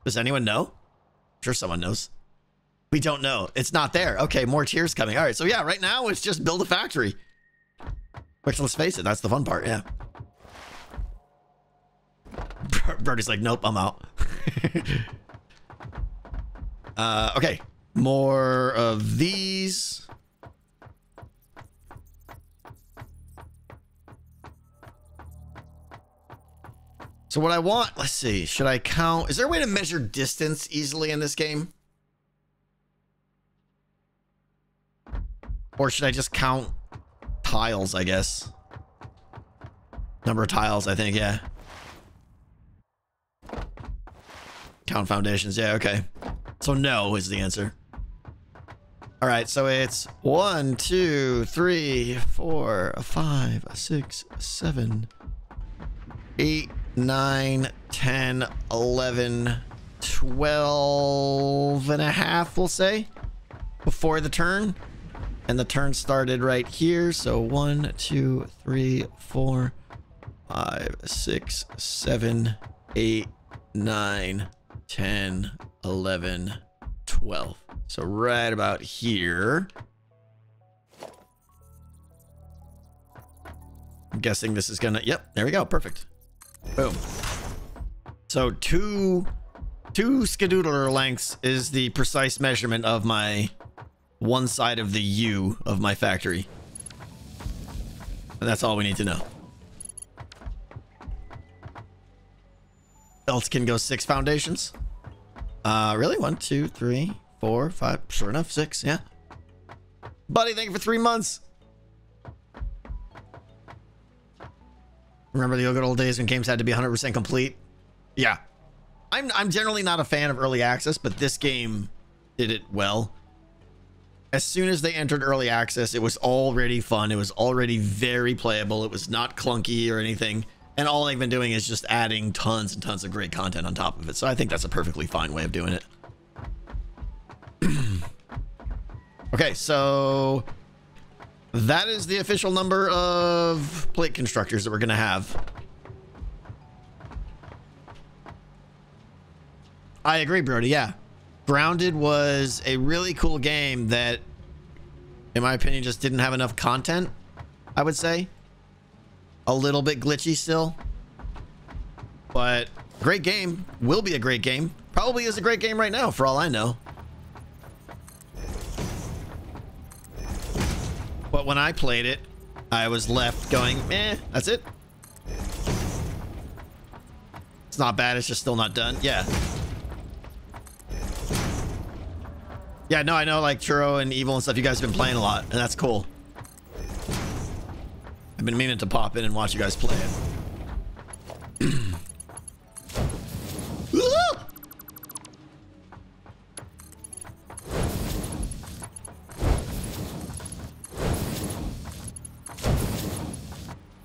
Does anyone know? I'm sure someone knows. We don't know. It's not there. Okay, more tears coming. All right, so yeah, right now it's just build a factory. Which, let's face it, that's the fun part, yeah. Birdie's like, nope, I'm out. uh, okay, more of these. So what I want, let's see, should I count? Is there a way to measure distance easily in this game? Or should I just count tiles, I guess? Number of tiles, I think, yeah. Count foundations, yeah, okay. So no is the answer. All right, so it's one, two, three, four, five, six, seven, eight, nine, ten, eleven, twelve and a half, we'll say, before the turn. And the turn started right here. So one, two, three, four, five, six, seven, eight, nine, 10, 11, 12. So right about here. I'm guessing this is gonna, yep, there we go, perfect. Boom. So two, two skedoodler lengths is the precise measurement of my one side of the U of my factory. And that's all we need to know. Else can go six foundations. Uh, really? One, two, three, four, five. Sure enough, six. Yeah. Buddy, thank you for three months. Remember the good old days when games had to be 100% complete? Yeah. I'm, I'm generally not a fan of early access, but this game did it well. As soon as they entered early access, it was already fun. It was already very playable. It was not clunky or anything. And all they've been doing is just adding tons and tons of great content on top of it. So I think that's a perfectly fine way of doing it. okay, so that is the official number of plate constructors that we're going to have. I agree, Brody. Yeah. Grounded was a really cool game that, in my opinion, just didn't have enough content, I would say. A little bit glitchy still. But great game. Will be a great game. Probably is a great game right now, for all I know. But when I played it, I was left going, eh, that's it. It's not bad, it's just still not done. Yeah. Yeah, no, I know like Churro and Evil and stuff, you guys have been playing a lot, and that's cool. I've been meaning to pop in and watch you guys play it.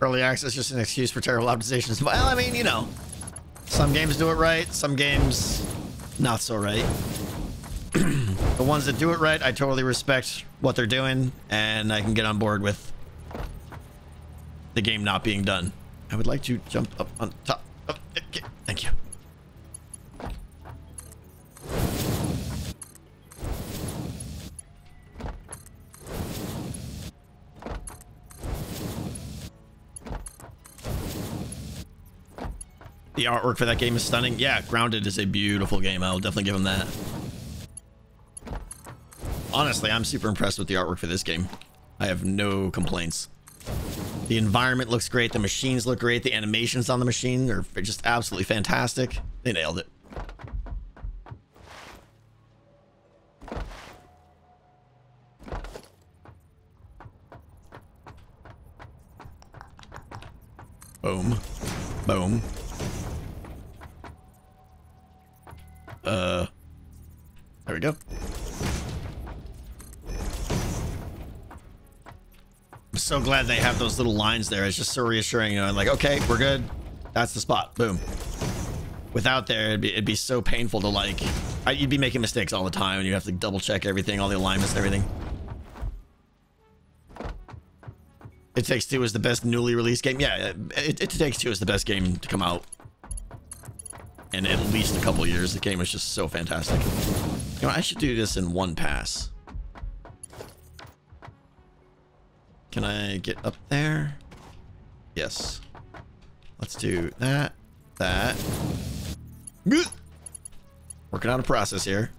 Early access just an excuse for terrible optimizations. Well, I mean, you know, some games do it right, some games not so right. the ones that do it right, I totally respect what they're doing, and I can get on board with the game not being done. I would like to jump up on top. Okay, thank you. The artwork for that game is stunning. Yeah, Grounded is a beautiful game. I'll definitely give him that. Honestly, I'm super impressed with the artwork for this game. I have no complaints. The environment looks great. The machines look great. The animations on the machine are just absolutely fantastic. They nailed it. Boom. Boom. Uh, there we go. So glad they have those little lines there. It's just so reassuring. You know, like, okay, we're good. That's the spot. Boom. Without there, it'd be, it'd be so painful to like, I, you'd be making mistakes all the time and you have to double check everything, all the alignments and everything. It Takes Two is the best newly released game. Yeah, it, it Takes Two is the best game to come out in at least a couple years. The game was just so fantastic. You know, I should do this in one pass. Can I get up there? Yes. Let's do that, that. Working on a process here.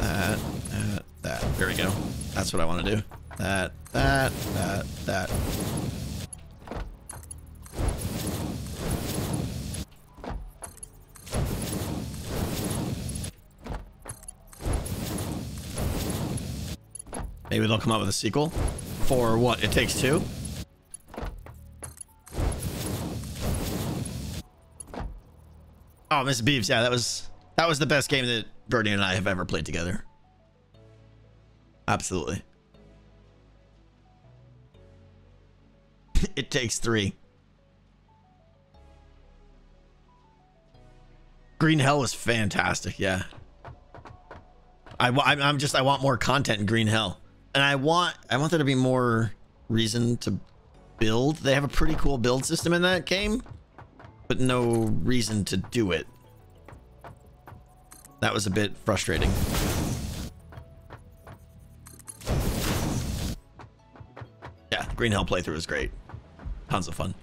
That, that, that. There we go. That's what I want to do. That, that, that, that. Maybe they'll come out with a sequel for what? It Takes Two? Oh, Miss Beeves, yeah, that was that was the best game that Birdie and I have ever played together. Absolutely. it takes three. Green Hell was fantastic, yeah. I, I'm just I want more content in Green Hell and I want I want there to be more reason to build. They have a pretty cool build system in that game, but no reason to do it. That was a bit frustrating. Yeah, the Green Hell playthrough was great. Tons of fun.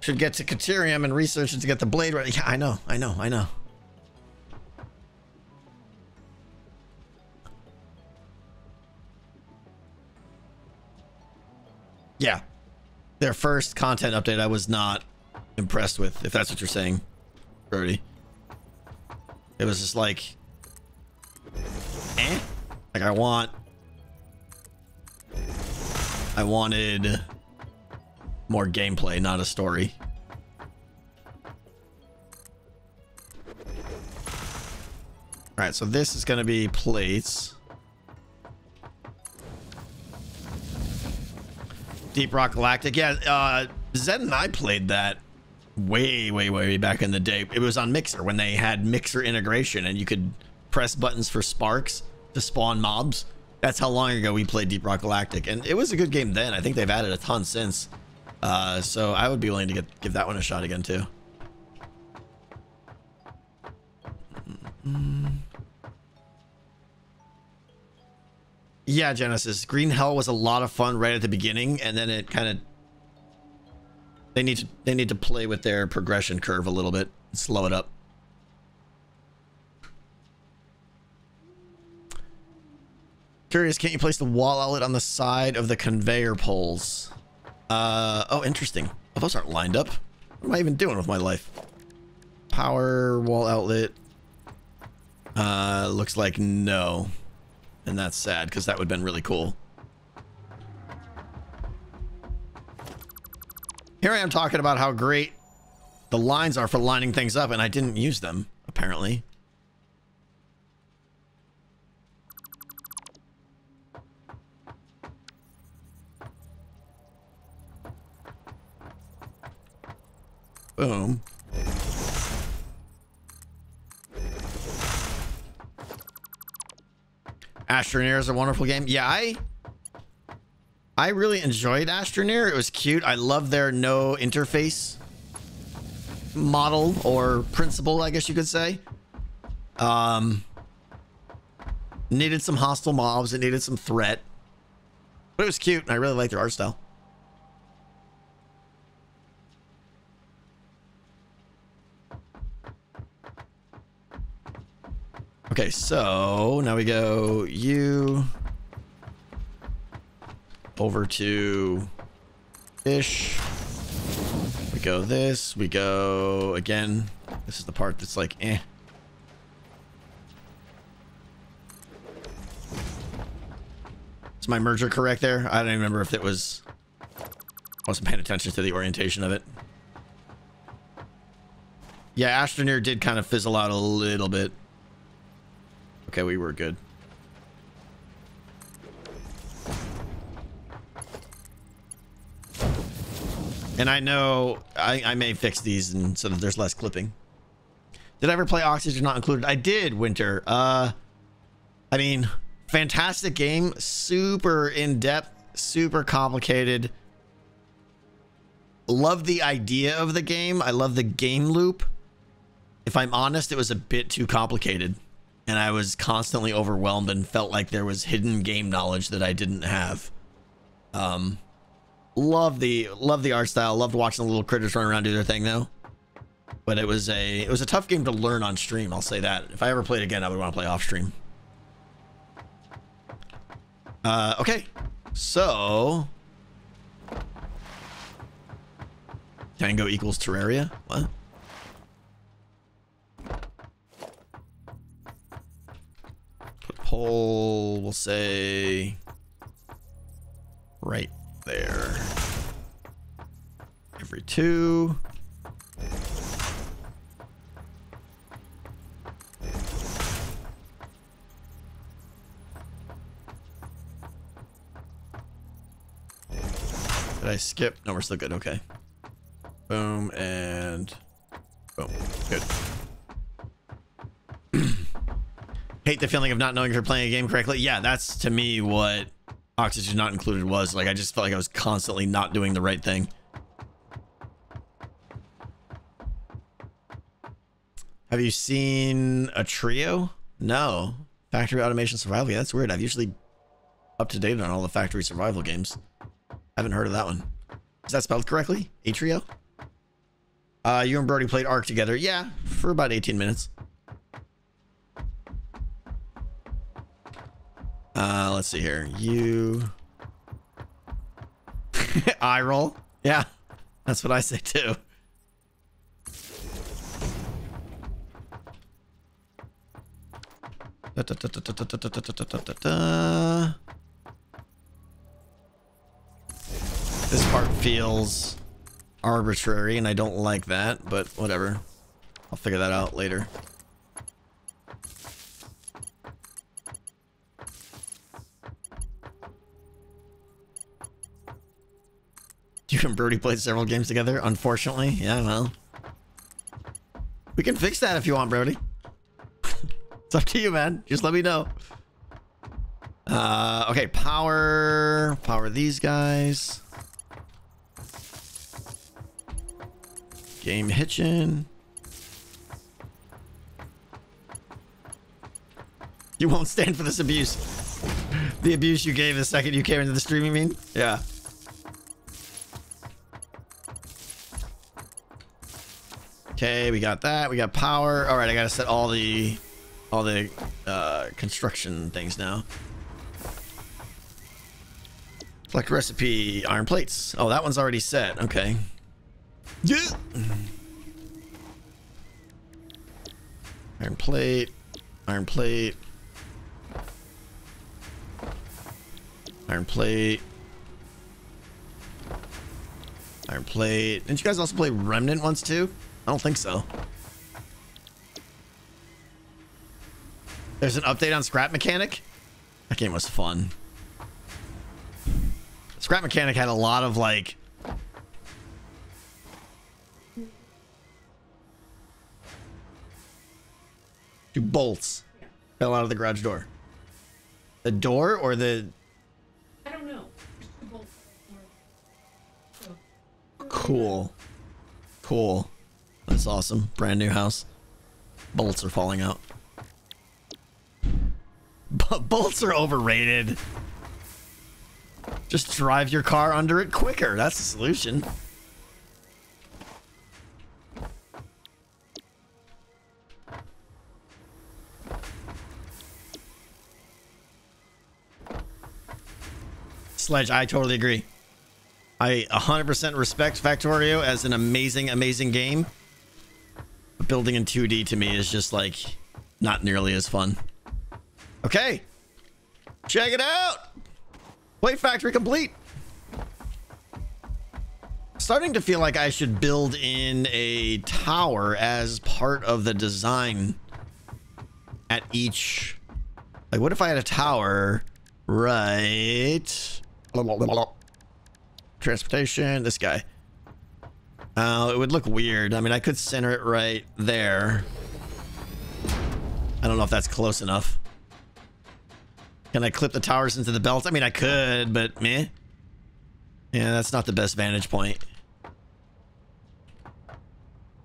Should get to Caterium and research it to get the blade ready. Yeah, I know, I know, I know. Yeah. Their first content update I was not impressed with, if that's what you're saying, Brody. It was just like, eh? Like I want, I wanted more gameplay, not a story. All right, so this is going to be plates. Deep Rock Galactic. Yeah, uh, Zed and I played that way, way, way back in the day. It was on Mixer when they had Mixer integration and you could press buttons for sparks to spawn mobs. That's how long ago we played Deep Rock Galactic, and it was a good game then. I think they've added a ton since. Uh, so I would be willing to get, give that one a shot again too. Yeah, Genesis. Green Hell was a lot of fun right at the beginning, and then it kind of they need to they need to play with their progression curve a little bit, slow it up. Curious, can't you place the wall outlet on the side of the conveyor poles? Uh, oh, interesting. Oh, those aren't lined up. What am I even doing with my life? Power wall outlet. Uh, looks like no. And that's sad because that would have been really cool. Here I am talking about how great the lines are for lining things up, and I didn't use them, apparently. Boom. Astroneer is a wonderful game. Yeah, I I really enjoyed Astroneer. It was cute. I love their no interface model or principle, I guess you could say. Um needed some hostile mobs, it needed some threat. But it was cute, and I really liked their art style. Okay, so now we go you over to fish. We go this, we go again. This is the part that's like, eh. Is my merger correct there? I don't even remember if it was... I wasn't paying attention to the orientation of it. Yeah, Astroneer did kind of fizzle out a little bit. Okay, we were good. And I know I, I may fix these and so that there's less clipping. Did I ever play Oxygen Not Included? I did, Winter. Uh, I mean, fantastic game. Super in-depth, super complicated. Love the idea of the game. I love the game loop. If I'm honest, it was a bit too complicated and I was constantly overwhelmed and felt like there was hidden game knowledge that I didn't have. Um, love the love the art style. Loved watching the little critters run around do their thing though. But it was a it was a tough game to learn on stream. I'll say that. If I ever played again, I would want to play off stream. Uh, okay, so Tango equals Terraria. What? Pole, we'll say right there. Every two. Did I skip? No, we're still good. Okay. Boom and boom. Good. Hate the feeling of not knowing if you're playing a game correctly. Yeah, that's to me what oxygen not included was. Like I just felt like I was constantly not doing the right thing. Have you seen Atrio? No. Factory automation survival. Yeah, that's weird. I've usually up to date on all the factory survival games. Haven't heard of that one. Is that spelled correctly? Atrio? Uh, you and Brody played Ark together. Yeah, for about 18 minutes. Uh, let's see here. You. Eye roll. Yeah, that's what I say too. This part feels arbitrary and I don't like that, but whatever. I'll figure that out later. You and Brody played several games together, unfortunately. Yeah, well. We can fix that if you want, Brody. it's up to you, man. Just let me know. Uh, okay, power. Power these guys. Game Hitchin. You won't stand for this abuse. The abuse you gave the second you came into the stream, you mean? Yeah. Okay, we got that. We got power. All right, I gotta set all the all the uh, construction things now. Select recipe, iron plates. Oh, that one's already set. Okay. Yeah. Iron plate. Iron plate. Iron plate. Iron plate. Didn't you guys also play Remnant once too? I don't think so. There's an update on Scrap Mechanic. That game was fun. Scrap Mechanic had a lot of like two bolts fell out of the garage door. The door or the I don't know. Both were- so, cool. Cool. That's awesome. Brand new house. Bolts are falling out. But bolts are overrated. Just drive your car under it quicker. That's the solution. Sledge, I totally agree. I 100% respect Factorio as an amazing, amazing game. Building in 2D to me is just like not nearly as fun. Okay. Check it out. Play Factory complete. Starting to feel like I should build in a tower as part of the design at each. Like, what if I had a tower right? Transportation, this guy. Uh, it would look weird. I mean, I could center it right there. I don't know if that's close enough. Can I clip the towers into the belts? I mean, I could, but meh. Yeah, that's not the best vantage point.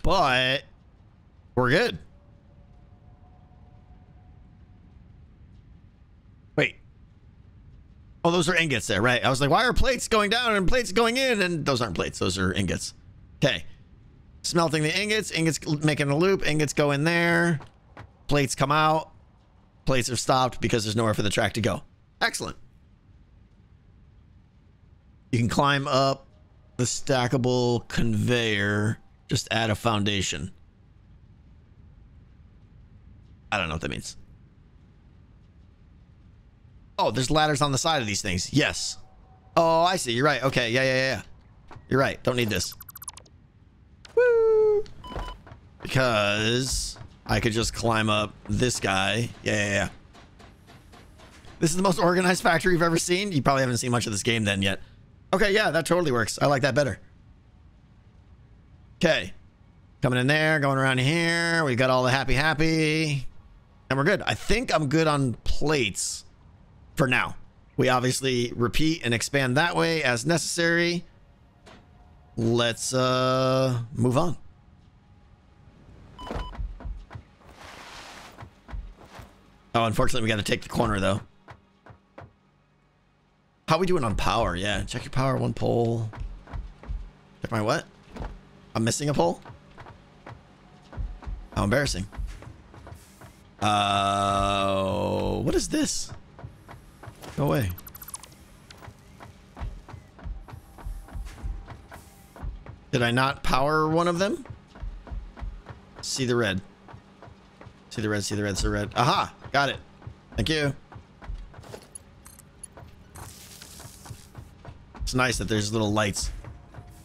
But we're good. Wait. Oh, those are ingots there, right? I was like, why are plates going down and plates going in? And those aren't plates, those are ingots. Okay. Smelting the ingots, ingots making a loop, ingots go in there, plates come out, plates have stopped because there's nowhere for the track to go. Excellent. You can climb up the stackable conveyor, just add a foundation. I don't know what that means. Oh, there's ladders on the side of these things. Yes. Oh, I see. You're right. Okay. Yeah, yeah, yeah. You're right. Don't need this. Woo! Because I could just climb up this guy. Yeah, yeah, yeah. This is the most organized factory you've ever seen. You probably haven't seen much of this game then yet. Okay, yeah, that totally works. I like that better. Okay. Coming in there, going around here. We've got all the happy happy. And we're good. I think I'm good on plates for now. We obviously repeat and expand that way as necessary. Let's uh move on. Oh, unfortunately, we got to take the corner though. How are we doing on power? Yeah, check your power. One pole. Check my what? I'm missing a pole. How embarrassing. Uh, what is this? Go away. Did I not power one of them? See the red. See the red, see the red, see the red. Aha! Got it. Thank you. It's nice that there's little lights.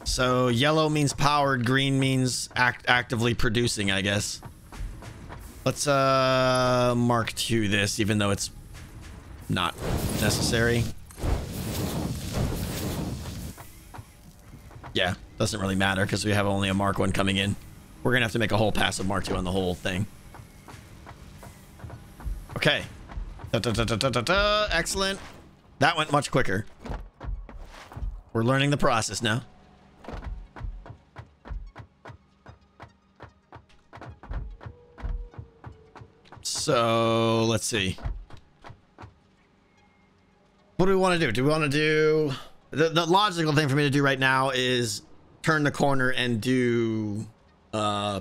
So yellow means powered, green means act actively producing, I guess. Let's uh mark two this, even though it's not necessary. Yeah, doesn't really matter because we have only a mark one coming in. We're gonna have to make a whole passive mark two on the whole thing. Okay. Da, da, da. Excellent. That went much quicker. We're learning the process now. So let's see. What do we want to do? Do we want to do the, the logical thing for me to do right now is turn the corner and do uh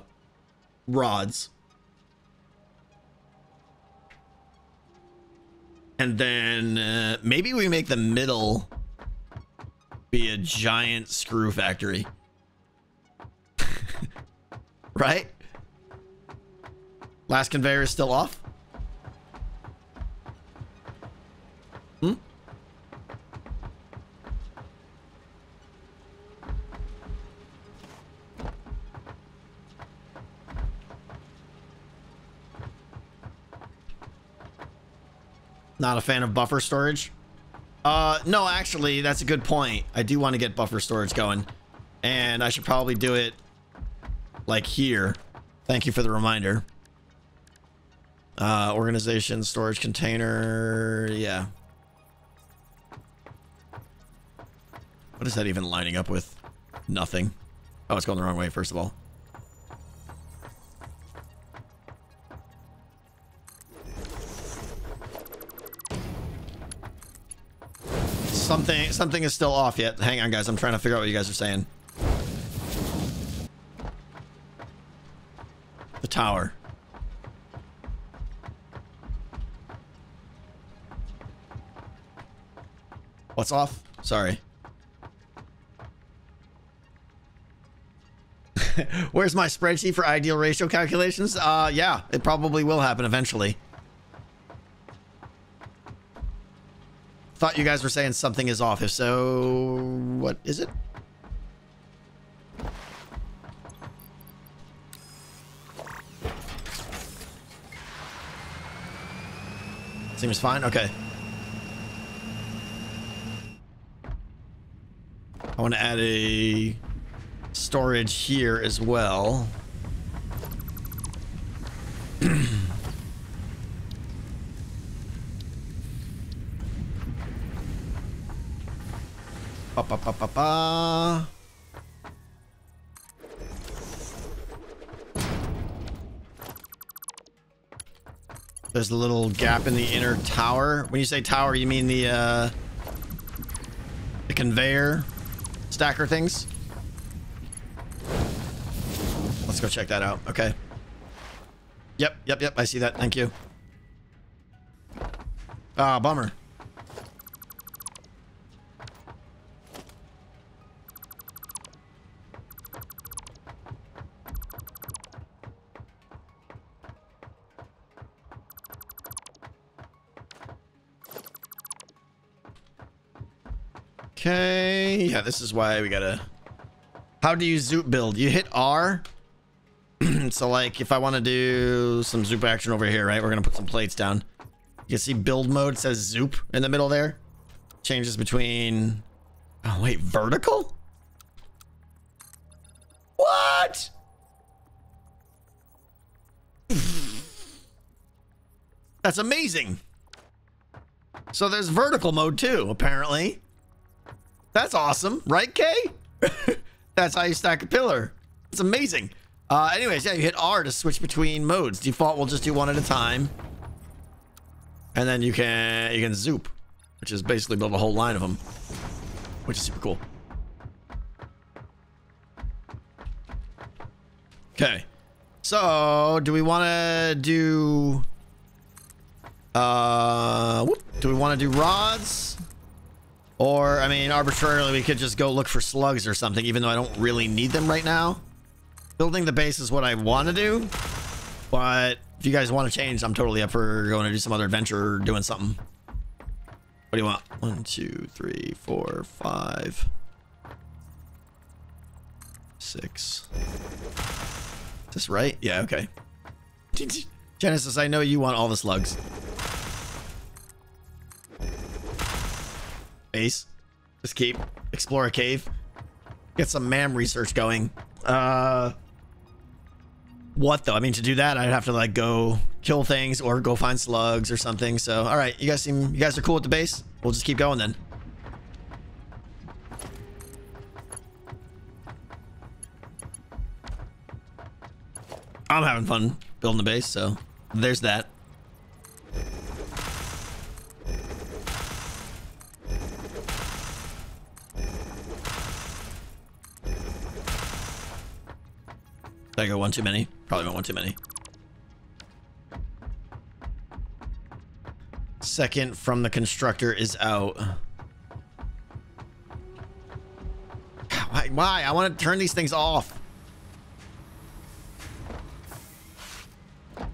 rods. And then uh, maybe we make the middle be a giant screw factory. right? Last conveyor is still off? Not a fan of buffer storage? Uh, no, actually, that's a good point. I do want to get buffer storage going. And I should probably do it like here. Thank you for the reminder. Uh, organization, storage container, yeah. What is that even lining up with? Nothing. Oh, it's going the wrong way, first of all. Something, something is still off yet. Hang on, guys. I'm trying to figure out what you guys are saying. The tower. What's off? Sorry. Where's my spreadsheet for ideal ratio calculations? Uh, yeah, it probably will happen eventually. Thought you guys were saying something is off. If so, what is it? Seems fine. Okay. I want to add a storage here as well. There's a little gap in the inner tower. When you say tower, you mean the uh, the conveyor stacker things? Let's go check that out. Okay. Yep, yep, yep. I see that. Thank you. Ah, bummer. Okay. Yeah, this is why we gotta... How do you zoop build? You hit R. so, like, if I want to do some zoop action over here, right? We're gonna put some plates down. You can see build mode says zoop in the middle there. Changes between... Oh, wait. Vertical? What? That's amazing. So there's vertical mode too, apparently. That's awesome, right, Kay? That's how you stack a pillar. It's amazing. Uh, anyways, yeah, you hit R to switch between modes. Default, we'll just do one at a time. And then you can you can zoop, which is basically build a whole line of them, which is super cool. Okay. So, do we want to do... Uh, whoop, do we want to do rods? Or, I mean, arbitrarily, we could just go look for slugs or something, even though I don't really need them right now. Building the base is what I want to do. But if you guys want to change, I'm totally up for going to do some other adventure or doing something. What do you want? One, two, three, four, five, six. Is this right? Yeah, okay. Genesis, I know you want all the slugs. Base. Just keep. Explore a cave. Get some MAM research going. Uh... What though? I mean, to do that, I'd have to like go kill things or go find slugs or something. So, all right, you guys seem you guys are cool with the base. We'll just keep going then. I'm having fun building the base, so there's that. Did I go one too many? Probably went one too many. Second from the constructor is out. Why? Why? I want to turn these things off.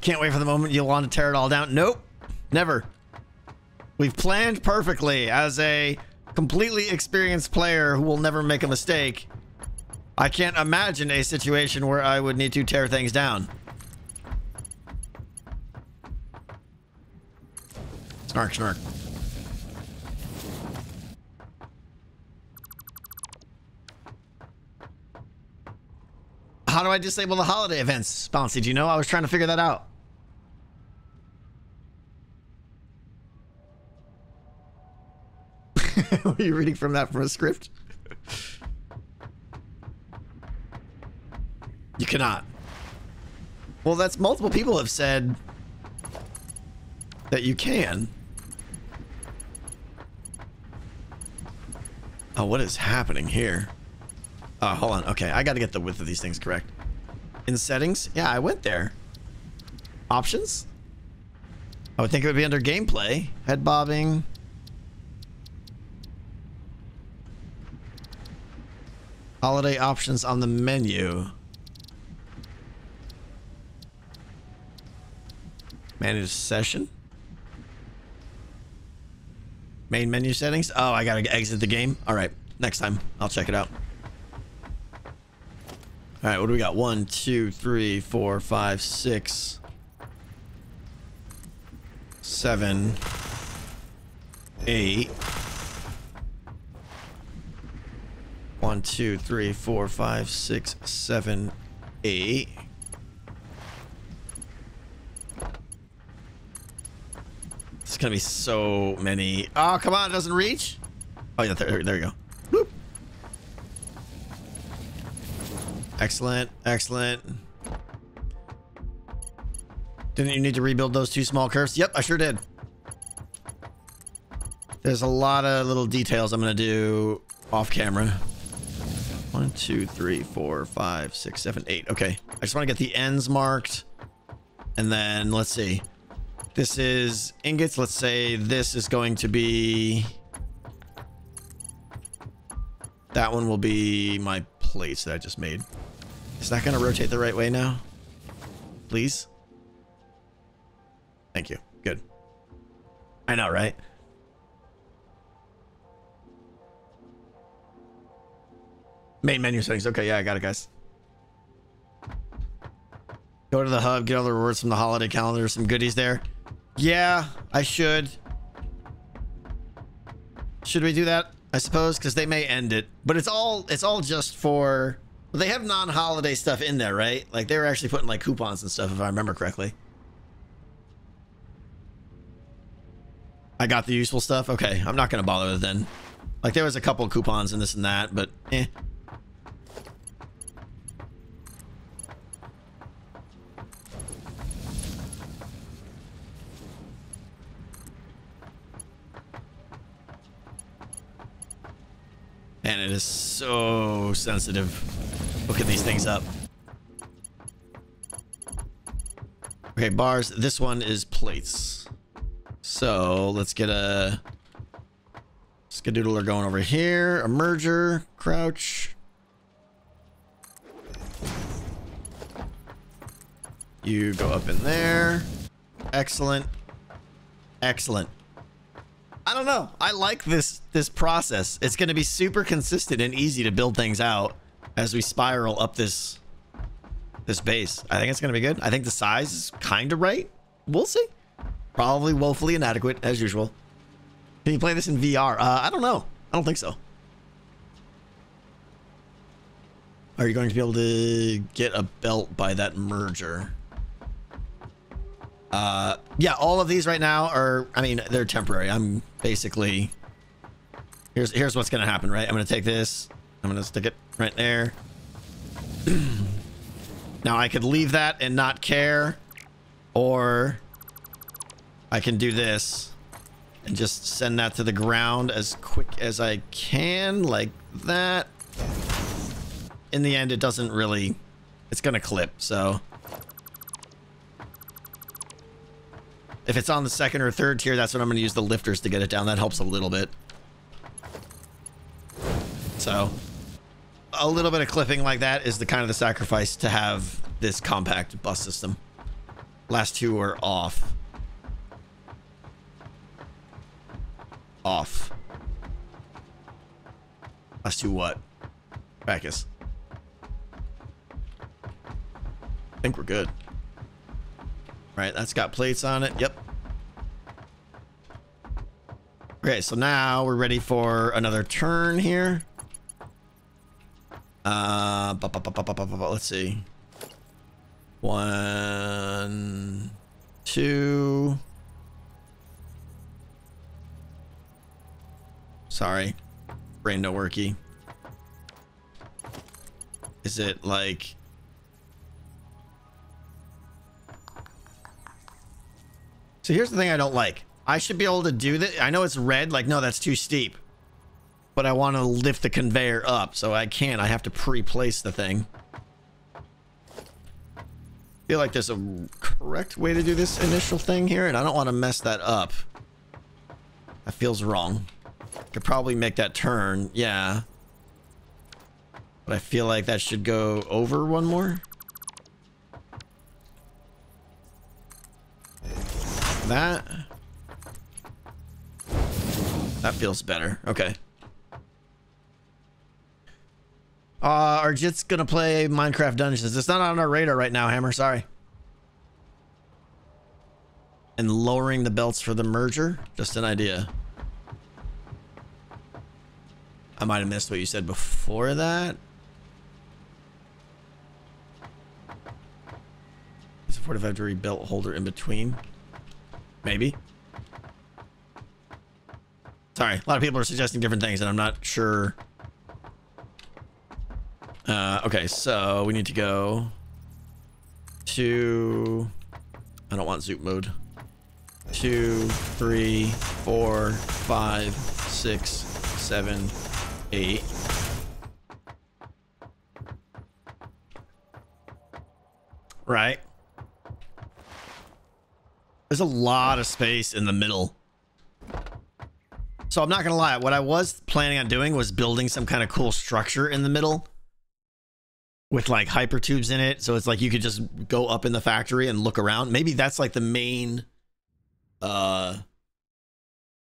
Can't wait for the moment you'll want to tear it all down. Nope. Never. We've planned perfectly as a completely experienced player who will never make a mistake. I can't imagine a situation where I would need to tear things down. Snark, snark. How do I disable the holiday events, Bouncy? Do you know? I was trying to figure that out. Were you reading from that from a script? You cannot. Well, that's multiple people have said that you can. Oh, what is happening here? Oh, hold on. Okay, I got to get the width of these things correct. In settings? Yeah, I went there. Options? I would think it would be under gameplay. Head bobbing. Holiday options on the menu. Manage session. Main menu settings. Oh, I gotta exit the game. All right, next time I'll check it out. All right, what do we got? One, two, three, four, five, six, seven, eight. One, two, three, four, five, six, seven, eight. It's gonna be so many. Oh, come on, it doesn't reach. Oh yeah, there, there you go. Boop. Excellent, excellent. Didn't you need to rebuild those two small curves? Yep, I sure did. There's a lot of little details I'm gonna do off camera. One, two, three, four, five, six, seven, eight. Okay, I just want to get the ends marked. And then, let's see. This is ingots. Let's say this is going to be... That one will be my plates that I just made. Is that going to rotate the right way now? Please? Thank you. Good. I know, right? Main menu settings. Okay, yeah, I got it, guys. Go to the hub, get all the rewards from the holiday calendar. Some goodies there. Yeah, I should. Should we do that? I suppose because they may end it, but it's all it's all just for They have non-holiday stuff in there, right? Like they were actually putting like coupons and stuff, if I remember correctly. I got the useful stuff. Okay, I'm not gonna bother then. Like there was a couple coupons and this and that, but eh. Man, it is so sensitive. Looking these things up. Okay, bars. This one is plates. So let's get a skadoodler going over here. A merger, crouch. You go up in there. Excellent. Excellent. I don't know. I like this this process. It's going to be super consistent and easy to build things out as we spiral up this this base. I think it's going to be good. I think the size is kind of right. We'll see. Probably woefully inadequate as usual. Can you play this in VR? Uh, I don't know. I don't think so. Are you going to be able to get a belt by that merger? Uh, yeah, all of these right now are, I mean, they're temporary. I'm basically, here's, here's what's going to happen, right? I'm going to take this, I'm going to stick it right there. now I could leave that and not care, or I can do this and just send that to the ground as quick as I can, like that. In the end, it doesn't really, it's going to clip, so. If it's on the second or third tier, that's when I'm going to use the lifters to get it down. That helps a little bit. So, a little bit of clipping like that is the kind of the sacrifice to have this compact bus system. Last two are off. Off. Last two what? Bacchus. I think we're good. Right, that's got plates on it. Yep. Okay, so now we're ready for another turn here. Uh, let's see. One, two. Sorry, brain no worky. Is it like So here's the thing I don't like. I should be able to do this. I know it's red. Like, no, that's too steep. But I want to lift the conveyor up, so I can't. I have to pre-place the thing. feel like there's a correct way to do this initial thing here, and I don't want to mess that up. That feels wrong. Could probably make that turn, yeah. But I feel like that should go over one more. That. That feels better. Okay. Uh, our Jit's gonna play Minecraft Dungeons. It's not on our radar right now, Hammer. Sorry. And lowering the belts for the merger? Just an idea. I might have missed what you said before that. 45 degree belt holder in between? Maybe. Sorry, a lot of people are suggesting different things, and I'm not sure. Uh, okay, so we need to go to... I don't want zoop mode. Two, three, four, five, six, seven, eight. Right. There's a lot of space in the middle. So I'm not going to lie. What I was planning on doing was building some kind of cool structure in the middle with like hyper tubes in it. So it's like you could just go up in the factory and look around. Maybe that's like the main, uh,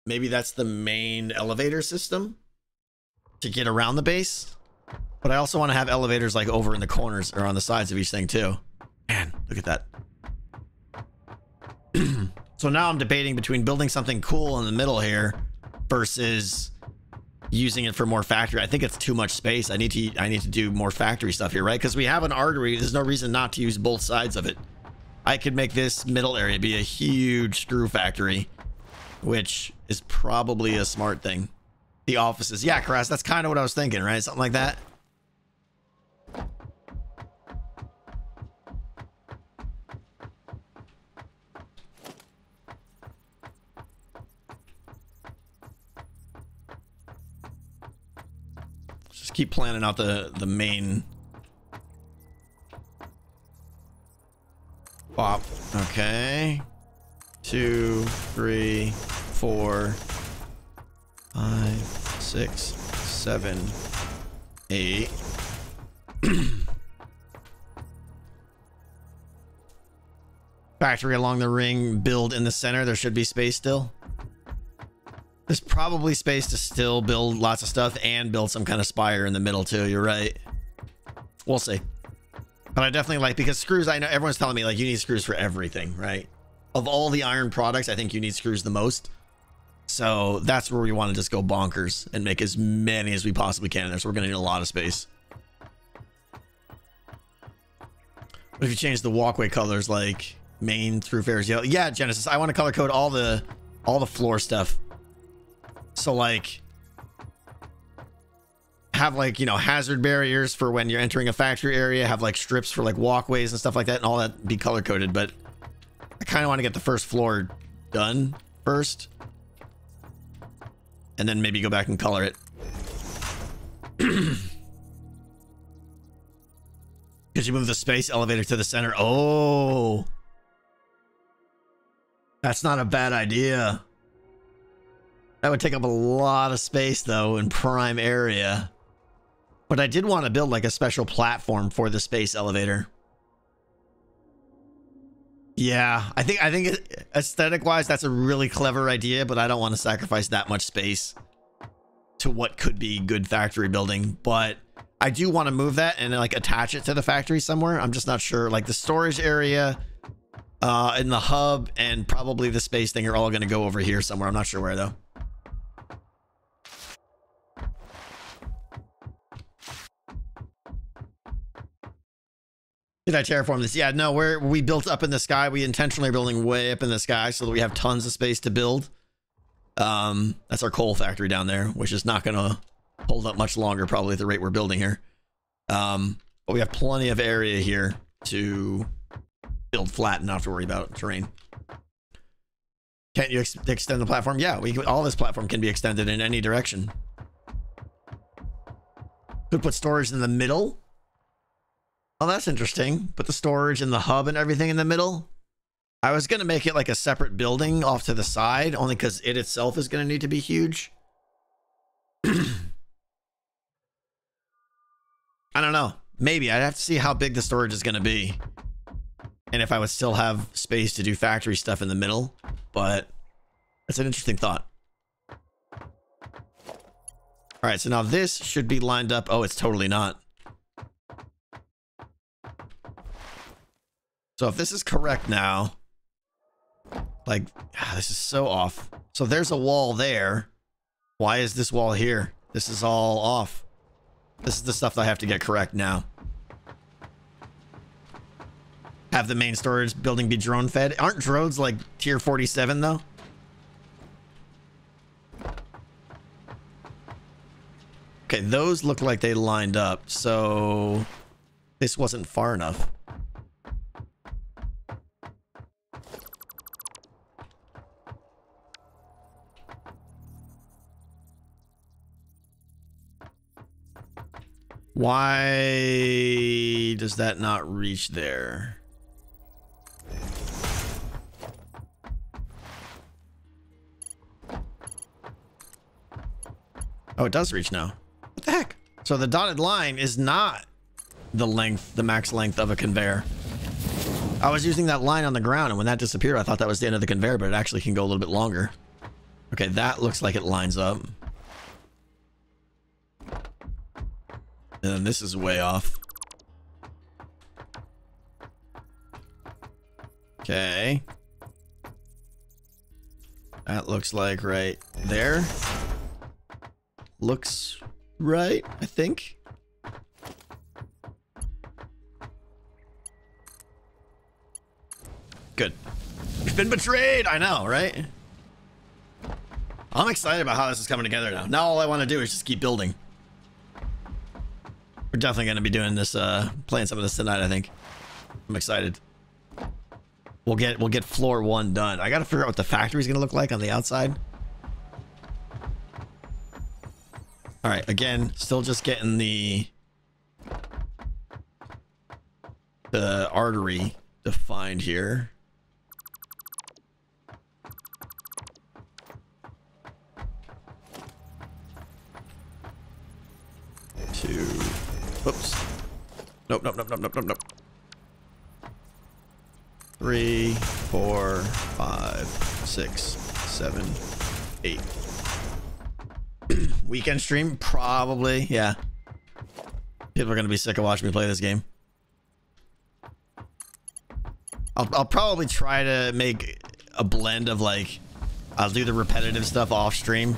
maybe that's the main elevator system to get around the base. But I also want to have elevators like over in the corners or on the sides of each thing too. Man, look at that. so now I'm debating between building something cool in the middle here versus using it for more factory. I think it's too much space. I need to I need to do more factory stuff here, right? Because we have an artery. There's no reason not to use both sides of it. I could make this middle area be a huge screw factory, which is probably a smart thing. The offices. Yeah, Crass, that's kind of what I was thinking, right? Something like that. Keep planning out the the main Pop. Okay. Two, three, four, five, six, seven, eight. Factory along the ring, build in the center. There should be space still. There's probably space to still build lots of stuff and build some kind of spire in the middle too. You're right. We'll see. But I definitely like because screws. I know everyone's telling me like you need screws for everything, right? Of all the iron products, I think you need screws the most. So that's where we want to just go bonkers and make as many as we possibly can there. So we're gonna need a lot of space. What if you change the walkway colors like main through fairs? Yeah, Genesis. I want to color code all the all the floor stuff. So like have like, you know, hazard barriers for when you're entering a factory area, have like strips for like walkways and stuff like that and all that be color coded, but I kind of want to get the first floor done first. And then maybe go back and color it. Because you move the space elevator to the center. Oh. That's not a bad idea. That would take up a lot of space though in prime area. But I did want to build like a special platform for the space elevator. Yeah, I think I think aesthetic wise that's a really clever idea, but I don't want to sacrifice that much space to what could be good factory building, but I do want to move that and like attach it to the factory somewhere. I'm just not sure. Like the storage area uh in the hub and probably the space thing are all going to go over here somewhere. I'm not sure where though. Did I terraform this? Yeah, no, we're we built up in the sky. We intentionally are building way up in the sky so that we have tons of space to build. Um, that's our coal factory down there, which is not gonna hold up much longer, probably at the rate we're building here. Um, but we have plenty of area here to build flat and not have to worry about terrain. Can't you ex extend the platform? Yeah, we all this platform can be extended in any direction. Could put storage in the middle Oh, that's interesting. Put the storage and the hub and everything in the middle. I was going to make it like a separate building off to the side, only because it itself is going to need to be huge. I don't know. Maybe. I'd have to see how big the storage is going to be. And if I would still have space to do factory stuff in the middle. But it's an interesting thought. All right, so now this should be lined up. Oh, it's totally not. So if this is correct now, like, ah, this is so off. So there's a wall there. Why is this wall here? This is all off. This is the stuff that I have to get correct now. Have the main storage building be drone fed. Aren't drones like tier 47 though? Okay, those look like they lined up. So this wasn't far enough. Why does that not reach there? Oh, it does reach now. What the heck? So the dotted line is not the length, the max length of a conveyor. I was using that line on the ground, and when that disappeared, I thought that was the end of the conveyor, but it actually can go a little bit longer. Okay, that looks like it lines up. And then this is way off. Okay. That looks like right there. looks right, I think. Good. We've been betrayed! I know, right? I'm excited about how this is coming together now. Now all I want to do is just keep building. We're definitely going to be doing this, uh, playing some of this tonight, I think. I'm excited. We'll get, we'll get floor one done. I got to figure out what the factory's going to look like on the outside. All right, again, still just getting the the artery defined here. Two. Whoops. Nope, nope, nope, nope, nope, nope, nope. Three, four, five, six, seven, eight. Weekend stream? Probably, yeah. People are gonna be sick of watching me play this game. I'll, I'll probably try to make a blend of like, I'll do the repetitive stuff off stream,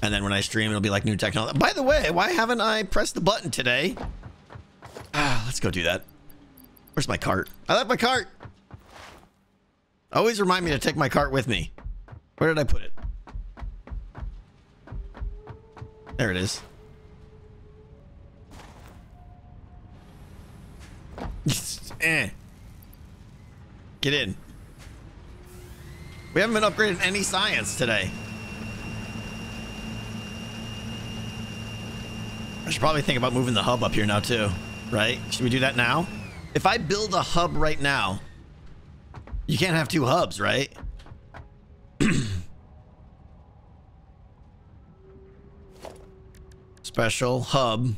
and then when I stream, it'll be like new technology. By the way, why haven't I pressed the button today? Ah, let's go do that. Where's my cart? I left my cart. Always remind me to take my cart with me. Where did I put it? There it is. eh. Get in. We haven't been upgrading any science today. I should probably think about moving the hub up here now too, right? Should we do that now? If I build a hub right now, you can't have two hubs, right? Special hub.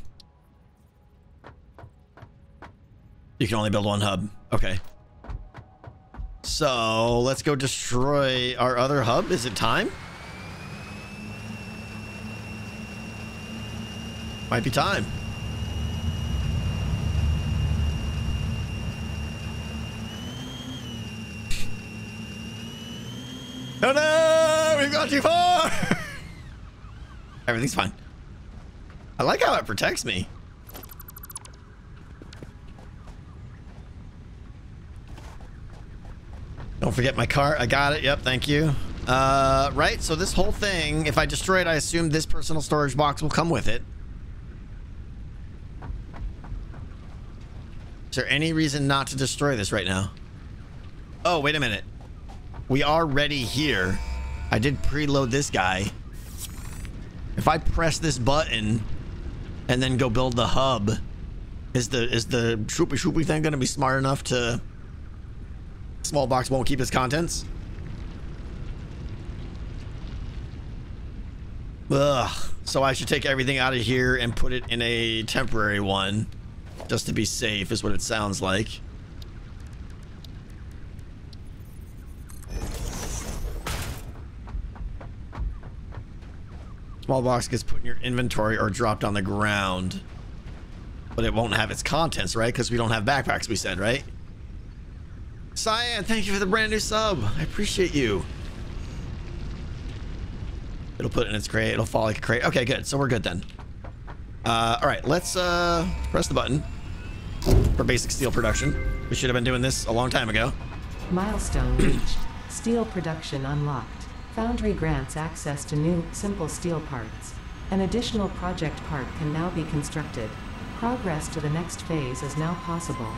You can only build one hub. Okay. So let's go destroy our other hub. Is it time? Might be time. Oh no! We've gone too far! Everything's fine. I like how it protects me. Don't forget my cart. I got it. Yep, thank you. Uh, right, so this whole thing, if I destroy it, I assume this personal storage box will come with it. Is there any reason not to destroy this right now? Oh, wait a minute. We are ready here. I did preload this guy. If I press this button and then go build the hub, is the is the shoopy shoopy thing gonna be smart enough to small box won't keep its contents? Ugh. So I should take everything out of here and put it in a temporary one. Just to be safe is what it sounds like. Small box gets put in your inventory or dropped on the ground. But it won't have its contents, right? Because we don't have backpacks, we said, right? Cyan, thank you for the brand new sub. I appreciate you. It'll put it in its crate. It'll fall like a crate. Okay, good. So we're good then. Uh, all right, let's uh, press the button for basic steel production. We should have been doing this a long time ago. Milestone reached. Steel production unlocked. Foundry grants access to new, simple steel parts. An additional project part can now be constructed. Progress to the next phase is now possible.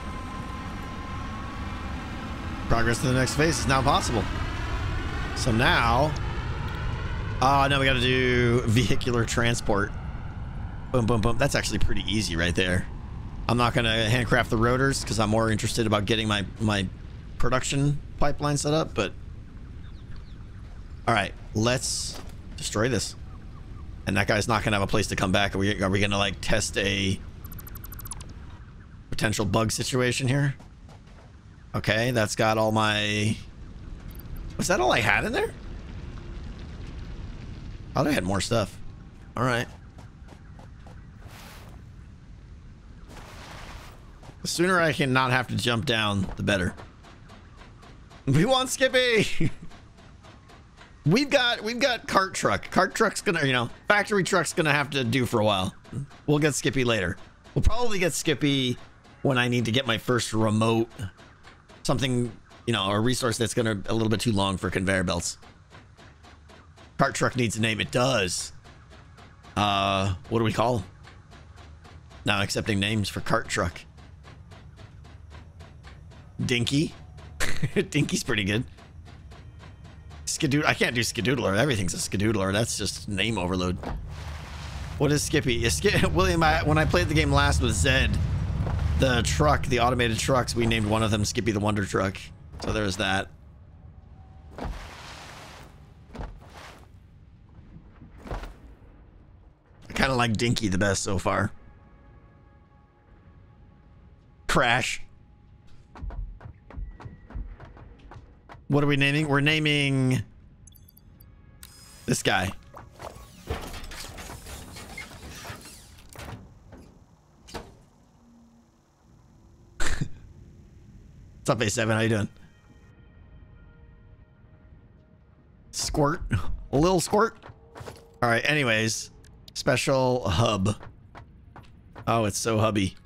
Progress to the next phase is now possible. So now, oh, now we got to do vehicular transport. Boom, boom, boom. That's actually pretty easy right there. I'm not to handcraft the rotors because I'm more interested about getting my, my production pipeline set up, but all right, let's destroy this. And that guy's not going to have a place to come back. Are we, are we going to like test a potential bug situation here? Okay, that's got all my... Was that all I had in there? I thought I had more stuff. All right. The sooner I can not have to jump down, the better. We want Skippy! We've got we've got cart truck. Cart truck's gonna you know factory truck's gonna have to do for a while. We'll get Skippy later. We'll probably get Skippy when I need to get my first remote something you know a resource that's gonna a little bit too long for conveyor belts. Cart truck needs a name. It does. Uh, what do we call? Now accepting names for cart truck. Dinky. Dinky's pretty good. Skadoodle. I can't do Skadoodler. Everything's a Skadoodler. That's just name overload. What is Skippy? Is Sk- William, I, when I played the game last with Zed, the truck, the automated trucks, we named one of them Skippy the Wonder Truck. So there's that. I kind of like Dinky the best so far. Crash. What are we naming? We're naming this guy. What's up, A7? How you doing? Squirt. A little squirt. All right, anyways. Special hub. Oh, it's so hubby.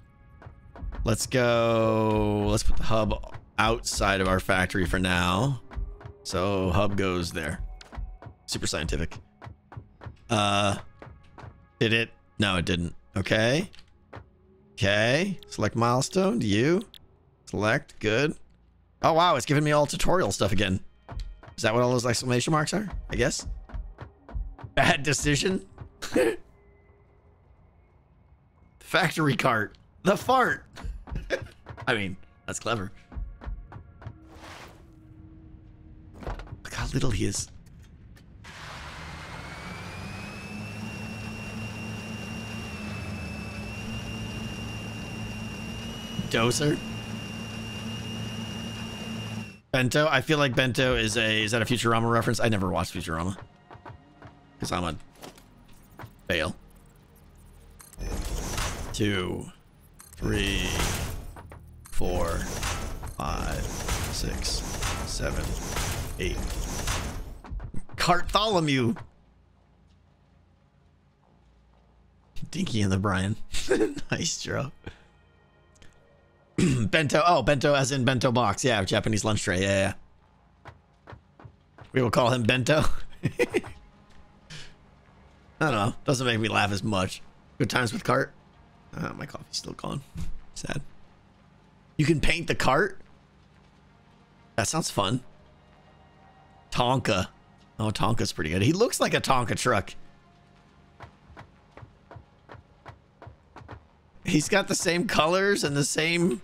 Let's go. Let's put the hub outside of our factory for now. So hub goes there. Super scientific. Uh, did it? No, it didn't. Okay. Okay. Select milestone. Do You. Select. Good. Oh, wow. It's giving me all tutorial stuff again. Is that what all those exclamation marks are? I guess. Bad decision. Factory cart. The fart. I mean, that's clever. How little he is. Doser. Bento. I feel like Bento is a is that a Futurama reference? I never watched Futurama. Because I'm a fail. Two, three, four, five, six, seven, eight. Cartholomew. Dinky and the Brian. nice, Joe. bento. Oh, bento as in bento box. Yeah, Japanese lunch tray. Yeah, yeah. We will call him bento. I don't know. Doesn't make me laugh as much. Good times with cart. Uh, my coffee's still gone. Sad. You can paint the cart? That sounds fun. Tonka. Oh, Tonka's pretty good. He looks like a Tonka truck. He's got the same colors and the same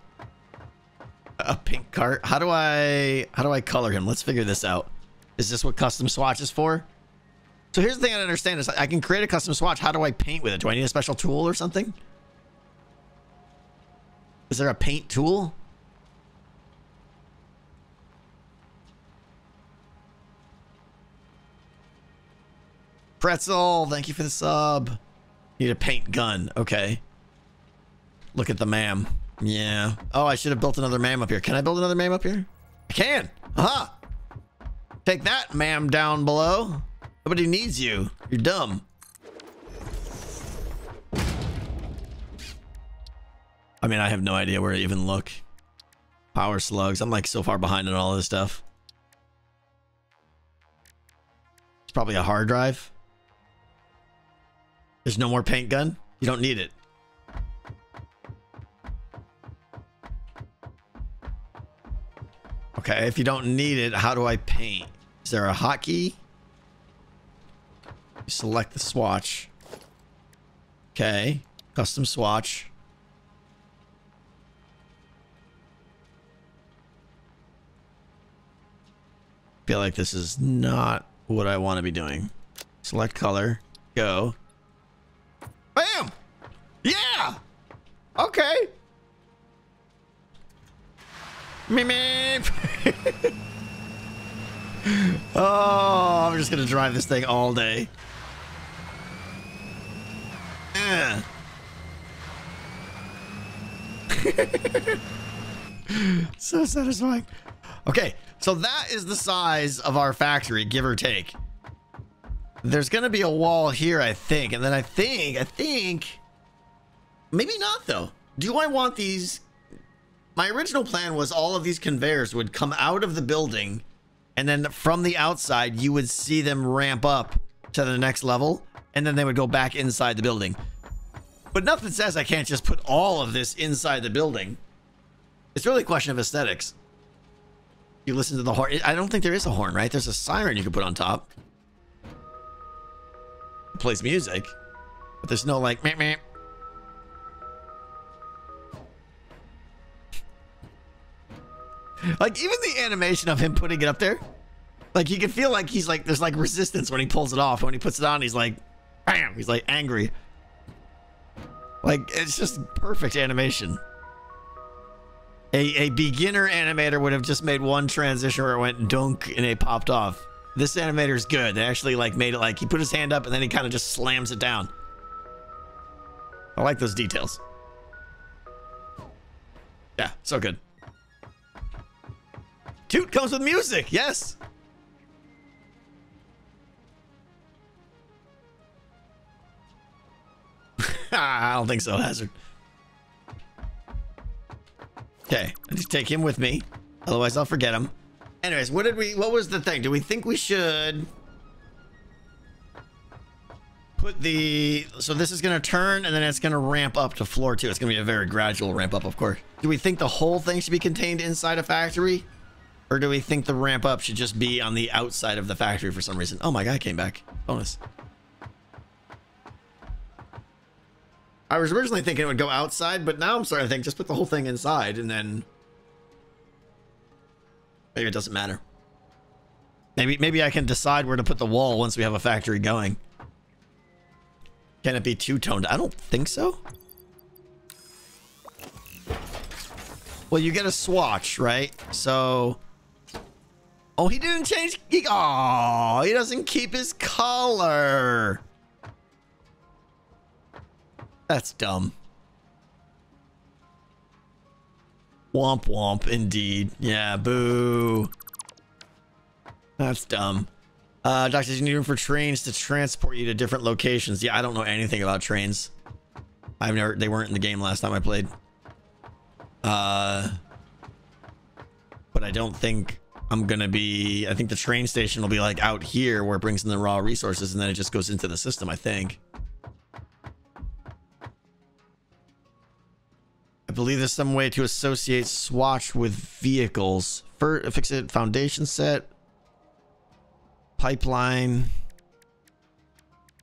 a pink cart. How do I how do I color him? Let's figure this out. Is this what custom swatch is for? So here's the thing I understand is I can create a custom swatch. How do I paint with it? Do I need a special tool or something? Is there a paint tool? Pretzel, thank you for the sub. Need a paint gun. Okay. Look at the mam. Yeah. Oh, I should have built another mam up here. Can I build another mam up here? I can. Aha. Take that, ma'am, down below. Nobody needs you. You're dumb. I mean, I have no idea where to even look. Power slugs. I'm like so far behind on all this stuff. It's probably a hard drive. There's no more paint gun. You don't need it. Okay, if you don't need it, how do I paint? Is there a hotkey? You select the swatch. Okay, custom swatch. Feel like this is not what I want to be doing. Select color. Go. Bam! Yeah! Okay. Meep, meep. oh, I'm just gonna drive this thing all day. Eh. so satisfying. Okay, so that is the size of our factory, give or take. There's gonna be a wall here, I think, and then I think, I think, maybe not though. Do I want these? My original plan was all of these conveyors would come out of the building, and then from the outside you would see them ramp up to the next level, and then they would go back inside the building. But nothing says I can't just put all of this inside the building. It's really a question of aesthetics. You listen to the horn. I don't think there is a horn, right? There's a siren you could put on top. Plays music, but there's no like meh, meh. Like even the animation of him putting it up there, like you can feel like he's like there's like resistance when he pulls it off. When he puts it on, he's like, bam, he's like angry. Like it's just perfect animation. A, a beginner animator would have just made one transition where it went dunk and it popped off. This animator is good. They actually like made it like he put his hand up and then he kind of just slams it down. I like those details. Yeah, so good. Toot comes with music. Yes. I don't think so, Hazard. Okay, I just take him with me. Otherwise, I'll forget him. Anyways, what did we? What was the thing? Do we think we should put the? So this is gonna turn, and then it's gonna ramp up to floor two. It's gonna be a very gradual ramp up, of course. Do we think the whole thing should be contained inside a factory, or do we think the ramp up should just be on the outside of the factory for some reason? Oh, my guy came back. Bonus. I was originally thinking it would go outside, but now I'm starting to think just put the whole thing inside and then maybe it doesn't matter. Maybe maybe I can decide where to put the wall once we have a factory going. Can it be two toned? I don't think so. Well, you get a swatch, right? So Oh, he didn't change he, Oh, he doesn't keep his color. That's dumb. Womp womp, indeed. Yeah, boo. That's dumb. Uh, doctor, you need room for trains to transport you to different locations. Yeah, I don't know anything about trains. I've never, they weren't in the game last time I played. Uh, but I don't think I'm gonna be, I think the train station will be like out here where it brings in the raw resources and then it just goes into the system, I think. Believe there's some way to associate Swatch with vehicles. For FICSIT, foundation set, pipeline.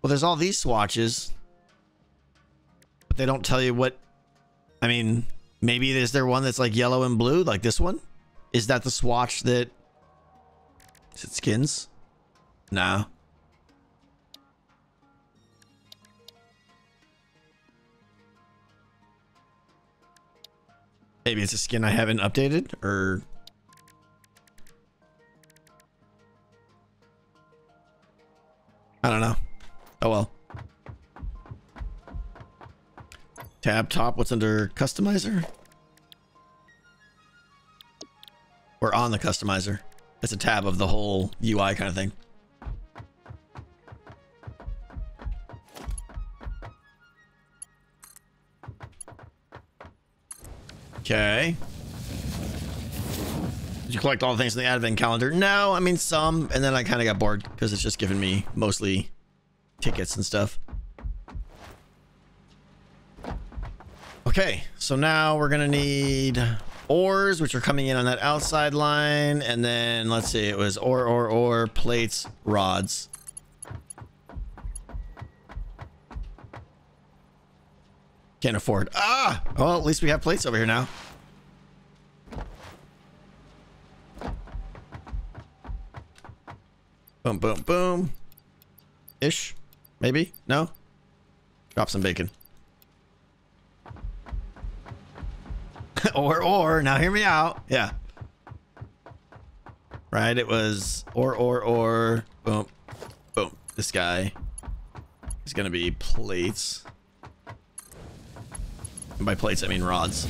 Well, there's all these swatches, but they don't tell you what. I mean, maybe is there one that's like yellow and blue, like this one? Is that the swatch that? Is it skins? No. Maybe it's a skin I haven't updated or I don't know. Oh well. Tab top, what's under customizer? We're on the customizer. It's a tab of the whole UI kind of thing. Okay. Did you collect all the things in the advent calendar? No, I mean some, and then I kind of got bored because it's just giving me mostly tickets and stuff. Okay, so now we're gonna need ores, which are coming in on that outside line, and then let's see, it was ore, ore, ore, plates, rods. Can't afford. Ah! Well, at least we have plates over here now. Boom, boom, boom. Ish. Maybe? No? Drop some bacon. or, or. Now hear me out. Yeah. Right? It was or, or, or. Boom. Boom. This guy is going to be plates. And by plates, I mean rods.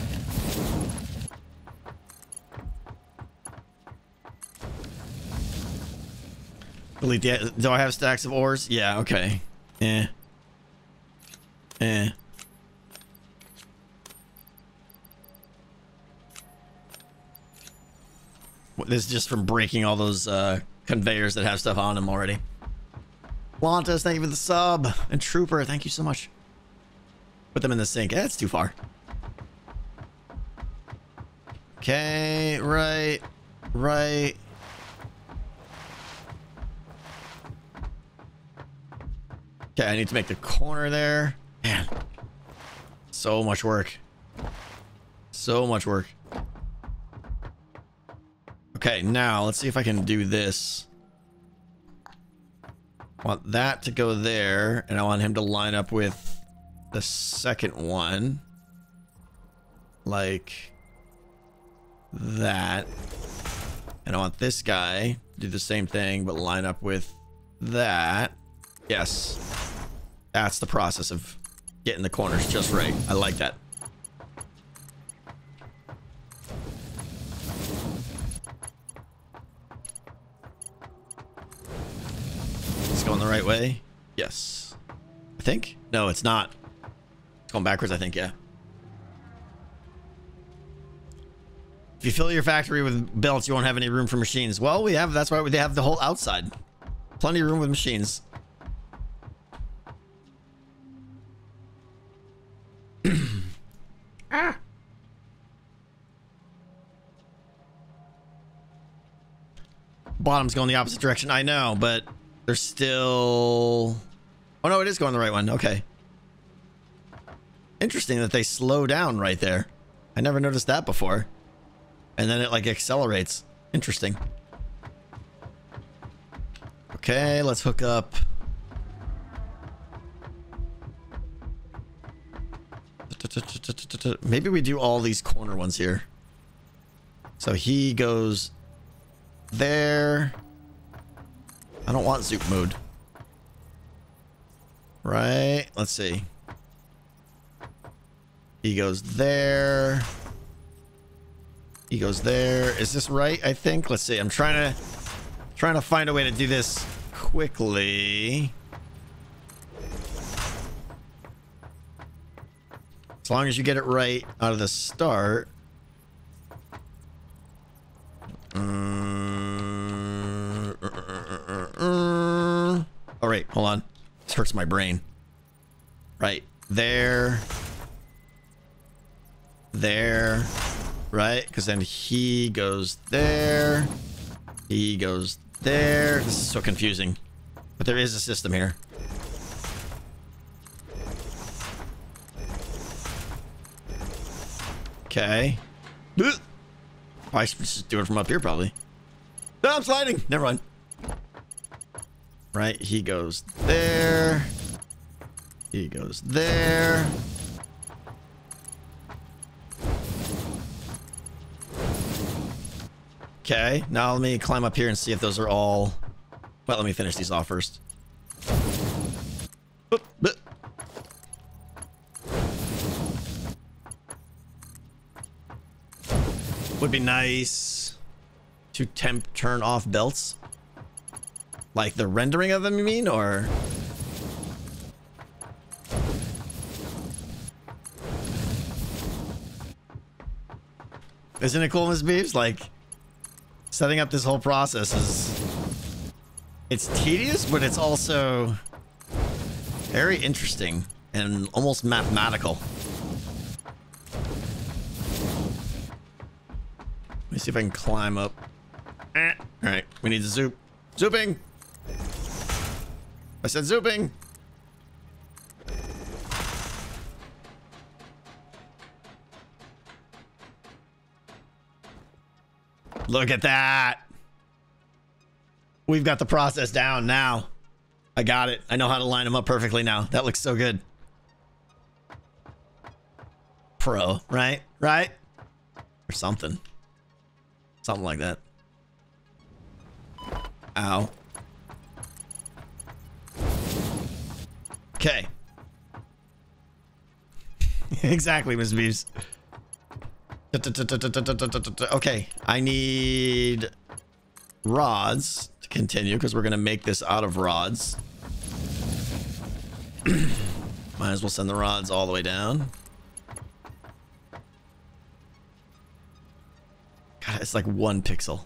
Delete the. Do I have stacks of ores? Yeah. Okay. Eh. Eh. This is just from breaking all those uh, conveyors that have stuff on them already. Lantas, thank you for the sub. And Trooper, thank you so much. Put them in the sink. Eh, That's too far. Okay, right, right. Okay, I need to make the corner there. Man, so much work. So much work. Okay, now let's see if I can do this. Want that to go there, and I want him to line up with the second one. Like that. And I want this guy to do the same thing, but line up with that. Yes. That's the process of getting the corners just right. I like that. It's going the right way? Yes. I think? No, it's not. Going backwards, I think, yeah. If you fill your factory with belts, you won't have any room for machines. Well, we have, that's why they have the whole outside. Plenty of room with machines. ah. Bottom's going the opposite direction. I know, but there's still... Oh, no, it is going the right one. Okay. Interesting that they slow down right there. I never noticed that before. And then it, like, accelerates. Interesting. Okay, let's hook up... Maybe we do all these corner ones here. So he goes there. I don't want zoop mode. Right? Let's see. He goes there. He goes there. Is this right? I think. Let's see. I'm trying to trying to find a way to do this quickly. As long as you get it right out of the start. Uh, uh, uh. All right, hold on. This hurts my brain. Right there. There. Right? Because then he goes there. He goes there. This is so confusing. But there is a system here. Okay. I should just do it from up here, probably. No, I'm sliding. Never mind. Right, he goes there. He goes there. Okay, now let me climb up here and see if those are all... Well, let me finish these off first. Would be nice to temp turn off belts. Like the rendering of them, you mean, or? Isn't it cool, Miss Beeps? Like, setting up this whole process is... It's tedious, but it's also very interesting and almost mathematical. Let me see if I can climb up. Eh. All right, we need to zoop. Zooping! I said zooping! Look at that! We've got the process down now. I got it. I know how to line them up perfectly now. That looks so good. Pro, right? Right? Or something. Something like that. Ow. Okay. exactly, Miss Beeves. Okay, I need rods to continue because we're going to make this out of rods. Might as well send the rods all the way down. God, it's like one pixel.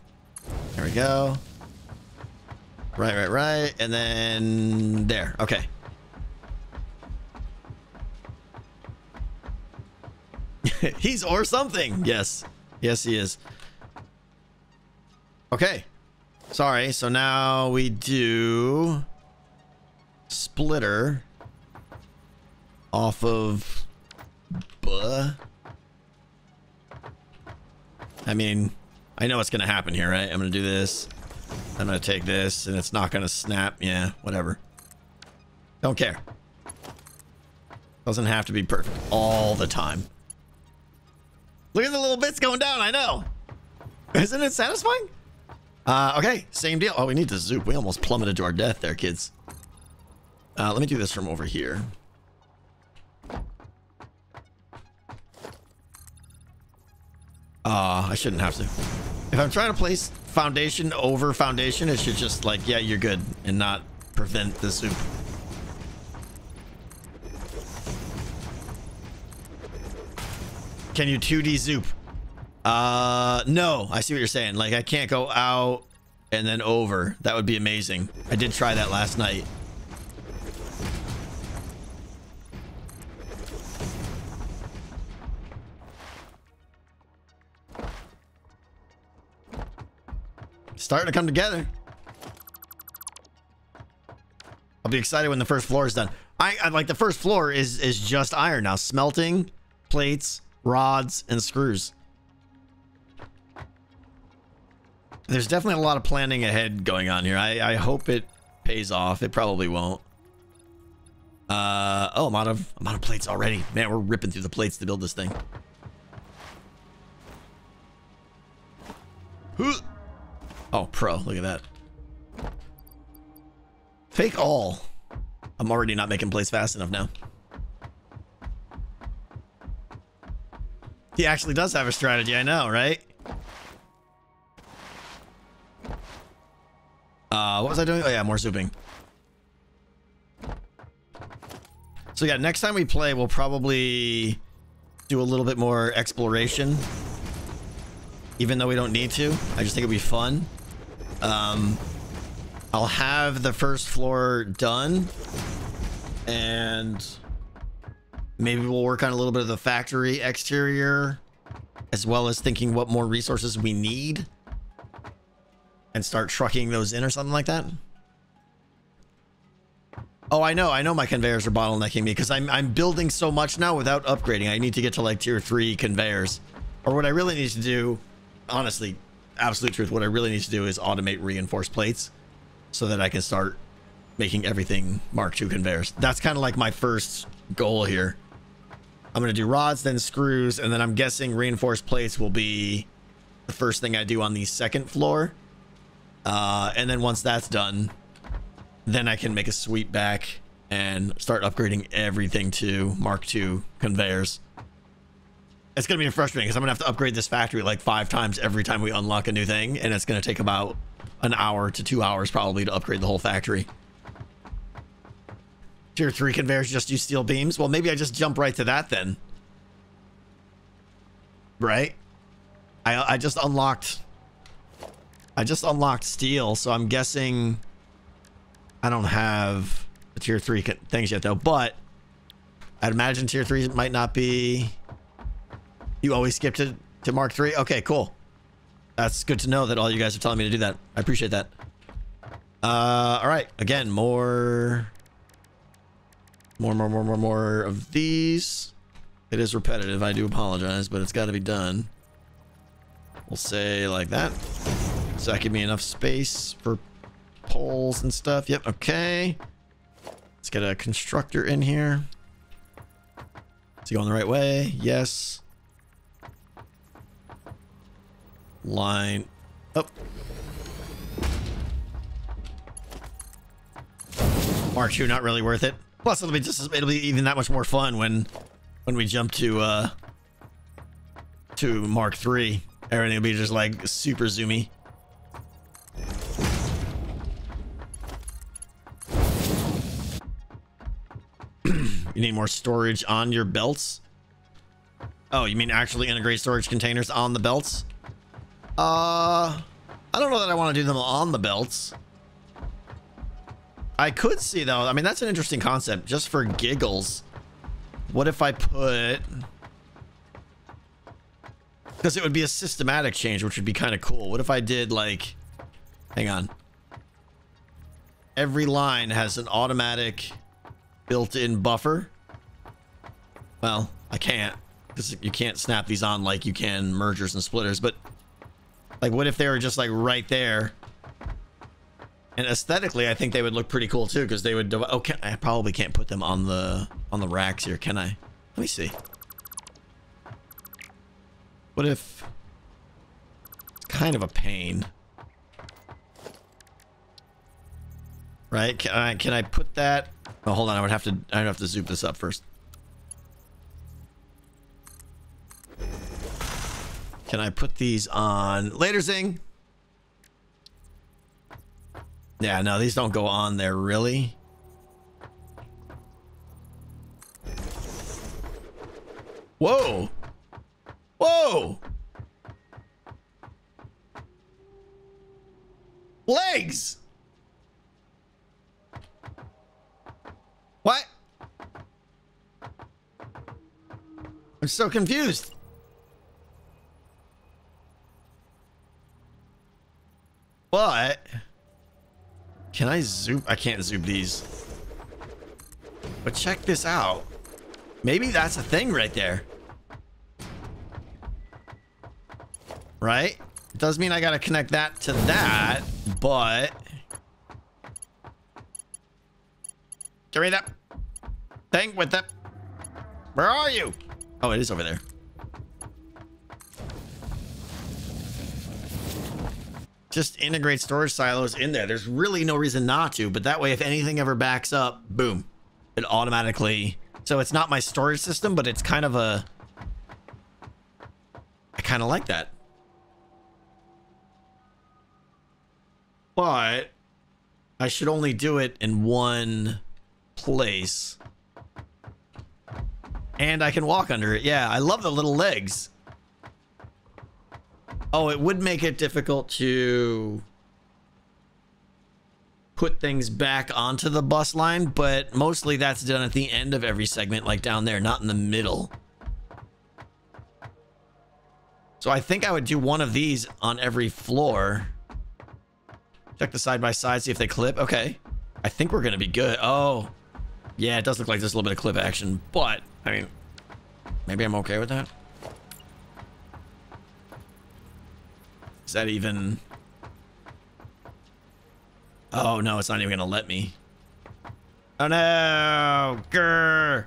There we go. Right, right, right. And then there. Okay. He's or something. Yes. Yes, he is. Okay. Sorry. So now we do splitter off of buh. I mean, I know what's going to happen here, right? I'm going to do this. I'm going to take this and it's not going to snap. Yeah, whatever. Don't care. Doesn't have to be perfect all the time. Look at the little bits going down. I know. Isn't it satisfying? Uh, okay, same deal. Oh, we need to zoop. We almost plummeted to our death there, kids. Uh, let me do this from over here. Uh, I shouldn't have to. If I'm trying to place foundation over foundation, it should just like, yeah, you're good and not prevent the zoop. Can you 2D zoop? Uh, no. I see what you're saying. Like, I can't go out and then over. That would be amazing. I did try that last night. Starting to come together. I'll be excited when the first floor is done. I, I like the first floor is is just iron now. Smelting, plates, rods, and screws. There's definitely a lot of planning ahead going on here. I, I hope it pays off. It probably won't. Uh oh, I'm out of I'm out of plates already. Man, we're ripping through the plates to build this thing. Oh, pro, look at that. Fake all. I'm already not making plates fast enough now. He actually does have a strategy, I know, right? Uh, what was I doing? Oh yeah, more zooping. So yeah, next time we play, we'll probably do a little bit more exploration. Even though we don't need to. I just think it'd be fun. Um, I'll have the first floor done. And maybe we'll work on a little bit of the factory exterior. As well as thinking what more resources we need. And start trucking those in or something like that. Oh, I know. I know my conveyors are bottlenecking me because I'm, I'm building so much now without upgrading. I need to get to like tier 3 conveyors. Or what I really need to do, honestly, absolute truth, what I really need to do is automate reinforced plates so that I can start making everything Mark II conveyors. That's kind of like my first goal here. I'm going to do rods, then screws, and then I'm guessing reinforced plates will be the first thing I do on the second floor. Uh, and then once that's done, then I can make a sweep back and start upgrading everything to Mark II conveyors. It's going to be frustrating because I'm going to have to upgrade this factory like five times every time we unlock a new thing. And it's going to take about an hour to two hours probably to upgrade the whole factory. Tier 3 conveyors just use steel beams? Well, maybe I just jump right to that then. Right? I, I just unlocked... I just unlocked steel, so I'm guessing... I don't have tier 3 things yet, though. But I'd imagine tier 3 might not be... You always skip to, to Mark 3? Okay, cool. That's good to know that all you guys are telling me to do that. I appreciate that. Uh, all right. Again, more... More, more, more, more, more of these. It is repetitive. I do apologize, but it's got to be done. We'll say like that. So that give me enough space for poles and stuff. Yep, okay. Let's get a constructor in here. Is he going the right way? Yes. Line up. Mark II, not really worth it. Plus, it'll be just it'll be even that much more fun when when we jump to uh to Mark Three. Everything will be just like super zoomy. you need more storage on your belts. Oh, you mean actually integrate storage containers on the belts? Uh, I don't know that I want to do them on the belts. I could see though. I mean, that's an interesting concept just for giggles. What if I put because it would be a systematic change, which would be kind of cool. What if I did like, hang on. Every line has an automatic built-in buffer. Well, I can't because you can't snap these on like you can mergers and splitters. But like, what if they were just like right there? And aesthetically, I think they would look pretty cool too because they would. Okay, oh, I probably can't put them on the on the racks here, can I? Let me see. What if it's kind of a pain? Right? Can I can I put that? Oh, hold on. I would have to I would have to zoom this up first. Can I put these on later zing? Yeah, no, these don't go on there really. Whoa. Whoa! Legs! What? I'm so confused. But can I zoom? I can't zoom these. But check this out. Maybe that's a thing right there. right? It does mean I gotta connect that to that, but... Give me that thing with that. Where are you? Oh, it is over there. Just integrate storage silos in there. There's really no reason not to, but that way if anything ever backs up, boom, it automatically... So it's not my storage system, but it's kind of a... I kind of like that. but I should only do it in one place. And I can walk under it. Yeah, I love the little legs. Oh, it would make it difficult to put things back onto the bus line, but mostly that's done at the end of every segment, like down there, not in the middle. So I think I would do one of these on every floor. Check the side by side, see if they clip. Okay. I think we're going to be good. Oh. Yeah, it does look like there's a little bit of clip action, but, I mean, maybe I'm okay with that. Is that even... Oh, no, it's not even going to let me. Oh, no! Grr!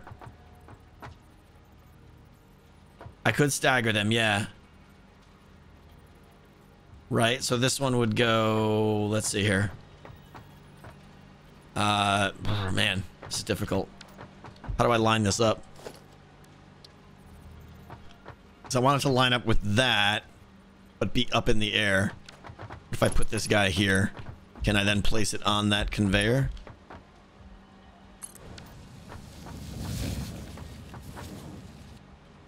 I could stagger them, yeah. Right, so this one would go, let's see here. Uh, oh man, this is difficult. How do I line this up? So I want it to line up with that, but be up in the air. If I put this guy here, can I then place it on that conveyor?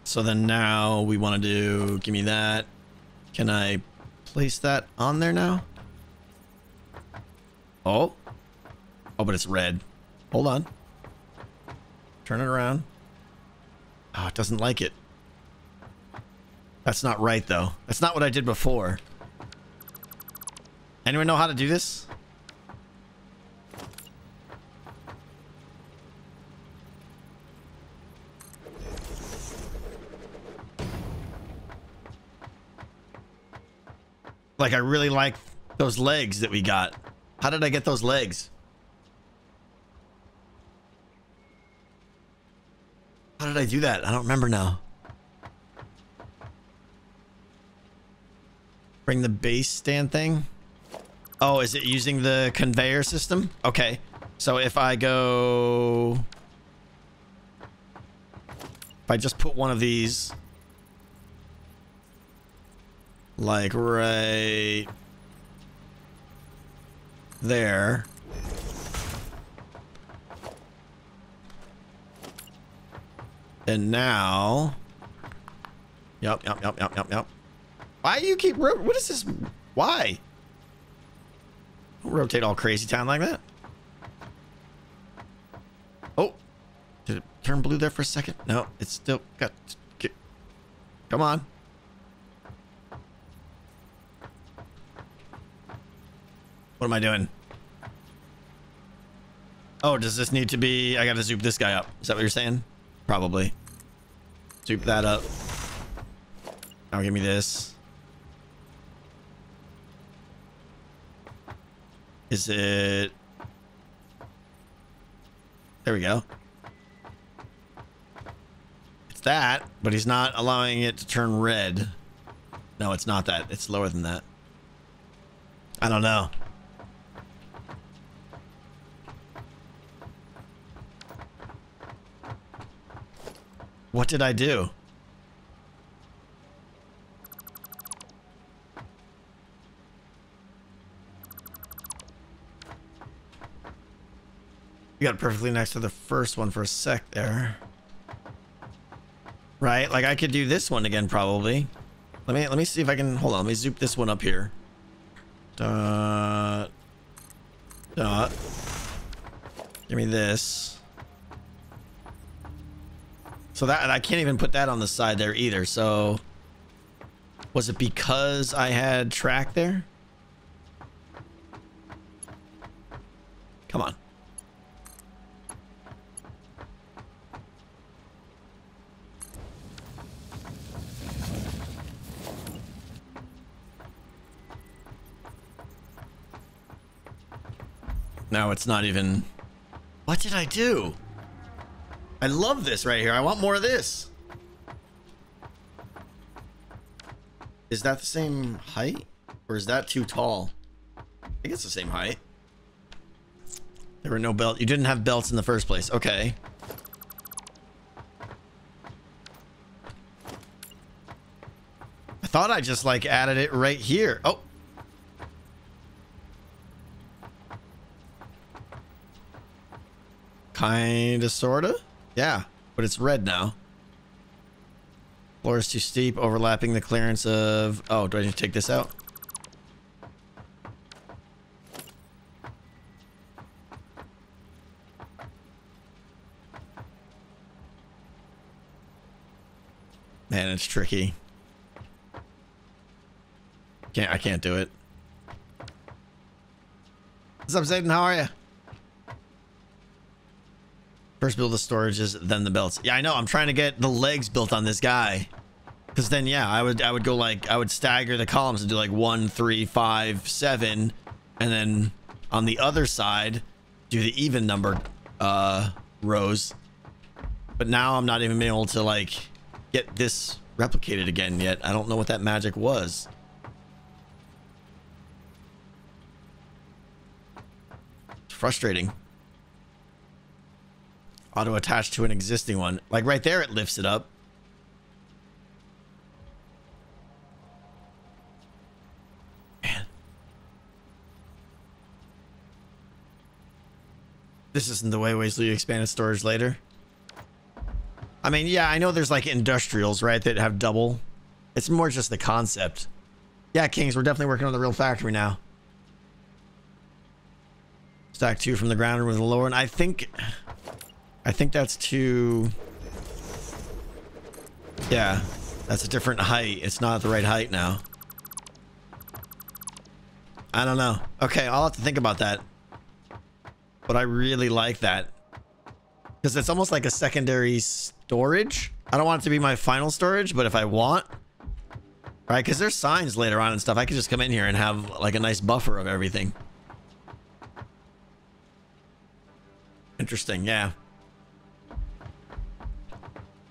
So then now we want to do, give me that. Can I place that on there now? Oh. Oh, but it's red. Hold on. Turn it around. Oh, it doesn't like it. That's not right, though. That's not what I did before. Anyone know how to do this? Like, I really like those legs that we got. How did I get those legs? How did I do that? I don't remember now. Bring the base stand thing. Oh, is it using the conveyor system? Okay. So if I go... If I just put one of these like right there. And now. Yep, yep, yep, yep, yep, yep. Why do you keep ro- What is this? Why? Don't rotate all crazy town like that. Oh. Did it turn blue there for a second? No, it's still got. Get, come on. What am I doing? Oh, does this need to be... I gotta zoop this guy up. Is that what you're saying? Probably. Zoop that up. Now give me this. Is it... There we go. It's that, but he's not allowing it to turn red. No, it's not that. It's lower than that. I don't know. What did I do? You got perfectly next to the first one for a sec there. Right? Like I could do this one again probably. Let me let me see if I can hold on, let me zoop this one up here. Dot dot. Give me this. So that I can't even put that on the side there either. So was it because I had track there? Come on. It's not even. What did I do? I love this right here. I want more of this. Is that the same height? Or is that too tall? I think it's the same height. There were no belt. You didn't have belts in the first place. Okay. I thought I just like added it right here. Oh. Kinda, sorta. Yeah, but it's red now. Floor is too steep, overlapping the clearance of... Oh, do I need to take this out? Man, it's tricky. Can't I can't do it. What's up, Zayden? How are you? First build the storages, then the belts. Yeah, I know. I'm trying to get the legs built on this guy. Because then, yeah, I would I would go like, I would stagger the columns and do like one, three, five, seven. And then on the other side, do the even number uh, rows. But now I'm not even being able to like get this replicated again yet. I don't know what that magic was. It's frustrating. Auto attach to an existing one. Like right there, it lifts it up. Man. This isn't the way Weasley you expanded storage later. I mean, yeah, I know there's like industrials, right, that have double. It's more just the concept. Yeah, Kings, we're definitely working on the real factory now. Stack two from the ground with the lower one. I think I think that's too... Yeah, that's a different height. It's not the right height now. I don't know. Okay, I'll have to think about that. But I really like that. Because it's almost like a secondary storage. I don't want it to be my final storage, but if I want... Right, because there's signs later on and stuff. I could just come in here and have like a nice buffer of everything. Interesting, yeah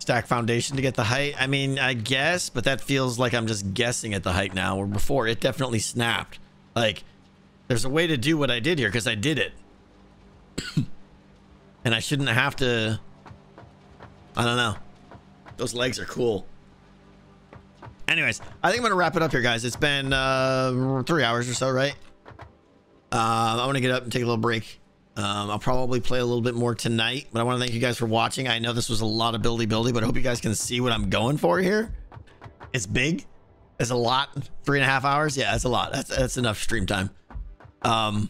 stack foundation to get the height. I mean, I guess, but that feels like I'm just guessing at the height now. Where before it definitely snapped. Like, there's a way to do what I did here because I did it. and I shouldn't have to. I don't know. Those legs are cool. Anyways, I think I'm gonna wrap it up here, guys. It's been uh, three hours or so, right? Uh, I'm gonna get up and take a little break. Um, I'll probably play a little bit more tonight, but I want to thank you guys for watching. I know this was a lot of buildy buildy, but I hope you guys can see what I'm going for here. It's big. It's a lot. Three and a half hours. Yeah, that's a lot. That's that's enough stream time. Um,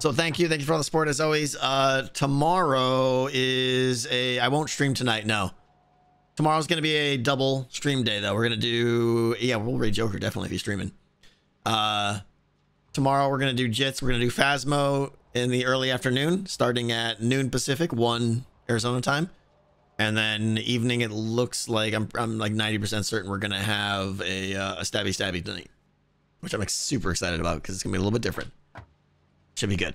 so thank you, thank you for all the support as always. Uh, tomorrow is a. I won't stream tonight. No, tomorrow's gonna be a double stream day though. We're gonna do. Yeah, we'll raid Joker definitely if he's streaming. Uh, tomorrow we're gonna do Jits. We're gonna do Phasmo in the early afternoon, starting at noon Pacific, one Arizona time. And then evening, it looks like I'm, I'm like 90% certain we're gonna have a, uh, a stabby stabby tonight, which I'm like, super excited about because it's gonna be a little bit different. Should be good.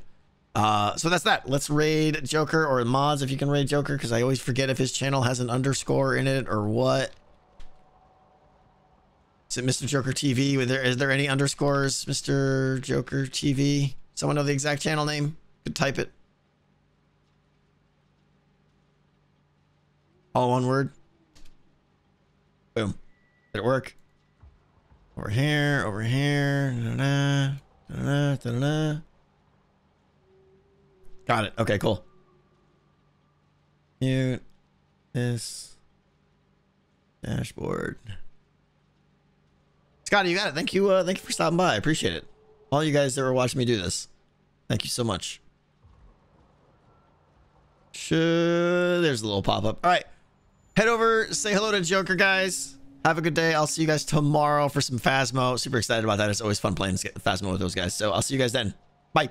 Uh, so that's that. Let's raid Joker or mods if you can raid Joker because I always forget if his channel has an underscore in it or what. Is it Mr. Joker TV? Is there, is there any underscores, Mr. Joker TV? Someone know the exact channel name? Could type it. All one word. Boom. Did it work? Over here, over here. Da-da, da-da, da-da. Got it. Okay, cool. Mute this dashboard. Scotty, you got it. Thank you. Uh, thank you for stopping by. I appreciate it. All you guys that were watching me do this. Thank you so much. Should there's a little pop up. All right. Head over, say hello to Joker, guys. Have a good day. I'll see you guys tomorrow for some Phasmo. Super excited about that. It's always fun playing Phasmo with those guys. So I'll see you guys then. Bye.